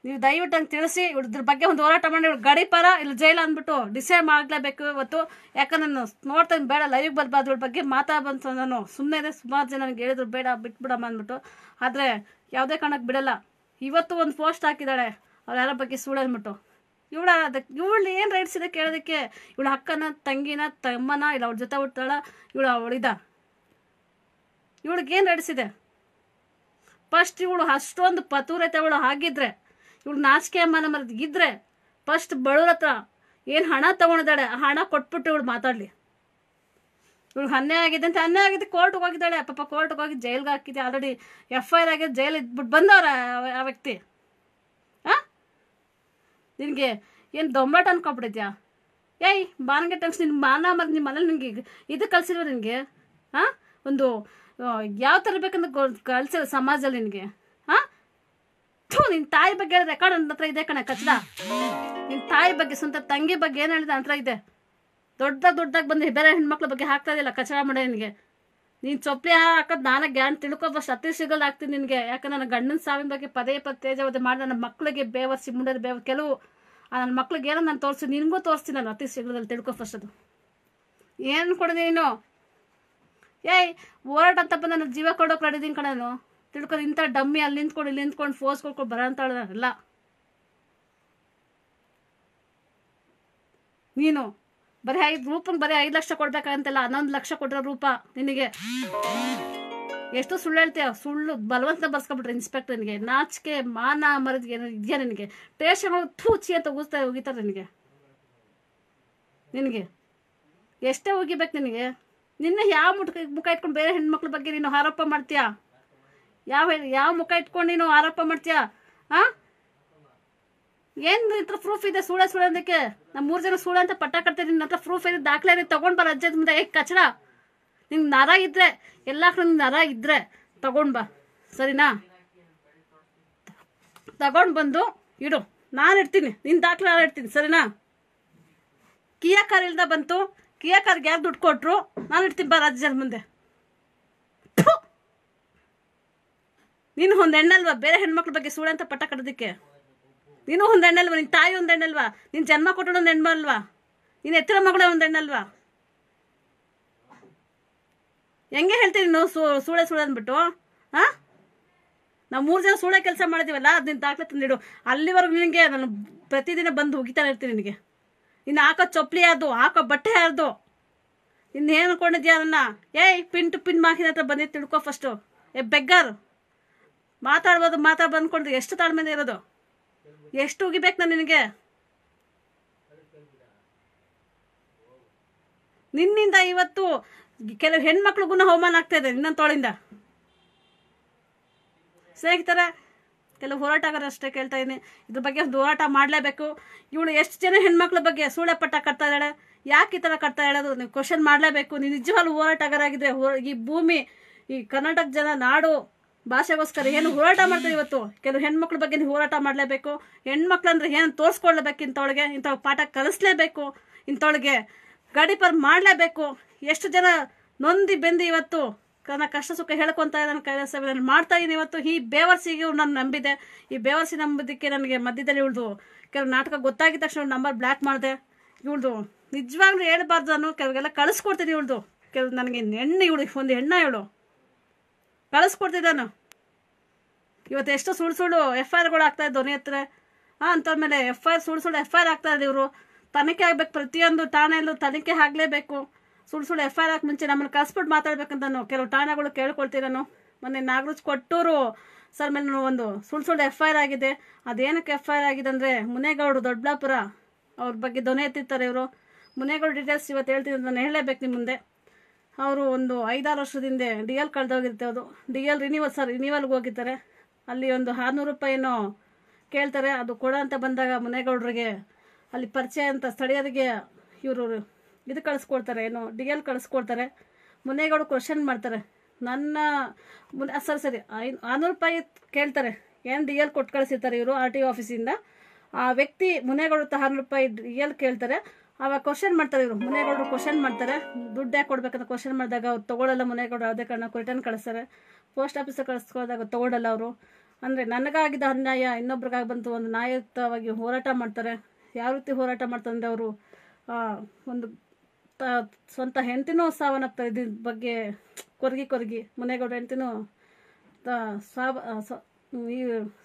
ನೀವು ದಯವಿಟ್ಟು ಹಂಗೆ ತಿಳಿಸಿ ಇದ್ರ ಬಗ್ಗೆ ಒಂದು ಹೋರಾಟ ಮಾಡಿ ಇವ್ಳು ಗಡಿಪಾರ ಇಲ್ಲ ಜೈಲು ಅಂದ್ಬಿಟ್ಟು ಡಿಸೈಡ್ ಮಾಡಲೇಬೇಕು ಇವತ್ತು. ಯಾಕಂದ್ರೆ ನಾನು ನೋಡ್ತಾ ಬೇಡ ಲೈವ್ ಬರ್ಬಾರ್ದು ಇವ್ರ ಬಗ್ಗೆ ಮಾತಾ ಬಂತು ನಾನು ಸುಮ್ಮನೆ ಸುಮಾರು ಜನ ನನಗೆ ಹೇಳಿದ್ರು, ಬೇಡ, ಬಿಟ್ಬಿಡಮ್ಮ ಅಂದ್ಬಿಟ್ಟು. ಆದರೆ ಯಾವುದೇ ಕಾರಣಕ್ಕೆ ಬಿಡಲ್ಲ. ಇವತ್ತು ಒಂದು ಪೋಸ್ಟ್ ಹಾಕಿದ್ದಾಳೆ ಅವ್ರು ಯಾರ ಬಗ್ಗೆ ಸುಳ್ಳು ಅಂದ್ಬಿಟ್ಟು. ಇವಳ ಅದಕ್ಕೆ ಇವಳು ಏನು ರೈಟ್ಸ್ ಇದೆ ಕೇಳೋದಕ್ಕೆ? ಇವಳ ಅಕ್ಕನ, ತಂಗಿನ, ತಮ್ಮನ, ಇಲ್ಲ ಅವ್ರ ಜೊತೆ ಹುಟ್ಟಾಳ ಇವಳು ಅವಳಿದ ಇವಳಿಗೆ ಏನು ರೈಟ್ಸ್ ಇದೆ? ಫಸ್ಟ್ ಇವಳು ಅಷ್ಟೊಂದು ಪತೂರತೆ ಅವಳು ಆಗಿದ್ರೆ ಇವಳು ನಾಚಿಕೆ ಅಮ್ಮನ ಮರದ ಇದ್ರೆ ಫಸ್ಟ್ ಬಡವ್ರ ಹತ್ರ ಏನು ಹಣ ತಗೊಂಡಿದ್ದಾಳೆ, ಆ ಹಣ ಕೊಟ್ಬಿಟ್ಟು ಇವಳು ಮಾತಾಡಲಿ. ಇವಳು ಅನ್ಯಾಯ ಆಗಿದೆ ಅಂತ ಅನ್ಯಾಯ ಆಗಿದೆ ಕೋರ್ಟ್ಗೆ ಹೋಗಿದ್ದಾಳೆ. ಪಾಪ ಕೋರ್ಟ್ಗೆ ಹೋಗಿ ಜೈಲ್ಗೆ ಹಾಕಿದೆ. ಆಲ್ರೆಡಿ ಎಫ್ ಐ ಆರ್ ಆಗಿದೆ ಜೈಲ್ ಇದ್ಬಿಟ್ಟು ಬಂದವ್ರ ಆ ವ್ಯಕ್ತಿ. ಹಾಂ ನಿನಗೆ ಏನು ದೊಂಬಾಟ ಅನ್ಕೊಬಿಟ್ಟಿದ್ಯಾ ಏಯ್ ಬಾನಗೆ ಟಂಗ್ಸ್ ನಿನ್ನ ಮಾನ ಮರ ನಿಮ್ಮ ಮನೇಲಿ ನಿನಗೆ ಇದು ಕಲ್ಸಿಲ್ವ ನಿನಗೆ? ಹಾಂ ಒಂದು ಯಾವ ಥರ ಬೇಕಂತ ಕಲಿಸಿಲ್ಲ ಸಮಾಜದಲ್ಲಿ ನಿನಗೆ. ಥೂ ನಿನ್ನ ತಾಯಿ ಬಗ್ಗೆ ಹೇಳಿದ ರೆಕಾರ್ಡ್ ನನ್ನ ಹತ್ರ ಇದೆ ಕಣ ಕಚ್ಚಡ ನಿನ್ ತಾಯಿ ಬಗ್ಗೆ, ಸ್ವಂತ ತಂಗಿ ಬಗ್ಗೆ ಏನು ಹೇಳಿದ ಹತ್ರ ಇದೆ? ದೊಡ್ಡದಾಗಿ ದೊಡ್ಡದಾಗಿ ಬಂದು ಬೇರೆ ಹೆಣ್ಮಕ್ಳ ಬಗ್ಗೆ ಹಾಕ್ತಾ ಇದೆಯಲ್ಲ ಕಚಡ ಮಾಡ ನಿನಗೆ? ನೀನು ಚೊಪ್ಲಿ ಹಾಕೋದು ನಾನೇ ಗ್ಯಾನ್ ತಿಳ್ಕೊಬ ಅತಿ ಸಿಗಲ್ ಆಗ್ತೀನಿ ನಿನಗೆ. ಯಾಕಂದ್ರೆ ನನ್ನ ಗಂಡನ ಸಾವಿನ ಬಗ್ಗೆ ಪದೇ ಪದೇ ತೇಜಾವಧಿ ಮಾಡಿ ನನ್ನ ಮಕ್ಕಳಿಗೆ ಬೇವರ್ಸಿ, ಮುಂಡದ ಬೇವ ಕೆಲವು ನನ್ನ ಮಕ್ಳಿಗೆ ಏನೋ ನಾನು ತೋರಿಸಿ, ನಿನಗೂ ತೋರಿಸ್ತೀನಿ ನಾನು ಅತಿ ಶೀಘ್ರದಲ್ಲಿ ತಿಳ್ಕೊ ಫಸ್ಟ್ ಅದು. ಏನು ಕೊಡಿದೆ ನೀನು? ಏಯ್, ಹೋರಾಟ ಅಂತ ನನ್ನ ಜೀವ ಕೊಡೋಕೆ ಕಡಿದೀನಿ ಕಣ ನಾನು. ತಿಳ್ಕೊಂಡು ಇಂಥ ಡಮ್ಮಿ ಅಲ್ಲಿ ನಿಂತ್ಕೊಂಡು, ಇಲ್ಲಿ ನಿಂತ್ಕೊಂಡು ಫೋಸ್ ಕೊಡ್ಕೊಂಡು ಬರೋ ಅಂತ ಅಲ್ಲ. ನೀನು ಬರೀ ಐದು ರೂಪಂಗೆ ಬರೀ ಐದು ಲಕ್ಷ ಕೊಡ್ಬೇಕಂತೆಲ್ಲ, ಹನ್ನೊಂದು ಲಕ್ಷ ಕೊಟ್ಟರೆ ರೂಪ ನಿನಗೆ. ಎಷ್ಟು ಸುಳ್ಳು ಹೇಳ್ತೀಯ? ಸುಳ್ಳು ಬಲವಂತ ಬರ್ಸ್ಕೊಬಿಟ್ರೆ ಇನ್ಸ್ಪೆಕ್ಟರ್ ನಿನಗೆ. ನಾಚಿಕೆ, ಮಾನ ಮರದಿಗೆ ಇದೆಯಾ ನಿನಗೆ? ಟೇಷನ್ಗಳು ಥೂಚಿ ಅಂತ ಉಗಿಸ್ತಾ ಹೋಗಿತಾರೆ ನಿನಗೆ. ನಿನಗೆ. ಎಷ್ಟೇ ಹೋಗಿಬೇಕು ನಿನಗೆ. ನಿನ್ನ ಯಾವ ಮುಟ್ಕ ಮುಖ ಇಟ್ಕೊಂಡು ಬೇರೆ ಹೆಣ್ಮಕ್ಳ ಬಗ್ಗೆ ನೀನು ಆರೋಪ ಮಾಡ್ತೀಯಾ? ಯಾವ ಯಾವ ಮುಖ ಇಟ್ಕೊಂಡು ನೀನು ಆರೋಪ ಮಾಡ್ತೀಯ? ಆ? ಏನು ಹತ್ರ ಪ್ರೂಫ್ ಇದೆ? ಸುಳ್ಳೆ ಸುಳ್ಳೆ ಅಂದಕ್ಕೆ? ನಮ್ಮ ಮೂರು ಜನ ಸುಳ್ಳು ಅಂತ ಪಟ್ಟ ಕಟ್ತೀನಿ ನಿನ್ನ ಹತ್ರ ಪ್ರೂಫ್ ಇದೆ. ದಾಖಲೆ ತಗೊಂಡ್ ಬರ ಅಜ್ಜದ ಮುಂದೆ. ಏ, ಕಚಡ! ನಿಂಗೆ ನರ ಇದ್ರೆ, ಎಲ್ಲ ಕಡೆ ನಿಂಗೆ ನರ ಇದ್ರೆ ತಗೊಂಡ್ ಬಾ. ಸರಿನಾ? ತಗೊಂಡ್ ಬಂದು ಇಡು. ನಾನು ಇಡ್ತೀನಿ. ನಿನ್ನ ದಾಖಲೆ ನಾನು ಇಡ್ತೀನಿ. ಸರಿನಾ? ಕಿಯಾ ಕಾರ್ ಇಲ್ದ ಬಂತು. ಕಿಯಾ ಕಾರ್ಗೆ ಯಾರು ದುಡ್ಡು ಕೊಟ್ರು? ನಾನು ಇಡ್ತೀನಿ ಬಾ ರಾಜ್ಯದ ಮುಂದೆ ಥು! ನೀನು ಒಂದು ಹೆಣ್ಣಲ್ವಾ? ಬೇರೆ ಹೆಣ್ಮಕ್ಳ ಬಗ್ಗೆ ಸುಳ್ಳಂತ ಪಟ್ಟ ಕಟ್ಟೋದಕ್ಕೆ ನೀನು ಒಂದು ಹೆಣ್ಣಲ್ವಾ? ನಿನ್ನ ತಾಯಿ ಒಂದು ಹೆಣ್ಣಲ್ವಾ? ನಿನ್ನ ಜನ್ಮ ಕೊಟ್ಟೋಣ ಒಂದು ಹೆಣ್ಣು ಅಲ್ವಾ ನೀನು ಎತ್ತರ ಮಗಳೇ ಒಂದು ಹೆಣ್ಣಲ್ವಾ? ಹೆಂಗೆ ಹೇಳ್ತೀನಿ ನೀನು ಸುಳೆ ಸುಳೆ ಅಂದ್ಬಿಟ್ಟು? ಹಾಂ ನಾವು ಮೂರು ಜನ ಸುಳೆ ಕೆಲಸ ಮಾಡಿದ್ದೀವಲ್ಲ ನಿನ್ನ ದಾಖಲೆ ತಂದಿಡು. ಅಲ್ಲಿವರೆಗೂ ನಿನಗೆ ನಾನು ಪ್ರತಿದಿನ ಬಂದು ಹೋಗಿತಾನೆ ಇರ್ತೀನಿ ನಿನಗೆ. ಇನ್ನು ಹಾಕೋ ಚೊಪ್ಲಿ ಯಾರ್ದು? ಹಾಕೋ ಬಟ್ಟೆ ಯಾರ್ದು? ಇನ್ನೇನು ಅನ್ಕೊಂಡಿದ್ಯಾ ನನ್ನ? ಏಯ್, ಪಿನ್ ಟು ಪಿನ್ ಮಾಕಿನ ಹತ್ರ ಬಂದಿದ್ದು ತಿಳ್ಕೊ ಫಸ್ಟು ಏ, ಬೆಗ್ಗಾರು. ಮಾತಾಡ್ಬೋದು ಮಾತಾಡ್ ಬಂದ್ಕೊಂಡು ಎಷ್ಟು ತಾಳ್ಮೆಯಿಂದ ಇರೋದು? ಎಷ್ಟು ಉಗಿಬೇಕು ನಾನು ನಿನಗೆ? ನಿನ್ನಿಂದ ಇವತ್ತು ಕೆಲವು ಹೆಣ್ಮಕ್ಳಿಗೂ ಅವಮಾನ ಆಗ್ತಾ ಇದೆ ನಿನ್ನ ತೋಳಿಂದ. ಸ್ನೇಹಿತರೆ, ಕೆಲವು ಹೋರಾಟಗಾರ ಅಷ್ಟೇ ಕೇಳ್ತಾ ಇದ್ದೀನಿ ಇದ್ರ ಬಗ್ಗೆ ಒಂದು ಹೋರಾಟ ಮಾಡಲೇಬೇಕು. ಇವಳು ಎಷ್ಟು ಜನ ಹೆಣ್ಮಕ್ಳ ಬಗ್ಗೆ ಸೂಳೆ ಪಟ್ಟ ಕಟ್ತಾ ಇದ್ದಾಳೆ? ಯಾಕೆ ಈ ಥರ ಕಟ್ತಾ ಹೇಳೋದು ನೀವು ಕ್ವಶನ್ ಮಾಡಲೇಬೇಕು. ನೀನು ನಿಜವಾಗ್ಲೂ ಹೋರಾಟಗಾರಾಗಿದ್ರೆ ಹೋ- ಈ ಭೂಮಿ, ಈ ಕರ್ನಾಟಕ ಜನ, ನಾಡು ಭಾಷೆಗೋಸ್ಕರ ಏನು ಹೋರಾಟ ಮಾಡ್ತಾರೆ ಇವತ್ತು? ಕೆಲವು ಹೆಣ್ಮಕ್ಳ ಬಗ್ಗೆ ಹೋರಾಟ ಮಾಡಲೇಬೇಕು. ಹೆಣ್ಮಕ್ಳು ಅಂದ್ರೆ ಏನು ತೋರಿಸ್ಕೊಳ್ಬೇಕು ಇಂಥವಳಿಗೆ? ಇಂಥವ್ ಪಾಠ ಕಲಿಸ್ಲೇಬೇಕು. ಇಂಥವಳಿಗೆ ಗಡಿಪರ್ ಮಾಡಲೇಬೇಕು. ಎಷ್ಟು ಜನ ನೊಂದಿ ಬೆಂದಿ ಇವತ್ತು ನನ್ನ ಕಷ್ಟ ಸುಖ ಹೇಳ್ಕೊಂತ ನನ್ನ ಕೈಲಾಸ ನಾನು ಮಾಡ್ತಾ ಇದ್ದೀನಿ ಇವತ್ತು. ಈ ಬೇವರ್ಸಿಗೆ ನಾನು ನಂಬಿದೆ. ಈ ಬೇವರ್ಸಿ ನಂಬೋದಕ್ಕೆ ನನಗೆ ಮಧ್ಯದಲ್ಲಿ ಉಳಿದು ಕೆಲವು ನಾಟಕ ಗೊತ್ತಾಗಿದ ತಕ್ಷಣ ನಂಬರ್ ಬ್ಲ್ಯಾಕ್ ಮಾಡಿದೆ. ಇವಳ್ದು ನಿಜವಾಗ್ಲೂ ಹೇಳ್ಬಾರ್ದು ನಾನು. ಕೆಲವೆಲ್ಲ ಕಳಿಸ್ಕೊಡ್ತೀನಿ ಇವಳ್ದು. ಕೆಲವು ನನಗೆ ಹೆಣ್ಣು ಇವಳು, ಒಂದು ಹೆಣ್ಣ ಇವಳು. ಕಳಿಸ್ಕೊಡ್ತಿದ್ದಾನು. ಇವತ್ತು ಎಷ್ಟು ಸುಳ್ಳು ಸುಳ್ಳು ಎಫ್ ಐ ಆರ್ಗಳು ಆಗ್ತಾ ಧ್ವನಿ ಹತ್ರ. ಹಾಂ ಅಂತಂದಮೇಲೆ ಎಫ್ ಐ ಆರ್ ಸುಳ್ಳು ಸುಳ್ಳು ಎಫ್ ಐ ಆರ್ ಆಗ್ತಾ ಇದೆ ಇವರು. ತನಿಖೆ ಆಗ್ಬೇಕು, ಪ್ರತಿಯೊಂದು ಠಾಣೆಯಲ್ಲೂ ತನಿಖೆ ಆಗಲೇಬೇಕು. ಸುಳ್ಳು ಸುಳ್ಳು ಎಫ್ ಐ ಆರ್ ಹಾಕಿ ಮುಂಚೆ ನಮ್ಮನ್ನು ಕಳ್ಸ್ಬಿಟ್ಟು ಮಾತಾಡ್ಬೇಕಂತ ನಾನು ಕೆಲವು ಠಾಣೆಗಳು ಕೇಳ್ಕೊಳ್ತೀನಿ ನಾನು ಮೊನ್ನೆ ನಾಗರಾಜ್ ಕೊಟ್ಟೂರು ಸರ್ ಮೇಲೆ ಒಂದು ಸುಳ್ಳು ಸುಳ್ಳು ಎಫ್ ಐ ಆರ್ ಆಗಿದೆ. ಅದೇನಕ್ಕೆ ಎಫ್ ಐ ಆರ್ ಆಗಿದೆ ಅಂದರೆ ಮುನೇಗೌಡರು ದೊಡ್ಡಬಳ್ಳಾಪುರ ಅವ್ರ ಬಗ್ಗೆ ಧ್ವನಿ ಎತ್ತಿರ್ತಾರೆ ಇವರು. ಮುನೇಗೌಡ ಡೀಟೇಲ್ಸ್ ಇವತ್ತು ಹೇಳ್ತೀನಿ ನಾನು ಹೇಳಲೇಬೇಕು ನಿಮ್ಮ ಮುಂದೆ. ಅವರು ಒಂದು ಐದಾರು ವರ್ಷದಿಂದ ಡಿ ಎಲ್ ಕಳೆದೋಗಿರುತ್ತೆ ಅದು. ಡಿ ಎಲ್ ರಿನಿವಲ್ ಸರ್ ರಿನಿವಲ್ಗೆ ಹೋಗಿರ್ತಾರೆ ಅಲ್ಲಿ ಒಂದು ಆರುನೂರು ರೂಪಾಯಿನೋ ಕೇಳ್ತಾರೆ. ಅದು ಕೊಡ ಅಂತ ಬಂದಾಗ ಮುನೇಗೌಡರಿಗೆ ಅಲ್ಲಿ ಪರಿಚಯ ಅಂತ ಸ್ಥಳೀಯರಿಗೆ ಇವರು ಇದು ಕಳಿಸ್ಕೊಡ್ತಾರೆ. ಏನು, ಡಿ ಎಲ್ ಕಳಿಸ್ಕೊಡ್ತಾರೆ. ಮುನೇಗೌಡ ಕ್ವಶನ್ ಮಾಡ್ತಾರೆ. ನನ್ನ ಮುನ್ ಸರಿ ಸರಿ ಐ ಆರುನೂರು ರೂಪಾಯಿ ಕೇಳ್ತಾರೆ. ಏನು ಡಿ ಎಲ್ ಕೊಟ್ಟು ಕಳಿಸಿರ್ತಾರೆ ಇವರು, ಆರ್ ಟಿ ಒ ಆಫೀಸಿಂದ ಆ ವ್ಯಕ್ತಿ ಮುನೇಗೌಡ ಆರುನೂರು ರೂಪಾಯಿ ಡಿ ಎಲ್ ಕೇಳ್ತಾರೆ. ಅವಾಗ ಕ್ವಶನ್ ಮಾಡ್ತಾರೆ ಇವರು. ಮುನೇಗೌಡರು ಕ್ವಶನ್ ಮಾಡ್ತಾರೆ. ದುಡ್ಡು ಯಾಕೆ ಕೊಡ್ಬೇಕಂತ ಕ್ವಶನ್ ಮಾಡಿದಾಗ ಅವ್ರು ತೊಗೊಳಲ್ಲ ಮುನೇಗೌಡರು ಯಾವುದೇ ಕಾರಣಕ್ಕೂ ರಿಟರ್ನ್ ಕಳಿಸ್ತಾರೆ. ಪೋಸ್ಟ್ ಆಫೀಸಿಗೆ ಕಳಿಸ್ಕೊಳ್ದಾಗ ತೊಗೊಳಲ್ಲ ಅವರು. ಅಂದರೆ ನನಗಾಗಿದ್ದ ಅನ್ಯಾಯ ಇನ್ನೊಬ್ರಿಗಾಗಿ ಬಂತು ಒಂದು ನ್ಯಾಯಯುತವಾಗಿ ಹೋರಾಟ ಮಾಡ್ತಾರೆ. ಯಾವ ರೀತಿ ಹೋರಾಟ ಮಾಡ್ತಾರೆ ಅಂದರೆ ಅವರು ಒಂದು ತ, ಸ್ವಂತ ಹೆಂಡತಿನೂ ಸಾವನ್ನಪ್ತಾರೆ. ಇದ್ರ ಬಗ್ಗೆ ಕೊರಗಿ ಕೊರಗಿ ಮುನೇಗೌಡ ಹೆಂಡತಿನೂ ಸಾವ ಈ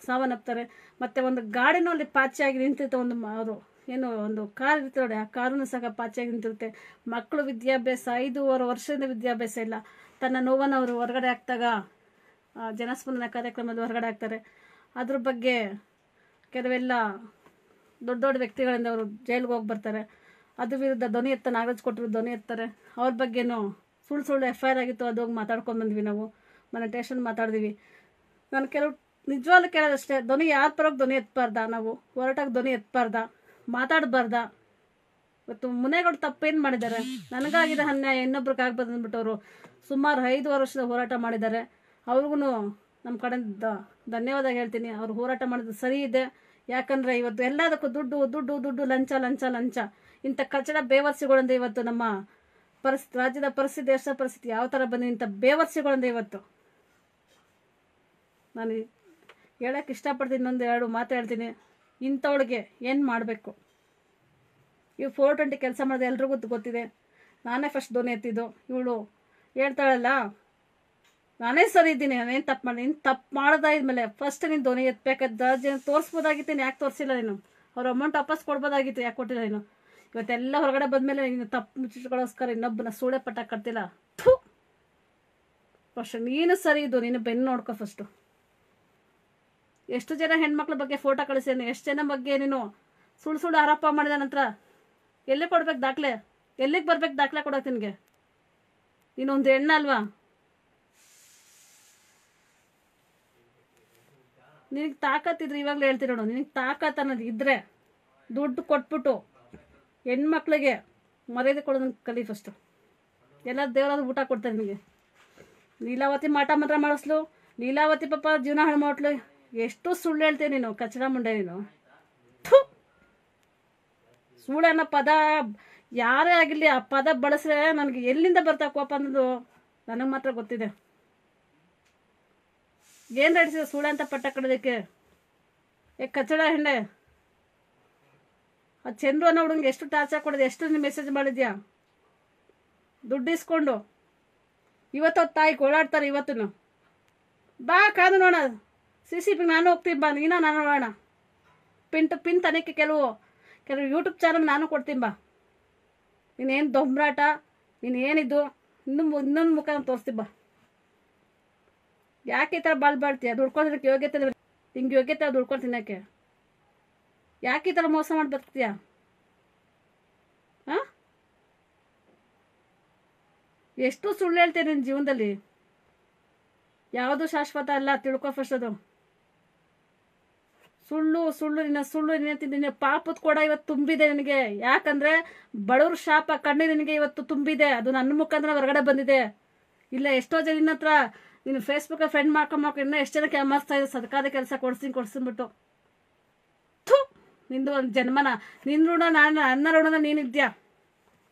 ಸಾವನ್ನಪ್ತಾರೆ. ಮತ್ತು ಒಂದು ಗಾಡಿನೂ ಅಲ್ಲಿ ಪಾಚಿಯಾಗಿ ನಿಂತಿತ್ತು ಒಂದು ಅವರು. ಏನು ಒಂದು ಕಾರ್ ಇರುತ್ತೆ ನೋಡಿ, ಆ ಕಾರನ್ನು ಸಹ ಪಾಚಿಯಾಗಿ ನಿಂತಿರುತ್ತೆ. ಮಕ್ಕಳು ವಿದ್ಯಾಭ್ಯಾಸ, ಐದೂವರೆ ವರ್ಷದಿಂದ ವಿದ್ಯಾಭ್ಯಾಸ ಇಲ್ಲ. ತನ್ನ ನೋವನ್ನು ಅವರು ಹೊರಗಡೆ ಹಾಕ್ದಾಗ ಜನಸ್ಪಂದನ ಕಾರ್ಯಕ್ರಮದಲ್ಲಿ ಹೊರಗಡೆ ಹಾಕ್ತಾರೆ. ಅದ್ರ ಬಗ್ಗೆ ಕೆಲವೆಲ್ಲ ದೊಡ್ಡ ದೊಡ್ಡ ವ್ಯಕ್ತಿಗಳಿಂದ ಅವರು ಜೈಲಿಗೆ ಹೋಗಿ ಬರ್ತಾರೆ. ಅದ್ರ ವಿರುದ್ಧ ಧ್ವನಿ ಎತ್ತ ನಾಗರಾಜ್ ಕೊಟ್ಟರು ಧ್ವನಿ ಎತ್ತಾರೆ. ಅವ್ರ ಬಗ್ಗೆನೂ ಸುಳ್ಳು ಸುಳ್ಳು ಎಫ್ ಐ ಆರ್ ಆಗಿತ್ತು, ಅದು ಹೋಗಿ ಮಾತಾಡ್ಕೊಂಡು ಬಂದ್ವಿ ನಾವು. ಮನೆ ಟೇಷನ್ ಮಾತಾಡಿದ್ವಿ. ನಾನು ಕೆಲವು, ನಿಜವಾಗ್ಲೂ ಕೇಳೋದಷ್ಟೇ, ಧ್ವನಿ ಯಾರ ಪರವಾಗಿ ಧ್ವನಿ ಎತ್ತಬಾರ್ದ? ನಾವು ಹೊರಟಾಗಿ ಧ್ವನಿ ಎತ್ತಬಾರ್ದ? ಮಾತಾಡಬಾರ್ದ. ಇವತ್ತು ಮುನೆಗಳು ತಪ್ಪೇನು ಮಾಡಿದ್ದಾರೆ ನನಗಾಗಿದ್ದ ಅನ್ಯಾಯ ಇನ್ನೊಬ್ರಿಗೆ ಆಗ್ಬಾರ್ದು ಅಂದ್ಬಿಟ್ಟು ಅವರು ಸುಮಾರು ಐದು ವರ್ಷದ ಹೋರಾಟ ಮಾಡಿದ್ದಾರೆ ಅವ್ರಿಗೂ ನಮ್ಮ ಕಡೆ ಧನ್ಯವಾದ ಹೇಳ್ತೀನಿ. ಅವ್ರು ಹೋರಾಟ ಮಾಡಿದ್ದು ಸರಿ ಇದೆ. ಯಾಕಂದರೆ ಇವತ್ತು ಎಲ್ಲದಕ್ಕೂ ದುಡ್ಡು ದುಡ್ಡು ದುಡ್ಡು, ಲಂಚ ಲಂಚ ಲಂಚ. ಇಂಥ ಕಚಡ ಬೇವರ್ಸಿಗಳಿಂದ ಇವತ್ತು ನಮ್ಮ ಪರಿಸ್ಥಿತಿ ರಾಜ್ಯದ ಪರಿಸ್ಥಿತಿ, ದೇಶದ ಪರಿಸ್ಥಿತಿ ಯಾವ ಥರ ಬಂದಿದೆ ಇಂಥ ಬೇವರ್ಸಿಗಳಿಂದ ಇವತ್ತು. ನಾನು ಹೇಳಕ್ಕೆ ಇಷ್ಟಪಡ್ತೀನಿ, ಇನ್ನೊಂದು ಎರಡು ಮಾತು ಹೇಳ್ತೀನಿ. ಇಂಥವಳಿಗೆ ಏನು ಮಾಡಬೇಕು? ಇವು ಫೋರ್ ಟ್ವೆಂಟಿ ಕೆಲಸ ಮಾಡೋದು ಎಲ್ರಿಗೂ ಗೊತ್ತಿದೆ. ನಾನೇ ಫಸ್ಟ್ ಧ್ವನಿ ಎತ್ತಿದ್ದು. ಇವಳು ಹೇಳ್ತಾಳಲ್ಲ, ನಾನೇ ಸರಿ ಇದ್ದೀನಿ ನಾನೇನು ತಪ್ಪು ಮಾಡಿ ನೀನು ತಪ್ಪು ಮಾಡೋದಾದ್ಮೇಲೆ ಫಸ್ಟ್ ನೀನು ಧ್ವನಿ ಎತ್ತಬೇಕಾದ ತೋರಿಸ್ಬೋದಾಗಿತ್ತು ನೀನು ಯಾಕೆ ತೋರಿಸಿಲ್ಲ ನೀನು? ಅವ್ರ ಅಮೌಂಟ್ ವಾಪಸ್ ಕೊಡ್ಬೋದಾಗಿತ್ತು, ಯಾಕೆ ಕೊಟ್ಟಿಲ್ಲ ನೀನು? ಇವತ್ತೆಲ್ಲ ಹೊರಗಡೆ ಬಂದಮೇಲೆ ನೀನು ತಪ್ಪು ಮುಚ್ಚಿಟ್ಕೊಳ್ಳೋಸ್ಕರ ಇನ್ನೊಬ್ಬನ ಸೂಳೆ ಪಟ್ಟ ಕಟ್ತಿಲ್ಲ. ಫಸ್ಟ್ ನೀನು ಸರಿ ಇದು ನೀನು ಬೆನ್ನು ನೋಡ್ಕೊ ಫಸ್ಟು ಎಷ್ಟು ಜನ ಹೆಣ್ಮಕ್ಳ ಬಗ್ಗೆ ಫೋಟೋ ಕಳಿಸಿದ್ದೀನಿ ಎಷ್ಟು ಜನ ಬಗ್ಗೆ ನೀನು? ಸುಳ್ಳು ಸುಳ್ಳು ಆರೋಪ ಮಾಡಿದ ನಂತರ ಎಲ್ಲಿ ಕೊಡ್ಬೇಕು ದಾಖಲೆ? ಎಲ್ಲಿಗೆ ಬರ್ಬೇಕು ದಾಖಲೆ ಕೊಡೋಕೆ ನಿನಗೆ ನೀನೊಂದು ಹೆಣ್ಣಲ್ವಾ ನಿನಗೆ ತಾಕತ್ತಿದ್ರೆ ಇವಾಗಲೇ ಹೇಳ್ತೀನಿ ನೋಡು. ನಿನಗೆ ತಾಕತ್ ಅನ್ನೋದು ಇದ್ರೆ ದುಡ್ಡು ಕೊಟ್ಬಿಟ್ಟು ಹೆಣ್ಮಕ್ಳಿಗೆ ಮರ್ಯಾದೆ ಕೊಡೋದನ್ನ ಕಲಿ ಫಸ್ಟು ಎಲ್ಲ ದೇವರಾದ ಊಟ ಕೊಡ್ತಾರೆ ನಿನಗೆ. ಲೀಲಾವತಿ ಮಾಟ ಮಾತ್ರ ಮಾಡಿಸ್ಲು. ಲೀಲಾವತಿ ಪಾಪ ಜೀವನ ಹಾಳು ಮಾಡ್ಲು. ಎಷ್ಟು ಸುಳ್ಳು ಹೇಳ್ತೀಯ ನೀನು? ಕಚಡ ಮುಂಡೆ ನೀನು. ಥು! ಸುಳ್ಳು ಅನ್ನೋ ಪದ ಯಾರೇ ಆಗಿರಲಿ ಆ ಪದ ಬಳಸ್ರೆ ನನಗೆ ಎಲ್ಲಿಂದ ಬರ್ತಾ ಕೋಪ ಅನ್ನೋದು ನನಗೆ ಮಾತ್ರ ಗೊತ್ತಿದೆ. ಏನು ನಡೆಸಿದೆ ಸುಳ್ಳು ಅಂತ ಪಟ್ಟ ಕಡೋದಕ್ಕೆ? ಏ, ಕಚಡ ಹೆಂಡೆ ಆ ಚಂದ್ರು ಅನ್ನೋ ಹುಡುಗಂಗೆ ಎಷ್ಟು ಟಾರ್ಚರ್ ಕೊಡೋದು? ಎಷ್ಟು ನೀನು ಮೆಸೇಜ್ ಮಾಡಿದ್ಯಾ? ದುಡ್ಡು ಇಸ್ಕೊಂಡು. ಇವತ್ತು ತಾಯಿ ಓಡಾಡ್ತಾರೆ ಇವತ್ತು ಬಾ, ಕಾದು ನೋಡ. ಸಿ ಸಿ ನಾನು ಹೋಗ್ತೀನಿ ಬಾ, ನೀನ ನಾನು ನೋಡೋಣ ಪಿನ್ ಟು ಪಿನ್ ತನಿಖೆ ಕೆಲವು ಕೆಲವು ಯೂಟ್ಯೂಬ್ ಚಾನಲ್ ನಾನು ಕೊಡ್ತೀನಿ ಬಾ. ನೀನೇನು ದೊಂಬರಾಟ ನೀನು ಏನಿದ್ದು ಇನ್ನು ಇನ್ನೊಂದು ಮುಖ ತೋರಿಸ್ತೀನಿ ಬಾ. ಯಾಕೆ ಈ ಥರ ಬಾಳ್ ಬಾಳ್ತೀಯ? ದುಡ್ಕೊಳೋದಕ್ಕೆ ಯೋಗ್ಯತೆ. ಹಿಂಗೆ ಯೋಗ್ಯತೆ ದುಡ್ಕೊಂಡು ತಿನ್ನೋಕ್ಕೆ. ಯಾಕೆ ಈ ಥರ ಮೋಸ ಮಾಡಿ ಬದುಕ್ತೀಯ ಹಾಂ? ಎಷ್ಟು ಸುಳ್ಳು ಹೇಳ್ತೀಯ ನಿನ್ನ ಜೀವನದಲ್ಲಿ? ಯಾವುದು ಶಾಶ್ವತ ಅಲ್ಲ, ತಿಳ್ಕೊ ಫಸ್ಟ್ ಅದು. ಸುಳ್ಳು ಸುಳ್ಳು ನಿನ್ನ ಸುಳ್ಳು ನಿನ್ನ ಪಾಪದ ಕೂಡ ಇವತ್ತು ತುಂಬಿದೆ ನಿನಗೆ. ಯಾಕಂದ್ರೆ ಬಡವ್ರ ಶಾಪ ಕಣ್ಣು ನಿನಗೆ ಇವತ್ತು ತುಂಬಿದೆ. ಅದು ನನ್ನ ಮುಖಾಂತರ ಹೊರಗಡೆ ಬಂದಿದೆ. ಇಲ್ಲ, ಎಷ್ಟೋ ಜನ ನಿನ್ನ ಹತ್ರ ನೀನು ಫೇಸ್ಬುಕ್ ಫ್ರೆಂಡ್ ಮಾಡ್ಕೊಂಡು ಇನ್ನೂ ಎಷ್ಟು ಜನಕ್ಕೆ ಅಮರ್ಸ್ತಾ ಇದೆ ಸದಕಾದ ಕೆಲಸ ಕೊಡ್ಸಿನ್ ಕೊಡ್ಸಿನ್ಬಿಟ್ಟು ಥೂ, ನಿಂದು ಒಂದು ಜನ್ಮನ. ನಿನ್ನ ಋಣ, ನಾನು ಅನ್ನ ಋಣನ ನೀನಿದ್ಯಾ?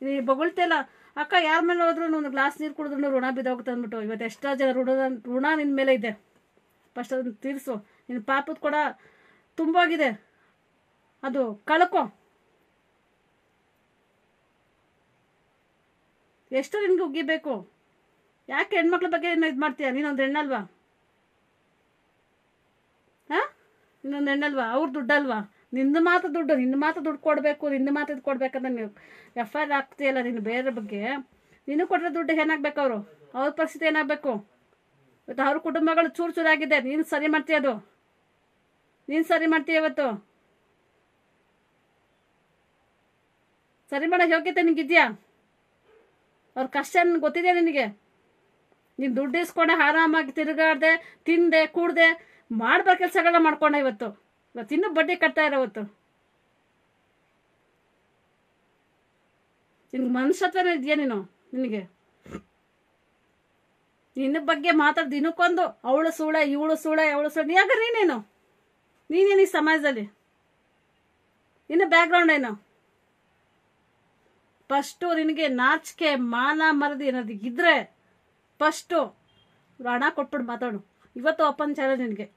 ನೀ ಬೊಗಳ್ತಿಯಲ್ಲ ಅಕ್ಕ, ಯಾರ ಮೇಲೆ ಹೋದ್ರು ಒಂದು ಗ್ಲಾಸ್ ನೀರು ಕುಡಿದ್ರು ಋಣ ಬಿದ್ದೋಗುತ್ತೆ ಅಂದ್ಬಿಟ್ಟು. ಇವತ್ತು ಎಷ್ಟೋ ಜನ ಋಣ ಋಣ ನಿನ್ನ ಮೇಲೆ ಇದೆ. ಫಸ್ಟ್ ಅದನ್ನು ತೀರಿಸು. ನಿನ್ನ ಪಾಪದ ಕೂಡ ತುಂಬೋಗಿದೆ. ಅದು ಕಳ್ಕೊ. ಎಷ್ಟು ನಿನ್ಗೆ ಉಗಿಬೇಕು ಯಾಕೆ ಹೆಣ್ಮಕ್ಳ ಬಗ್ಗೆ ಇದು ಮಾಡ್ತೀಯ? ನೀನೊಂದು ಹೆಣ್ಣಲ್ವಾ? ಹಾಂ? ನಿನ್ನೊಂದು ಹೆಣ್ಣಲ್ವಾ? ಅವ್ರ ದುಡ್ಡಲ್ವಾ? ನಿನ್ನ ಮಾತ್ರ ದುಡ್ಡು, ನಿನ್ನ ಮಾತ್ರ ದುಡ್ಡು ಕೊಡಬೇಕು, ನಿನ್ನ ಮಾತ್ರ ಇದು ಕೊಡ್ಬೇಕಂದ್ರೆ ನೀವು ಎಫ್ ಐ ಆರ್ ಆಗ್ತೀಯಲ್ಲ ನೀನು ಬೇರೆ ಬಗ್ಗೆ? ನೀನು ಕೊಟ್ಟರೆ ದುಡ್ಡು ಏನಾಗಬೇಕು ಅವರು? ಅವ್ರ ಪರಿಸ್ಥಿತಿ ಏನಾಗಬೇಕು? ಇವತ್ತು ಅವ್ರ ಕುಟುಂಬಗಳು ಚೂರು ಚೂರಾಗಿದೆ, ನೀನು ಸರಿ ಮಾಡ್ತೀಯ ಅದು? ನೀನು ಸರಿ ಮಾಡ್ತೀಯ ಇವತ್ತು? ಸರಿ ಮಾಡೋ ಯೋಗ್ಯತೆ ನಿನಗಿದ್ಯಾ ಅವ್ರ ಕಷ್ಟ ನಿನ್ಗೆ ಗೊತ್ತಿದೆ ನಿನಗೆ? ನೀನು ದುಡ್ಡು ಇಸ್ಕೊಂಡೆ, ಆರಾಮಾಗಿ ತಿರುಗಾಡ್ದೆ, ತಿಂದೆ, ಕೂಡ್ದೆ ಮಾಡ್ಬಾರ ಕೆಲಸಗಳನ್ನ ಮಾಡ್ಕೊಂಡೆ ಇವತ್ತು. ಇವತ್ತು ಇನ್ನೂ ಬಡ್ಡಿ ಕಟ್ತಾ ಇರೋ ಇವತ್ತು. ನಿನ್ಗೆ ಮನುಷ್ಯತ್ವನೇ ಇದೆಯಾ ನೀನು, ನಿನಗೆ? ನಿನ್ನ ಬಗ್ಗೆ ಮಾತಾಡ್ದು ದಿನಕ್ಕೊಂದು, ಅವಳು ಸೂಳೆ ಇವಳು ಸೂಳೆ ಅವಳು ಸೂಳೆ ಯಾಕ ನೀನೇನು? ನೀನೇನು ಈ ಸಮಾಜದಲ್ಲಿ. ನಿನ್ನ ಬ್ಯಾಕ್ಗ್ರೌಂಡ್ ಏನು? ಫಸ್ಟು ನಿನಗೆ ನಾಚಿಕೆ, ಮಾನ, ಮರದಿ ಏನಾದ್ರು ಇದ್ರೆ ಫಸ್ಟು ಹಣ ಕೊಟ್ಬಿಡು, ಮಾತಾಡು. ಇವತ್ತು ಓಪನ್ ಚಾಲೆಂಜ್ ನಿನಗೆ.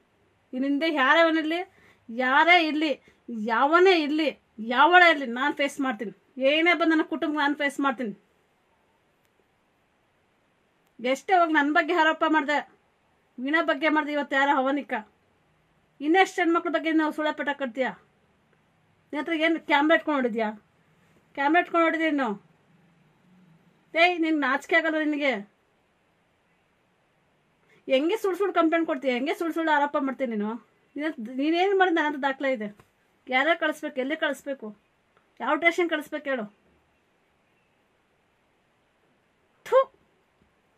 ಇನ್ನಿಂದೆ ಯಾರೇ ಅವನಿರಲಿ ಯಾರೇ ಇರಲಿ, ಯಾವನೇ ಇರಲಿ, ಯಾವಳೇ ಇರಲಿ, ನಾನು ಫೇಸ್ ಮಾಡ್ತೀನಿ. ಏನೇ ಬಂದು ನನ್ನ ಕುಟುಂಬ ನಾನು ಫೇಸ್ ಮಾಡ್ತೀನಿ. ಎಷ್ಟೇ ಹೋಗಿ ನನ್ನ ಬಗ್ಗೆ ಆರೋಪ ಮಾಡಿದೆ ವೀಣಾ ಬಗ್ಗೆ ಮಾಡಿದೆ, ಇವತ್ತು ಯಾರೋ ಹವನಿಕ. ಇನ್ನೆಷ್ಟು ಹೆಣ್ಮಕ್ಳ ಬಗ್ಗೆ ನಾವು ಸುಳ್ಳೆ ಪಟ ಕಟ್ತೀಯ? ನಿನ್ನ ಹತ್ರ ಏನು ಕ್ಯಾಮ್ರಾ ಇಟ್ಕೊಂಡು ನೋಡಿದ್ಯಾ ಕ್ಯಾಮ್ರಾ ಇಟ್ಕೊಂಡು ನೋಡಿದ್ಯಾ ನೀನು ಏಯ್ ನಿನ್ಗೆ ನಾಚಿಕೆ ಆಗಲ್ಲ ನಿನಗೆ? ಹೆಂಗೆ ಸುಳ್ಳು ಸುಳ್ಳು ಕಂಪ್ಲೇಂಟ್ ಕೊಡ್ತೀಯ? ಹೆಂಗೆ ಸುಳ್ಳು ಸುಳ್ಳು ಆರೋಪ ಮಾಡ್ತೀನಿ ನೀನು? ನೀನು ನೀನೇನು ಮಾಡಿದ ನನ್ನ ದಾಖಲೆ ಇದೆ? ಯಾರ್ಯಾರು ಕಳಿಸ್ಬೇಕು, ಎಲ್ಲಿ ಕಳಿಸ್ಬೇಕು? ಯಾವ ಟೇಷನ್ ಕಳಿಸ್ಬೇಕು ಹೇಳು? ಥೂ!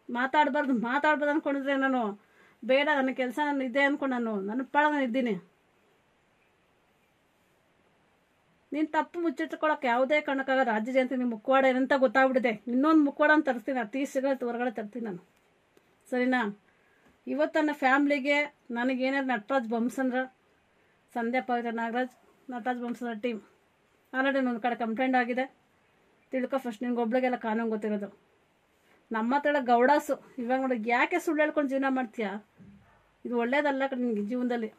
ಮಾತಾಡಬಾರ್ದು, ಮಾತಾಡ್ಬಾರ್ದು ಅಂದ್ಕೊಂಡಿದ್ರೆ ನಾನು. ಬೇಡ, ನನ್ನ ಕೆಲಸ ನಾನು ಇದೆ ಅಂದ್ಕೊಂಡು ನಾನು, ನನ್ನ ಪಾಡ ನಾನು ನೀನು ತಪ್ಪು ಮುಚ್ಚಿಟ್ಕೊಳಕ್ಕೆ ಯಾವುದೇ ಕಾರಣಕ್ಕಾಗ ರಾಜ್ಯ ಜಯಂತಿ ನಿಮ್ಮ ಮುಖವಾಡ ಏನಂತ ಗೊತ್ತಾಗ್ಬಿಟ್ಟಿದೆ. ಇನ್ನೊಂದು ಮುಖವಾಡ ಅಂತ ತರಿಸ್ತೀನಿ. ಆ ತೀಸ್ ಸಿಗತ್ತೆ ಹೊರಗಡೆ ತರ್ತೀನಿ ನಾನು. ಸರಿನಾ? ಇವತ್ತು ನನ್ನ ಫ್ಯಾಮ್ಲಿಗೆ ನನಗೇನಾದ್ರು ನಟರಾಜ್ ಬಂಸಂದ್ರ ಸಂಧ್ಯಾ ಪವಿತ್ರ ನಾಗರಾಜ್, ನಟರಾಜ್ ಬಂಸಂದ್ರ ಟೀಮ್. ಆಲ್ರೆಡಿ ಒಂದು ಕಡೆ ಕಂಪ್ಲೇಂಟ್ ಆಗಿದೆ. ತಿಳ್ಕೊ ಫಸ್ಟ್ ನಿನ್ಗೆ ಒಬ್ಳಿಗೆಲ್ಲ ಕಾನೂನು ಗೊತ್ತಿರೋದು. ನಮ್ಮ ತಳ ಗೌಡಾಸು. ಇವಾಗ ನೋಡಿ, ಯಾಕೆ ಸುಳ್ಳು ಹೇಳ್ಕೊಂಡು ಜೀವನ ಮಾಡ್ತೀಯಾ? ಇದು ಒಳ್ಳೇದಲ್ಲ ಕಣ ನಿನಗೆ ಜೀವನದಲ್ಲಿ.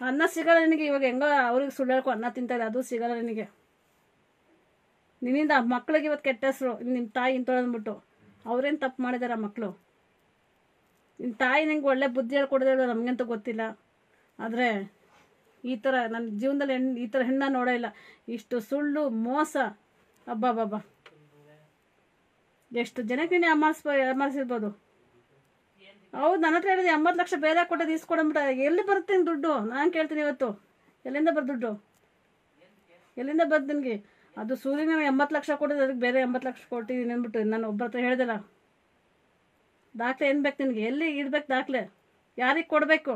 ಅನ್ನ ಸಿಗಲ್ಲ ನಿನಗೆ, ಇವಾಗ ಹೆಂಗೋ ಅವ್ರಿಗೆ ಸುಳ್ಳು ಹೇಳ್ಕೊ ಅನ್ನ ತಿಂತಾರೆ, ಅದು ಸಿಗಲ್ಲ ನಿನಗೆ. ನಿನ್ನಿಂದ ಮಕ್ಳಿಗೆ ಇವತ್ತು ಕೆಟ್ಟ ಹೆಸರು ನಿಮ್ಮ ತಾಯಿ ಇಂತೊಳಂದ್ಬಿಟ್ಟು ಅವ್ರೇನು ತಪ್ಪು ಮಾಡಿದಾರೆ ಆ ಮಕ್ಕಳು ನಿಮ್ಮ ತಾಯಿ ನಿಂಗೆ ಒಳ್ಳೆ ಬುದ್ಧಿ ಹೇಳ್ಕೊಡೋದು ನಮಗಂತೂ ಗೊತ್ತಿಲ್ಲ. ಆದರೆ ಈ ಥರ ನನ್ನ ಜೀವನದಲ್ಲಿ ಹೆಣ್ಣು ಈ ಥರ ಹೆಣ್ಣ ನೋಡೇ ಇಲ್ಲ. ಇಷ್ಟು ಸುಳ್ಳು, ಮೋಸ. ಅಬ್ಬಬ್ಬಬ್ಬ. ಎಷ್ಟು ಜನಕ್ಕೆ ನೀನು ಅಮಾರಿಸ್ಬೋ ಅಮಾರಿಸಿರ್ಬೋದು? ಹೌದು, ನನ್ನ ಹತ್ರ ಹೇಳಿದೆ, ಎಂಬತ್ತು ಲಕ್ಷ ಬೇರೆ ಕೊಟ್ಟದ್ದು ಇಸ್ಕೊಡಂಬಿಟ್ಟ ಎಲ್ಲಿ ಬರುತ್ತೆ ನಿನ್ ದುಡ್ಡು? ನಾನು ಕೇಳ್ತೀನಿ ಇವತ್ತು. ಎಲ್ಲಿಂದ ಬರ್ ದುಡ್ಡು? ಎಲ್ಲಿಂದ ಬರ್ದು ನಿನಗೆ? ಅದು ಸೂರ್ಯನ ಎಂಬತ್ತು ಲಕ್ಷ ಕೊಡೋದು ಅದಕ್ಕೆ ಬೇರೆ ಎಂಬತ್ತು ಲಕ್ಷ ಕೊಟ್ಟಿದ್ದೀನಿ ಅಂದ್ಬಿಟ್ಟು. ನಾನು ಒಬ್ಬರ ಹತ್ರ ಹೇಳ್ದಲ್ಲ. ದಾಖಲೆ ಏನು ಬೇಕು ನಿನಗೆ? ಎಲ್ಲಿ ಇಡ್ಬೇಕು ದಾಖಲೆ? ಯಾರಿಗೆ ಕೊಡಬೇಕು?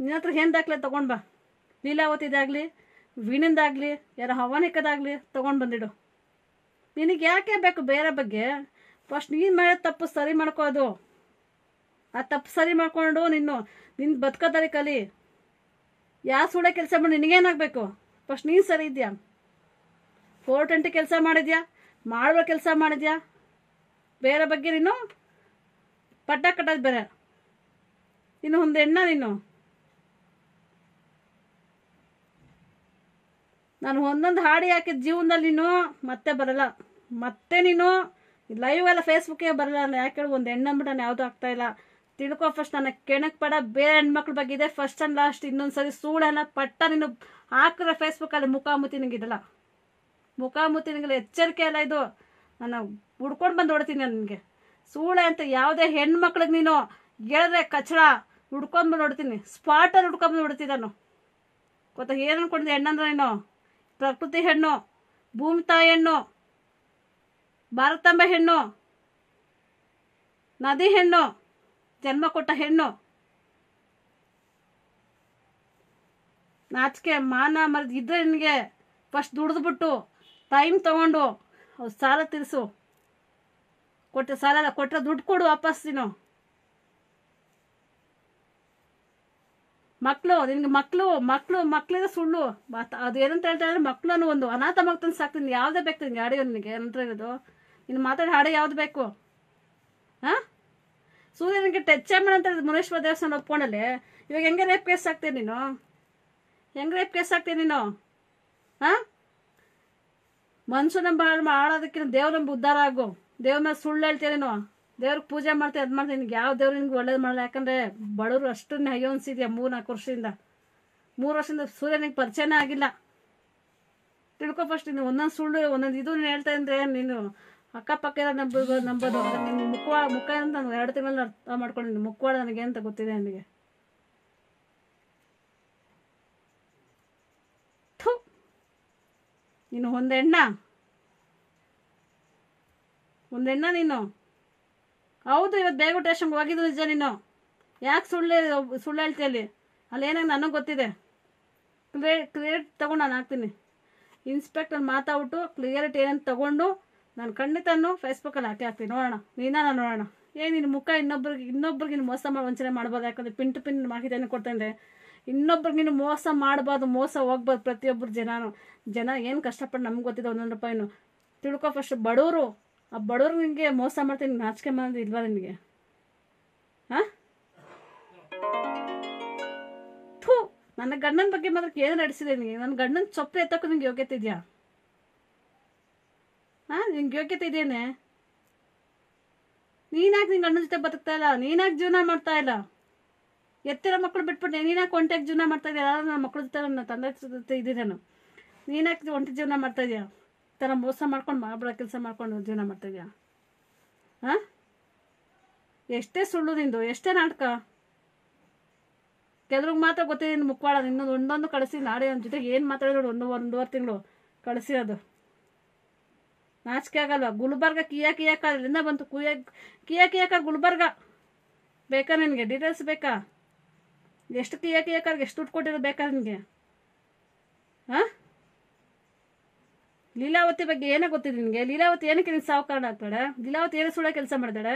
ನಿನ್ನ ಹತ್ರ ಏನು ದಾಖಲೆ ತೊಗೊಂಡು ಬಾ. ಲೀಲಾವತಿದಾಗಲಿ, ವೀಣಿಂದಾಗಲಿ, ಯಾರ ಹವಾನಿಕದಾಗಲಿ ತೊಗೊಂಡು ಬಂದಿಡು. ನಿನಗೆ ಯಾಕೆ ಬೇಕು ಬೇರೆ ಬಗ್ಗೆ? ಫಸ್ಟ್ ನೀನು ಮಾಡೋ ತಪ್ಪು ಸರಿ ಮಾಡ್ಕೋದು ಆ ತಪ್ಪು ಸರಿ ಮಾಡ್ಕೊಂಡು ನಿನ್ನು ನಿನ್ನ ಬದುಕೋದಾರಿ ಕಲಿ. ಯಾವ ಸುಳೆ ಕೆಲಸ ಮಾಡಿ ನಿನಗೇನಾಗಬೇಕು? ಫಸ್ಟ್ ನೀನು ಸರಿ ಇದೆಯಾ? ಫೋರ್ ಟ್ವೆಂಟಿ ಕೆಲಸ ಮಾಡಿದ್ಯಾ? ಮಾಡುವ ಕೆಲಸ ಮಾಡಿದ್ಯಾ? ಬೇರೆ ಬಗ್ಗೆ ನೀನು ಪಟ್ಟ ಕಟ್ಟೋದು ಬೇರೆ. ಇನ್ನು ಒಂದು ಹೆಣ್ಣ ನೀನು. ನಾನು ಒಂದೊಂದು ಹಾಡಿ ಹಾಕಿದ ಜೀವನದಲ್ಲಿ ನೀನು ಮತ್ತೆ ಬರಲ್ಲ. ಮತ್ತೆ ನೀನು ಲೈವ್ ಎಲ್ಲ ಫೇಸ್ಬುಕ್ಗೆ ಬರಲ್ಲ ನಾನು ಯಾಕೆ ಹೇಳಿ, ಒಂದು ಹೆಣ್ಣಂಬಿಟ್ಟು ನಾನು ಯಾವುದೂ ಆಗ್ತಾ ಇಲ್ಲ. ತಿಳ್ಕೊ ಫಸ್ಟ್ ನನ್ನ ಕೆಣಕ್ ಪಡ, ಬೇರೆ ಹೆಣ್ಮಕ್ಳ ಬಗ್ಗೆ ಇದೆ. ಫಸ್ಟ್ ಆ್ಯಂಡ್ ಲಾಸ್ಟ್ ಇನ್ನೊಂದು ಸರಿ ಸುಳ್ಳನ್ನ ಪಟ್ಟ ನೀನು ಹಾಕಿದ್ರೆ ಫೇಸ್ಬುಕ್ಕಲ್ಲಿ ಮುಖಾಮುಖಿ ನಿಂಗಿಡಲ್ಲ ಮುಖಾಮುಖಿ ನಿಂಗೆಲ್ಲ ಎಚ್ಚರಿಕೆ ಅಲ್ಲ ಇದು. ನಾನು ಹುಡ್ಕೊಂಡು ಬಂದು ಹೊಡ್ತೀನಿ ನನಗೆ. ಸೂಳೆ ಅಂತ ಯಾವುದೇ ಹೆಣ್ಮಕ್ಳಿಗೆ ನೀನು ಹೇಳಿದ್ರೆ ಕಚಡ ಹುಡ್ಕೊಂಡು ಬಂದು ಹೊಡ್ತೀನಿ. ಸ್ಪಾಟಲ್ಲಿ ಹುಡ್ಕೊಂಡ್ಬಂದು ಹೊಡ್ತೀನಿ ನಾನು. ಗೊತ್ತಾ? ಏನು ಅನ್ಕೊಂಡಿದ್ದೆ ಹೆಣ್ಣಂದ್ರೆ ನೀನು? ಪ್ರಕೃತಿ ಹೆಣ್ಣು, ಭೂಮಿ ತಾಯಿ ಹೆಣ್ಣು, ಭಾರತಾಂಬ ಹೆಣ್ಣು, ನದಿ ಹೆಣ್ಣು, ಜನ್ಮ ಕೊಟ್ಟ ಹೆಣ್ಣು. ನಾಚಿಕೆ, ಮಾನ ಮರದ ಇದ್ರೆ ನಿನಗೆ ಫಸ್ಟ್ ದುಡಿದ್ಬಿಟ್ಟು ಟೈಮ್ ತಗೊಂಡು, ಸಾಲ ತೀರಿಸು. ಕೊಟ್ಟ ಸಾಲ ಕೊಟ್ಟರೆ ದುಡ್ಡು ಕೊಡು ವಾಪಸ್ ನೀನು. ಮಕ್ಕಳು ನಿನ್ಗೆ ಮಕ್ಕಳು ಮಕ್ಕಳು ಮಕ್ಕಳಿಗೆ ಸುಳ್ಳು. ಅದು ಏನಂತ ಹೇಳ್ತಾ ಇದ್ರೆ ಮಕ್ಕಳನ್ನು ಒಂದು ಅನಾಥ ಮಕ್ಕಳನ್ನ ಸಾಕ್ತೀನಿ. ಯಾವುದೇ ಬೇಕು ನಿನ್ಗೆ ಆಡಿಯೋ ನಿನಗೆ ಏನಂತ ಇರೋದು ನೀನು ಮಾತಾಡಿ ಹಾಡು ಯಾವ್ದು ಬೇಕು? ಹಾಂ? ಸೂರ್ಯನಿಗೆ ಟಚ್ ಮಾಡ ಅಂತ ಮುನೇಶ್ವರ ದೇವಸ್ಥಾನ ಒಪ್ಕೊಂಡಲ್ಲಿ ಇವಾಗ ಹೆಂಗೆ ರೇಪ್ ಕೇಸ್ ಹಾಕ್ತೀನಿ ನೀನು? ಹೆಂಗೆ ರೇಪ್ ಕೇಸ್ ಹಾಕ್ತೀನಿ ನೀನು? ಹಾಂ? ಮನುಷ್ಯನ ಬಾಳ್ ಮಾಡೋದಕ್ಕಿಂತ ದೇವ್ರ ಉದ್ಧಾರ ಆಗು. ದೇವ್ರ ಮೇಲೆ ಸುಳ್ಳು ಹೇಳ್ತೀಯ ನೀನು? ದೇವ್ರಿಗೆ ಪೂಜೆ ಮಾಡ್ತೀಯ ಅದು ಮಾಡ್ತೀನಿ. ನಿನ್ಗೆ ಯಾವ ದೇವ್ರು ನಿನ್ಗೆ ಒಳ್ಳೇದು ಮಾಡಲ್ಲ. ಯಾಕಂದ್ರೆ ಬಡವರು ಅಷ್ಟು ಅಯ್ಯೋ ಅನ್ಸಿದ್ಯಾ ಮೂರು ನಾಲ್ಕು ವರ್ಷದಿಂದ. ಮೂರು ವರ್ಷದಿಂದ ಸೂರ್ಯ ನಿಂಗೆ ಪರಿಚಯನೇ ಆಗಿಲ್ಲ. ತಿಳ್ಕೊ ಫಸ್ಟ್ ನೀನು ಒಂದೊಂದು ಸುಳ್ಳು, ಒಂದೊಂದು ಇದು ನೀನು ಹೇಳ್ತಾ ಅಂದ್ರೆ ನೀನು ಅಕ್ಕಪಕ್ಕ ಎಲ್ಲ ನಂಬೋದು ನಂಬೋದು ನಿನ್ನ ಮುಖ ಮುಖ ಅಂತ ಎರಡು ತಿಂಗಳಲ್ಲಿ ಅರ್ಥ ಮಾಡ್ಕೊಂಡಿದ್ದೀನಿ ಮುಖವಾಡ ನನಗೆ ಅಂತ ಗೊತ್ತಿದೆ ನನಗೆ. ನೀನು ಒಂದೆಣ್ಣ. ಒಂದೆಣ್ಣ ನೀನು. ಹೌದು, ಇವತ್ತು ಬೇಗ ಟೇಷನ್ಗೆ ಹೋಗಿದ್ದು ನಿಜ ನೀನು. ಯಾಕೆ ಸುಳ್ಳು ಸುಳ್ಳು ಹೇಳ್ತೀಯ ಅಲ್ಲಿ? ಏನಾಗ ನನಗೆ ಗೊತ್ತಿದೆ? ಕ್ಲಿಯರ್ ಕ್ಲಿಯರ್ ತಗೊಂಡು ನಾನು ಹಾಕ್ತೀನಿ. ಇನ್ಸ್ಪೆಕ್ಟರ್ ಮಾತಾಡ್ಬಿಟ್ಟು ಕ್ಲಿಯರಿಟಿ ಏನಂತ ತಗೊಂಡು ನಾನು ಖಂಡಿತನು ಫೇಸ್ಬುಕ್ಕಲ್ಲಿ ಹಾಕಿ ಹಾಕ್ತೀನಿ. ನೋಡೋಣ. ನೀನ ನಾನು ನೋಡೋಣ. ಏ ನಿನ್ನ ಮುಖ ಇನ್ನೊಬ್ರಿಗೆ ಇನ್ನೊಬ್ರಿಗೆ ನೀನು ಮೋಸ ಮಾಡಿ, ವಂಚನೆ ಮಾಡ್ಬೋದು. ಯಾಕಂದರೆ ಪಿನ್ ಟು ಪಿನ್ ಮಾಹಿತಿಯನ್ನು ಕೊಡ್ತಂದೆ ಇನ್ನೊಬ್ರಿಗೆ ನೀನು ಮೋಸ ಮಾಡಬಾರ್ದು, ಮೋಸ ಹೋಗ್ಬಾರ್ದು ಪ್ರತಿಯೊಬ್ಬರು ಜನನು. ಜನ ಏನು ಕಷ್ಟಪಟ್ಟು ನಮ್ಗೆ ಗೊತ್ತಿದೆ ಒಂದೊಂದು ರೂಪಾಯಿನು. ತಿಳ್ಕೊ ಫಸ್ಟ್ ಬಡವರು. ಆ ಬಡವ್ರಿಗೆ ನಿನಗೆ ಮೋಸ ಮಾಡ್ತೀನಿ ನಾಚಿಕೆ ಮಾಡೋದು ಇಲ್ವಾ ನಿನಗೆ? ಹಾಂ? ಥೂ, ನನ್ನ ಗಂಡನ ಬಗ್ಗೆ ಮಾತ್ರ ಏನು ನಡೆಸಿದೆ ನಿನಗೆ. ನನ್ನ ಗಂಡನ ಸೊಪ್ಪು ಎತ್ತಕ್ಕೂ ನಿಂಗೆ ಯೋಗ್ಯತೆ ಇದೆಯಾ? ಹಾಂ, ನಿಂಗೆ ಯೋಗ್ಯತೆ ಇದೆಯೇನೆ ನೀನಾಗಿ ನಿನ್ನ ಗಂಡನ ಜೊತೆ ಬದುಕ್ತಾ ಇಲ್ಲ, ನೀನಾಗಿ ಜೀವನ ಮಾಡ್ತಾ ಇಲ್ಲ. ಎತ್ತಿರೋ ಮಕ್ಕಳು ಬಿಟ್ಬಿಟ್ಟು ನೀನಾಗಿ ಒಂಟಿಯಾಗಿ ಜೀವನ ಮಾಡ್ತಾ ಇದೆಯಾ? ನನ್ನ ಮಕ್ಕಳ ಜೊತೆ ನನ್ನ ತಂದೆ ಜೊತೆ ಇದ್ದೀನಿ ನೀನಾಗಿ ಒಂಟಿ ಜೀವನ ಮಾಡ್ತಾ ಇದೆಯಾ? ಥರ ಮೋಸ ಮಾಡ್ಕೊಂಡು ಮಾಡಬೇಡ ಕೆಲಸ ಮಾಡ್ಕೊಂಡು ಜೀವನ ಮಾಡ್ತಿದ್ಯಾ? ಹಾಂ ಎಷ್ಟೇ ಸುಳ್ಳು ನಿಂದು, ಎಷ್ಟೇ ನಾಟಕ. ಕೆಲವ್ರಿಗೆ ಮಾತ್ರ ಗೊತ್ತಿದೆ ನಿನ್ನ ಮುಖವಾಡ ಇನ್ನೊಂದು ಒಂದೊಂದು ಕಳಿಸಿ ನಾಳೆ ನನ್ನ ಜೊತೆಗೆ ಏನು ಮಾತಾಡಿದ್ರು ಒಂದು ಒಂದೂವರೆ ತಿಂಗಳು ಕಳಿಸಿರೋದು ನಾಚಿಕೆ ಆಗಲ್ವಾ? ಗುಲ್ಬರ್ಗ ಕಿಯಾ ಕಿಯಾಕ ಅದರಿಂದ ಬಂತು. ಕುಯ, ಕಿಯಾ ಕಿಯಾಕ ಗುಲ್ಬರ್ಗ. ಬೇಕಾ ನಿನಗೆ? ಡೀಟೇಲ್ಸ್ ಬೇಕಾ? ಎಷ್ಟು ಕಿಯಾ ಕಿಯಾಕಾರ್ಗೆ ಎಷ್ಟು ದುಡ್ಡು ಕೊಟ್ಟಿರೋದು ಬೇಕಾ ನಿನಗೆ? ಹಾಂ ಲೀಲಾವತಿ ಬಗ್ಗೆ ಏನೋ ಗೊತ್ತಿದೆ ನಿನಗೆ? ಲೀಲಾವತಿ ಏನಕ್ಕೆ ನಿನ್ ಸಾವು ಕಾರಣ ಆಗ್ತಾಳೆ? ಲೀಲಾವತಿ ಏನೋ ಸುಳ್ಳ ಕೆಲಸ ಮಾಡ್ತಾಳೆ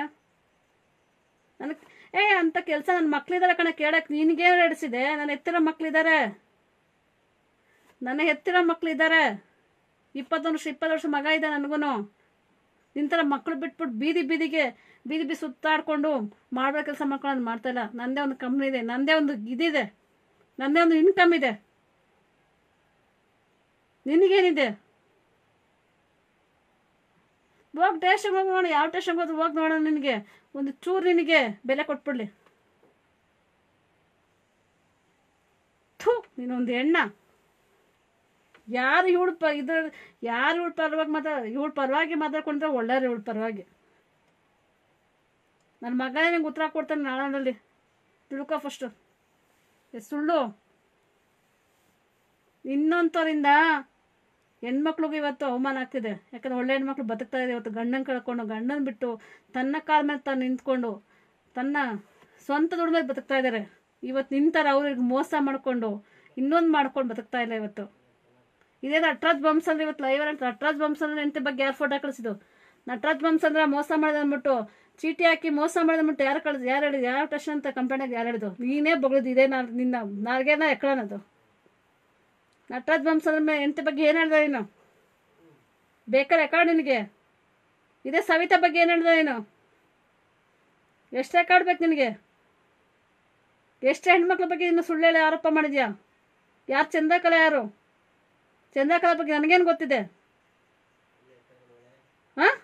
ನನಗೆ ಏ, ಅಂತ ಕೆಲಸ ನನ್ನ ಮಕ್ಳಿದಾರೆ ಕಣ ಕೇಳಕ್ಕೆ ನಿನಗೆ ನಡೆಸಿದೆ ನನ್ನ ಎತ್ತಿರೋ ಮಕ್ಳಿದ್ದಾರೆ ನನ್ನ ಎತ್ತಿರೋ ಮಕ್ಳಿದ್ದಾರೆ ಇಪ್ಪತ್ತೊಂದು ವರ್ಷ, ಇಪ್ಪತ್ತು ವರ್ಷ ಮಗ ಇದೆ ನನಗೂ ನಿಂತರ ಮಕ್ಕಳು ಬಿಟ್ಬಿಟ್ಟು ಬೀದಿ ಬೀದಿಗೆ ಬೀದಿ ಬೀದಿ ಸುತ್ತಾಡ್ಕೊಂಡು ಮಾಡೋ ಕೆಲಸ ಮಾಡ್ಕೊಂಡು ಮಾಡ್ತಾ ಇಲ್ಲ. ನಂದೇ ಒಂದು ಕಂಪ್ನಿ ಇದೆ. ನನ್ನದೇ ಒಂದು ಇದಿದೆ. ನನ್ನದೇ ಒಂದು ಇನ್ಕಮ್ ಇದೆ. ನಿನಗೇನಿದೆ? ಹೋಗಿ ಟೇಷನ್ ಹೋಗಿ ನೋಡೋಣ ಯಾವ ಟೇಷನ್ಗೆ ಹೋದ್ರು ಹೋಗಿ ನೋಡೋಣ ನಿನಗೆ. ಒಂದು ಚೂರು ನಿನಗೆ ಬೆಲೆ ಕೊಟ್ಬಿಡ್ಲಿ. ಥೂ ನೀನೊಂದು ಹೆಣ್ಣ ಯಾರು ಇವಳು ಪ ಇದ್ರ ಯಾರು ಇವಳು ಪರವಾಗಿ ಮಾತಾ ಇವಳು ಪರವಾಗಿ ಮಾತಾಡ್ಕೊಂಡ್ರೆ ಒಳ್ಳೆಯವ್ರು ಇವಳು ಪರವಾಗಿ. ನನ್ನ ಮಗನೇ ನಿಂಗೆ ಉತ್ತರ ಕೊಡ್ತಾನೆ ನಾಳಲ್ಲಿ ತಿಳ್ಕೊ ಫಸ್ಟು ಸುಳ್ಳು. ಇನ್ನೊಂಥವ್ರಿಂದ ಹೆಣ್ಮಕ್ಳಿಗೆ ಇವತ್ತು ಅವಮಾನ ಆಗ್ತಿದೆ. ಯಾಕಂದ್ರೆ ಒಳ್ಳೆ ಹೆಣ್ಮಕ್ಳು ಬದುಕ್ತಾ ಇದೆ ಇವತ್ತು ಗಂಡನ ಕಳ್ಕೊಂಡು, ಗಂಡನ ಬಿಟ್ಟು ತನ್ನ ಕಾಲ ಮೇಲೆ ತಾನು ನಿಂತ್ಕೊಂಡು ತನ್ನ ಸ್ವಂತ ದುಡಿಮೆ ಬದುಕ್ತಾ ಇದ್ದಾರೆ. ಇವತ್ತು ನಿಂತಾರೆ ಅವ್ರಿಗೆ ಮೋಸ ಮಾಡಿಕೊಂಡು ಇನ್ನೊಂದು ಮಾಡ್ಕೊಂಡು ಬದುಕ್ತಾ ಇಲ್ಲ ಇವತ್ತು. ಇದೇ ನಟರಾಜ್ ಬಂಬ್ಸ್ ಅಂದ್ರೆ ಇವತ್ತು ಲೈವ್ ಅಂತ ನಟರಾಜ್ ಬಂಬ್ಸ್ ಅಂದ್ರೆ ಎಂತ ಬಗ್ಗೆ ಯಾರು ಫೋಟೋ ಕಳಿಸಿದ್ದು? ನಟರಾಜ್ ಬಂಬ್ಸ್ ಅಂದ್ರೆ ಮೋಸ ಮಾಡಿದ ಅಂದ್ಬಿಟ್ಟು ಚೀಟಿ ಹಾಕಿ ಮೋಸ ಮಾಡಿದ ಅಂದ್ಬಿಟ್ಟು ಯಾರು ಕಳಿಸ್ ಯಾರು ಹೇಳಿದ್ರು ಯಾರು ಟೆಸ್ಟ್ ಅಂತ ಕಂಪ್ಲೇಂಟ್ ಯಾರು ಹೇಳಿದ್ರು ನೀನೇ ಬಗ್ಳದು, ಇದೇ ನಾ ನಿನ್ನ ನಾಲ್ಗೇನ ಎಕ್ಕಳನದು ನಟರಾಜ್ ಅಂದ್ರೆ ಎಂತ ಬಗ್ಗೆ ಏನು ಹೇಳ್ದೆ ನೀನು? ಬೇಕಾರೆ ರೆಕಾರ್ಡ್ ನಿನಗೆ? ಇದೇ ಸವಿತಾ ಬಗ್ಗೆ ಏನು ಹೇಳ್ದೆ ನೀನು? ಎಷ್ಟು ರೆಕಾರ್ಡ್ ಬೇಕು ನಿನಗೆ? ಎಷ್ಟು ಹೆಣ್ಮಕ್ಳ ಬಗ್ಗೆ ಇನ್ನು ಸುಳ್ಳೆಲ್ಲ ಆರೋಪ ಮಾಡಿದ್ಯಾ? ಯಾರು ಚಂದ್ರಕಲಾ ಯಾರು? ಚಂದ್ರಕಲಾ ಬಗ್ಗೆ ನನಗೇನು ಗೊತ್ತಿದೆ? ಹಾಂ?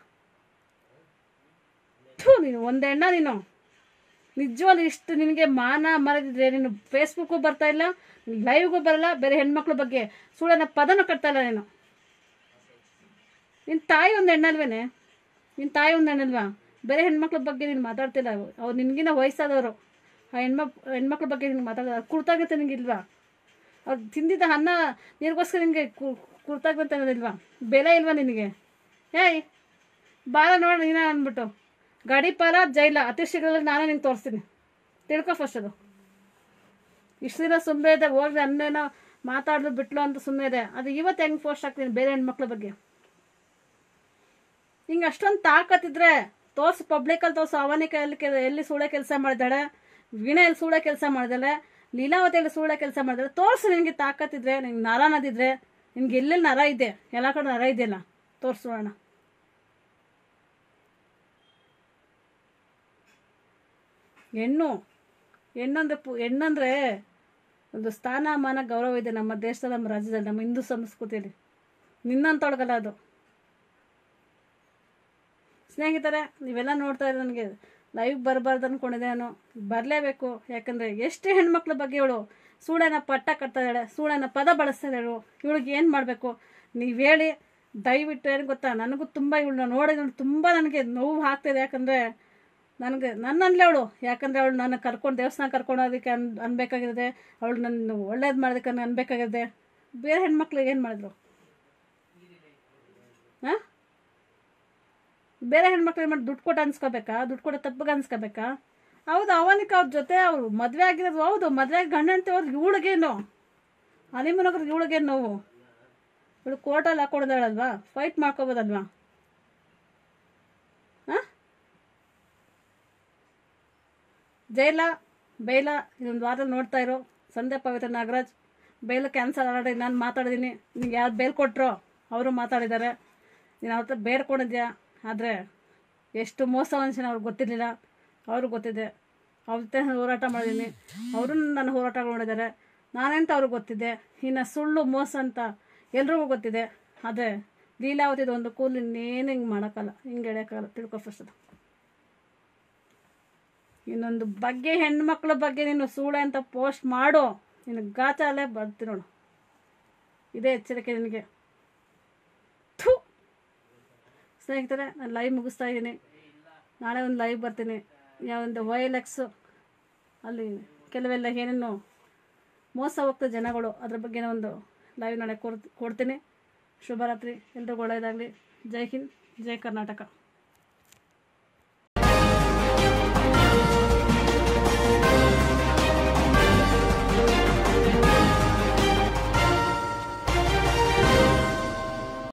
ಥೂ ನೀನು, ಒಂದು ಹೆಣ್ಣ ನೀನು. ನಿಜವಾಗ್ಲೂ ಇಷ್ಟು ನಿನಗೆ ಮಾನ ಮರೆದಿದ್ರೆ ನೀನು ಫೇಸ್ಬುಕ್ಗೂ ಬರ್ತಾ ಇಲ್ಲ ಲೈವ್ಗೂ ಬರಲ್ಲ, ಬೇರೆ ಹೆಣ್ಮಕ್ಳ ಬಗ್ಗೆ ಸುಳ್ಳನ್ನ ಪದನ ಕಟ್ತಾ ಇಲ್ಲ ನೀನು. ನಿನ್ನ ತಾಯಿ ಒಂದು ಹೆಣ್ಣಲ್ವೇನೆ? ನಿನ್ನ ತಾಯಿ ಒಂದು ಹೆಣ್ಣಲ್ವಾ? ಬೇರೆ ಹೆಣ್ಮಕ್ಳ ಬಗ್ಗೆ ನೀನು ಮಾತಾಡ್ತಿಲ್ಲ ಅವ್ರು ನಿನಗಿನ ವಯಸ್ಸಾದವರು. ಆ ಹೆಣ್ಮಕ್ ಹೆಣ್ಮಕ್ಳ ಬಗ್ಗೆ ನಿನ್ಗೆ ಮಾತಾಡ ನಿನಗೆ ನಿನಗಿಲ್ವಾ ಅವ್ರು ತಿಂದಿದ್ದ ಅನ್ನ ನೀರಿಗೋಸ್ಕರ ನಿನಗೆ ಕುರ್ತಾಗುತ್ತೆ ಅನ್ನೋದಿಲ್ವಾ ಬೆಲೆ ಇಲ್ವಾ ನಿನಗೆ? ಏಯ್, ಬಾಲ ನೋಡು ನೀನ ಅಂದ್ಬಿಟ್ಟು. ಗಡಿಪಾರ ಜೈಲ ಅತಿ ಶೀಘ್ರದಲ್ಲಿ ನಾನೇ ನಿಂಗೆ ತೋರಿಸ್ತೀನಿ. ತಿಳ್ಕೊ ಫಸ್ಟ್ ಅದು. ಇಷ್ಟು ದಿನ ಸುಮ್ಮನೆ ಇದೆ ಹೋಗಿ ಅನ್ನೇನೋ ಮಾತಾಡಿದ್ರು ಬಿಟ್ಲು ಅಂತ ಸುಮ್ಮನೆ ಇದೆ ಅದು ಇವತ್ತು ಹೆಂಗೆ ಪೋಸ್ಟ್ ಹಾಕ್ತೀನಿ ಬೇರೆ ಹೆಣ್ಮಕ್ಳ ಬಗ್ಗೆ. ಹಿಂಗೆ ಅಷ್ಟೊಂದು ತಾಕತ್ತಿದ್ರೆ ತೋರ್ಸು ಪಬ್ಲಿಕಲ್ಲಿ ತೋರ್ಸು, ಅವನಿ ಕೈಯಲ್ಲಿ ಕೆಲ, ಎಲ್ಲಿ ಸೂಳೆ ಕೆಲಸ ಮಾಡಿದಾಳೆ ವೀಣೆಯಲ್ಲಿ ಸೂಳೆ ಕೆಲಸ ಮಾಡಿದಾಳೆ ಲೀಲಾವತಿಯಲ್ಲಿ ಸೂಳೆ ಕೆಲಸ ಮಾಡಿದಾಳೆ, ತೋರಿಸು ನಿನಗೆ ತಾಕತ್ತಿದ್ರೆ ನಿಂಗೆ ನರ ನದಿದ್ರೆ ನಿನಗೆ ಎಲ್ಲೆಲ್ಲಿ ನರ ಇದೆ, ಎಲ್ಲ ಕಡೆ ನರ ಇದೆಯಲ್ಲ, ತೋರಿಸು ಹೆಣ್ಣು. ಹೆಣ್ಣಂದ್ರೆ ಪು, ಹೆಣ್ಣಂದ್ರೆ ಒಂದು ಸ್ಥಾನಮಾನ ಗೌರವ ಇದೆ ನಮ್ಮ ದೇಶದಲ್ಲಿ, ನಮ್ಮ ರಾಜ್ಯದಲ್ಲಿ, ನಮ್ಮ ಹಿಂದೂ ಸಂಸ್ಕೃತಿಯಲ್ಲಿ. ನಿನ್ನಂತೊಳಗಲ್ಲ ಅದು. ಸ್ನೇಹಿತರೆ, ನೀವೆಲ್ಲ ನೋಡ್ತಾ ಇದ್ರೆ ನನಗೆ ಲೈವ್ ಬರಬಾರ್ದು ಅಂದ್ಕೊಂಡಿದ್ದೆ ನಾನು. ಬರಲೇಬೇಕು. ಯಾಕಂದರೆ ಎಷ್ಟು ಹೆಣ್ಮಕ್ಳ ಬಗ್ಗೆ ಇವಳು ಸೂಳೆನ ಪಟ್ಟ ಕಟ್ತಾ ಇದ್ದಾಳೆ, ಸೂಳೆನ ಪದ ಬಳಸ್ತಾ ಇದ್ದಾಳು ಇವಳಿಗೆ ಏನು ಮಾಡಬೇಕು? ನೀವು ಹೇಳಿ, ದಯವಿಟ್ಟು ಏನು ಗೊತ್ತಾ? ನನಗೂ ತುಂಬ ಇವಳನ್ನ ನೋಡಿದ್ರು ತುಂಬ ನನಗೆ ನೋವು ಆಗ್ತಿದೆ ಯಾಕಂದರೆ ನನಗೆ ನನ್ನ ಅನ್ಲೇ ಅವಳು. ಯಾಕಂದರೆ ಅವಳು ನನ್ನ ಕರ್ಕೊಂಡು ದೇವಸ್ಥಾನ ಕರ್ಕೊಂಡು ಅದಕ್ಕೆ ಅನ್ ಅನ್ಬೇಕಾಗಿದೆ ಅವಳು ನನ್ನ ಒಳ್ಳೇದು ಮಾಡೋದಕ್ಕೆ ಅನ್ಬೇಕಾಗಿದೆ ಬೇರೆ ಹೆಣ್ಮಕ್ಳಿಗೆ ಏನು ಮಾಡಿದ್ರು? ಹಾಂ ಬೇರೆ ಹೆಣ್ಮಕ್ಳು ಮಾಡಿ ದುಡ್ಡು ಕೊಟ್ಟು ಅನ್ಸ್ಕೋಬೇಕಾ? ದುಡ್ಡು ಕೊಟ್ಟು ತಪ್ಪಿಗೆ ಅನ್ಸ್ಕೋಬೇಕಾ? ಹೌದು ಅವನಿಕ ಅವ್ರ ಜೊತೆ ಅವ್ರು ಮದುವೆ ಆಗಿರೋದು ಹೌದು, ಮದುವೆ ಆಗಿ ಗಂಡ ಅಂತ ಹೋದ್ರೆ ಇವಳಿಗೇನು? ಹನಿಮೂನಗ್ರಿಗೆ ಇವಳಿಗೇನು ನೋವು? ಇವಳು ಕೋರ್ಟಲ್ಲಿ ಹಾಕೊಂಡಿದ್ದಾಳಲ್ವಾ? ಫೈಟ್ ಮಾಡ್ಕೋಬೋದಲ್ವಾ ಹಾಂ ಜೈಲ ಬೈಲ, ಇದೊಂದು ವಾರದಲ್ಲಿ ನೋಡ್ತಾ ಇರೋ. ಸಂಧ್ಯಾ, ಪವಿತ್ರ ನಾಗರಾಜ್, ಬೈಲ ಕ್ಯಾನ್ಸಲ್ ಆಲ್ರೆಡಿ ನಾನು ಮಾತಾಡಿದ್ದೀನಿ ನಿಂಗೆ ಯಾರು ಬೇಲ್ ಕೊಟ್ಟರೋ ಅವರು ಮಾತಾಡಿದ್ದಾರೆ ನೀನು ಅವ್ರ ಹತ್ರ ಬೇಡ್ಕೊಂಡಿದ್ಯಾ ಆದರೆ ಎಷ್ಟು ಮೋಸ ಅನ್ಸಿನ ಅವ್ರಿಗೆ ಗೊತ್ತಿರಲಿಲ್ಲ. ಅವ್ರಿಗೆ ಗೊತ್ತಿದೆ. ಅವ್ರ ಜೊತೆ ಹೋರಾಟ ಮಾಡಿದ್ದೀನಿ ಅವರು ನನ್ನ ಹೋರಾಟ ಮಾಡಿದ್ದಾರೆ ನಾನೆಂತ ಅವ್ರಿಗೆ ಗೊತ್ತಿದೆ ಇನ್ನು ಸುಳ್ಳು, ಮೋಸ ಅಂತ ಎಲ್ರಿಗೂ ಗೊತ್ತಿದೆ. ಆದರೆ ಲೀಲಾವತಿದು ಒಂದು ಕೂಲ್ ಇನ್ನೇನು ಹಿಂಗೆ ಮಾಡೋಕ್ಕಲ್ಲ. ಹಿಂಗೆ ಎಳೆಯೋಕ್ಕಲ್ಲ ತಿಳ್ಕೊ ಫಸ್ಟ್ ಅದು. ಇನ್ನೊಂದು ಬಗ್ಗೆ, ಹೆಣ್ಮಕ್ಳ ಬಗ್ಗೆ ನೀನು ಸೂಳೆ ಅಂತ ಪೋಸ್ಟ್ ಮಾಡು. ನಿನ್ನ ಗಾಚಾಲೆ ಬರ್ತೀನಿ ನೋಡು. ಇದೇ ಎಚ್ಚರಿಕೆ ನಿನಗೆ. ಥೂ. ಸ್ನೇಹಿತರೆ, ನಾನು ಲೈವ್ ಮುಗಿಸ್ತಾ ಇದ್ದೀನಿ. ನಾಳೆ ಒಂದು ಲೈವ್ ಬರ್ತೀನಿ. ಯಾವೊಂದು ವೈಲ್ ಅಲ್ಲಿ ಕೆಲವೆಲ್ಲ ಏನೇನು ಮೋಸ ಹೋಗ್ತಾ ಜನಗಳು, ಅದ್ರ ಬಗ್ಗೆ ಒಂದು ಲೈವ್ ನಾಳೆ ಕೊಡ್, ಕೊಡ್ತೀನಿ. ಶುಭರಾತ್ರಿ. ಎಲ್ರಿಗೂ ಒಳ್ಳೆಯದಾಗಲಿ. ಜೈ ಹಿಂದ್, ಜೈ ಕರ್ನಾಟಕ.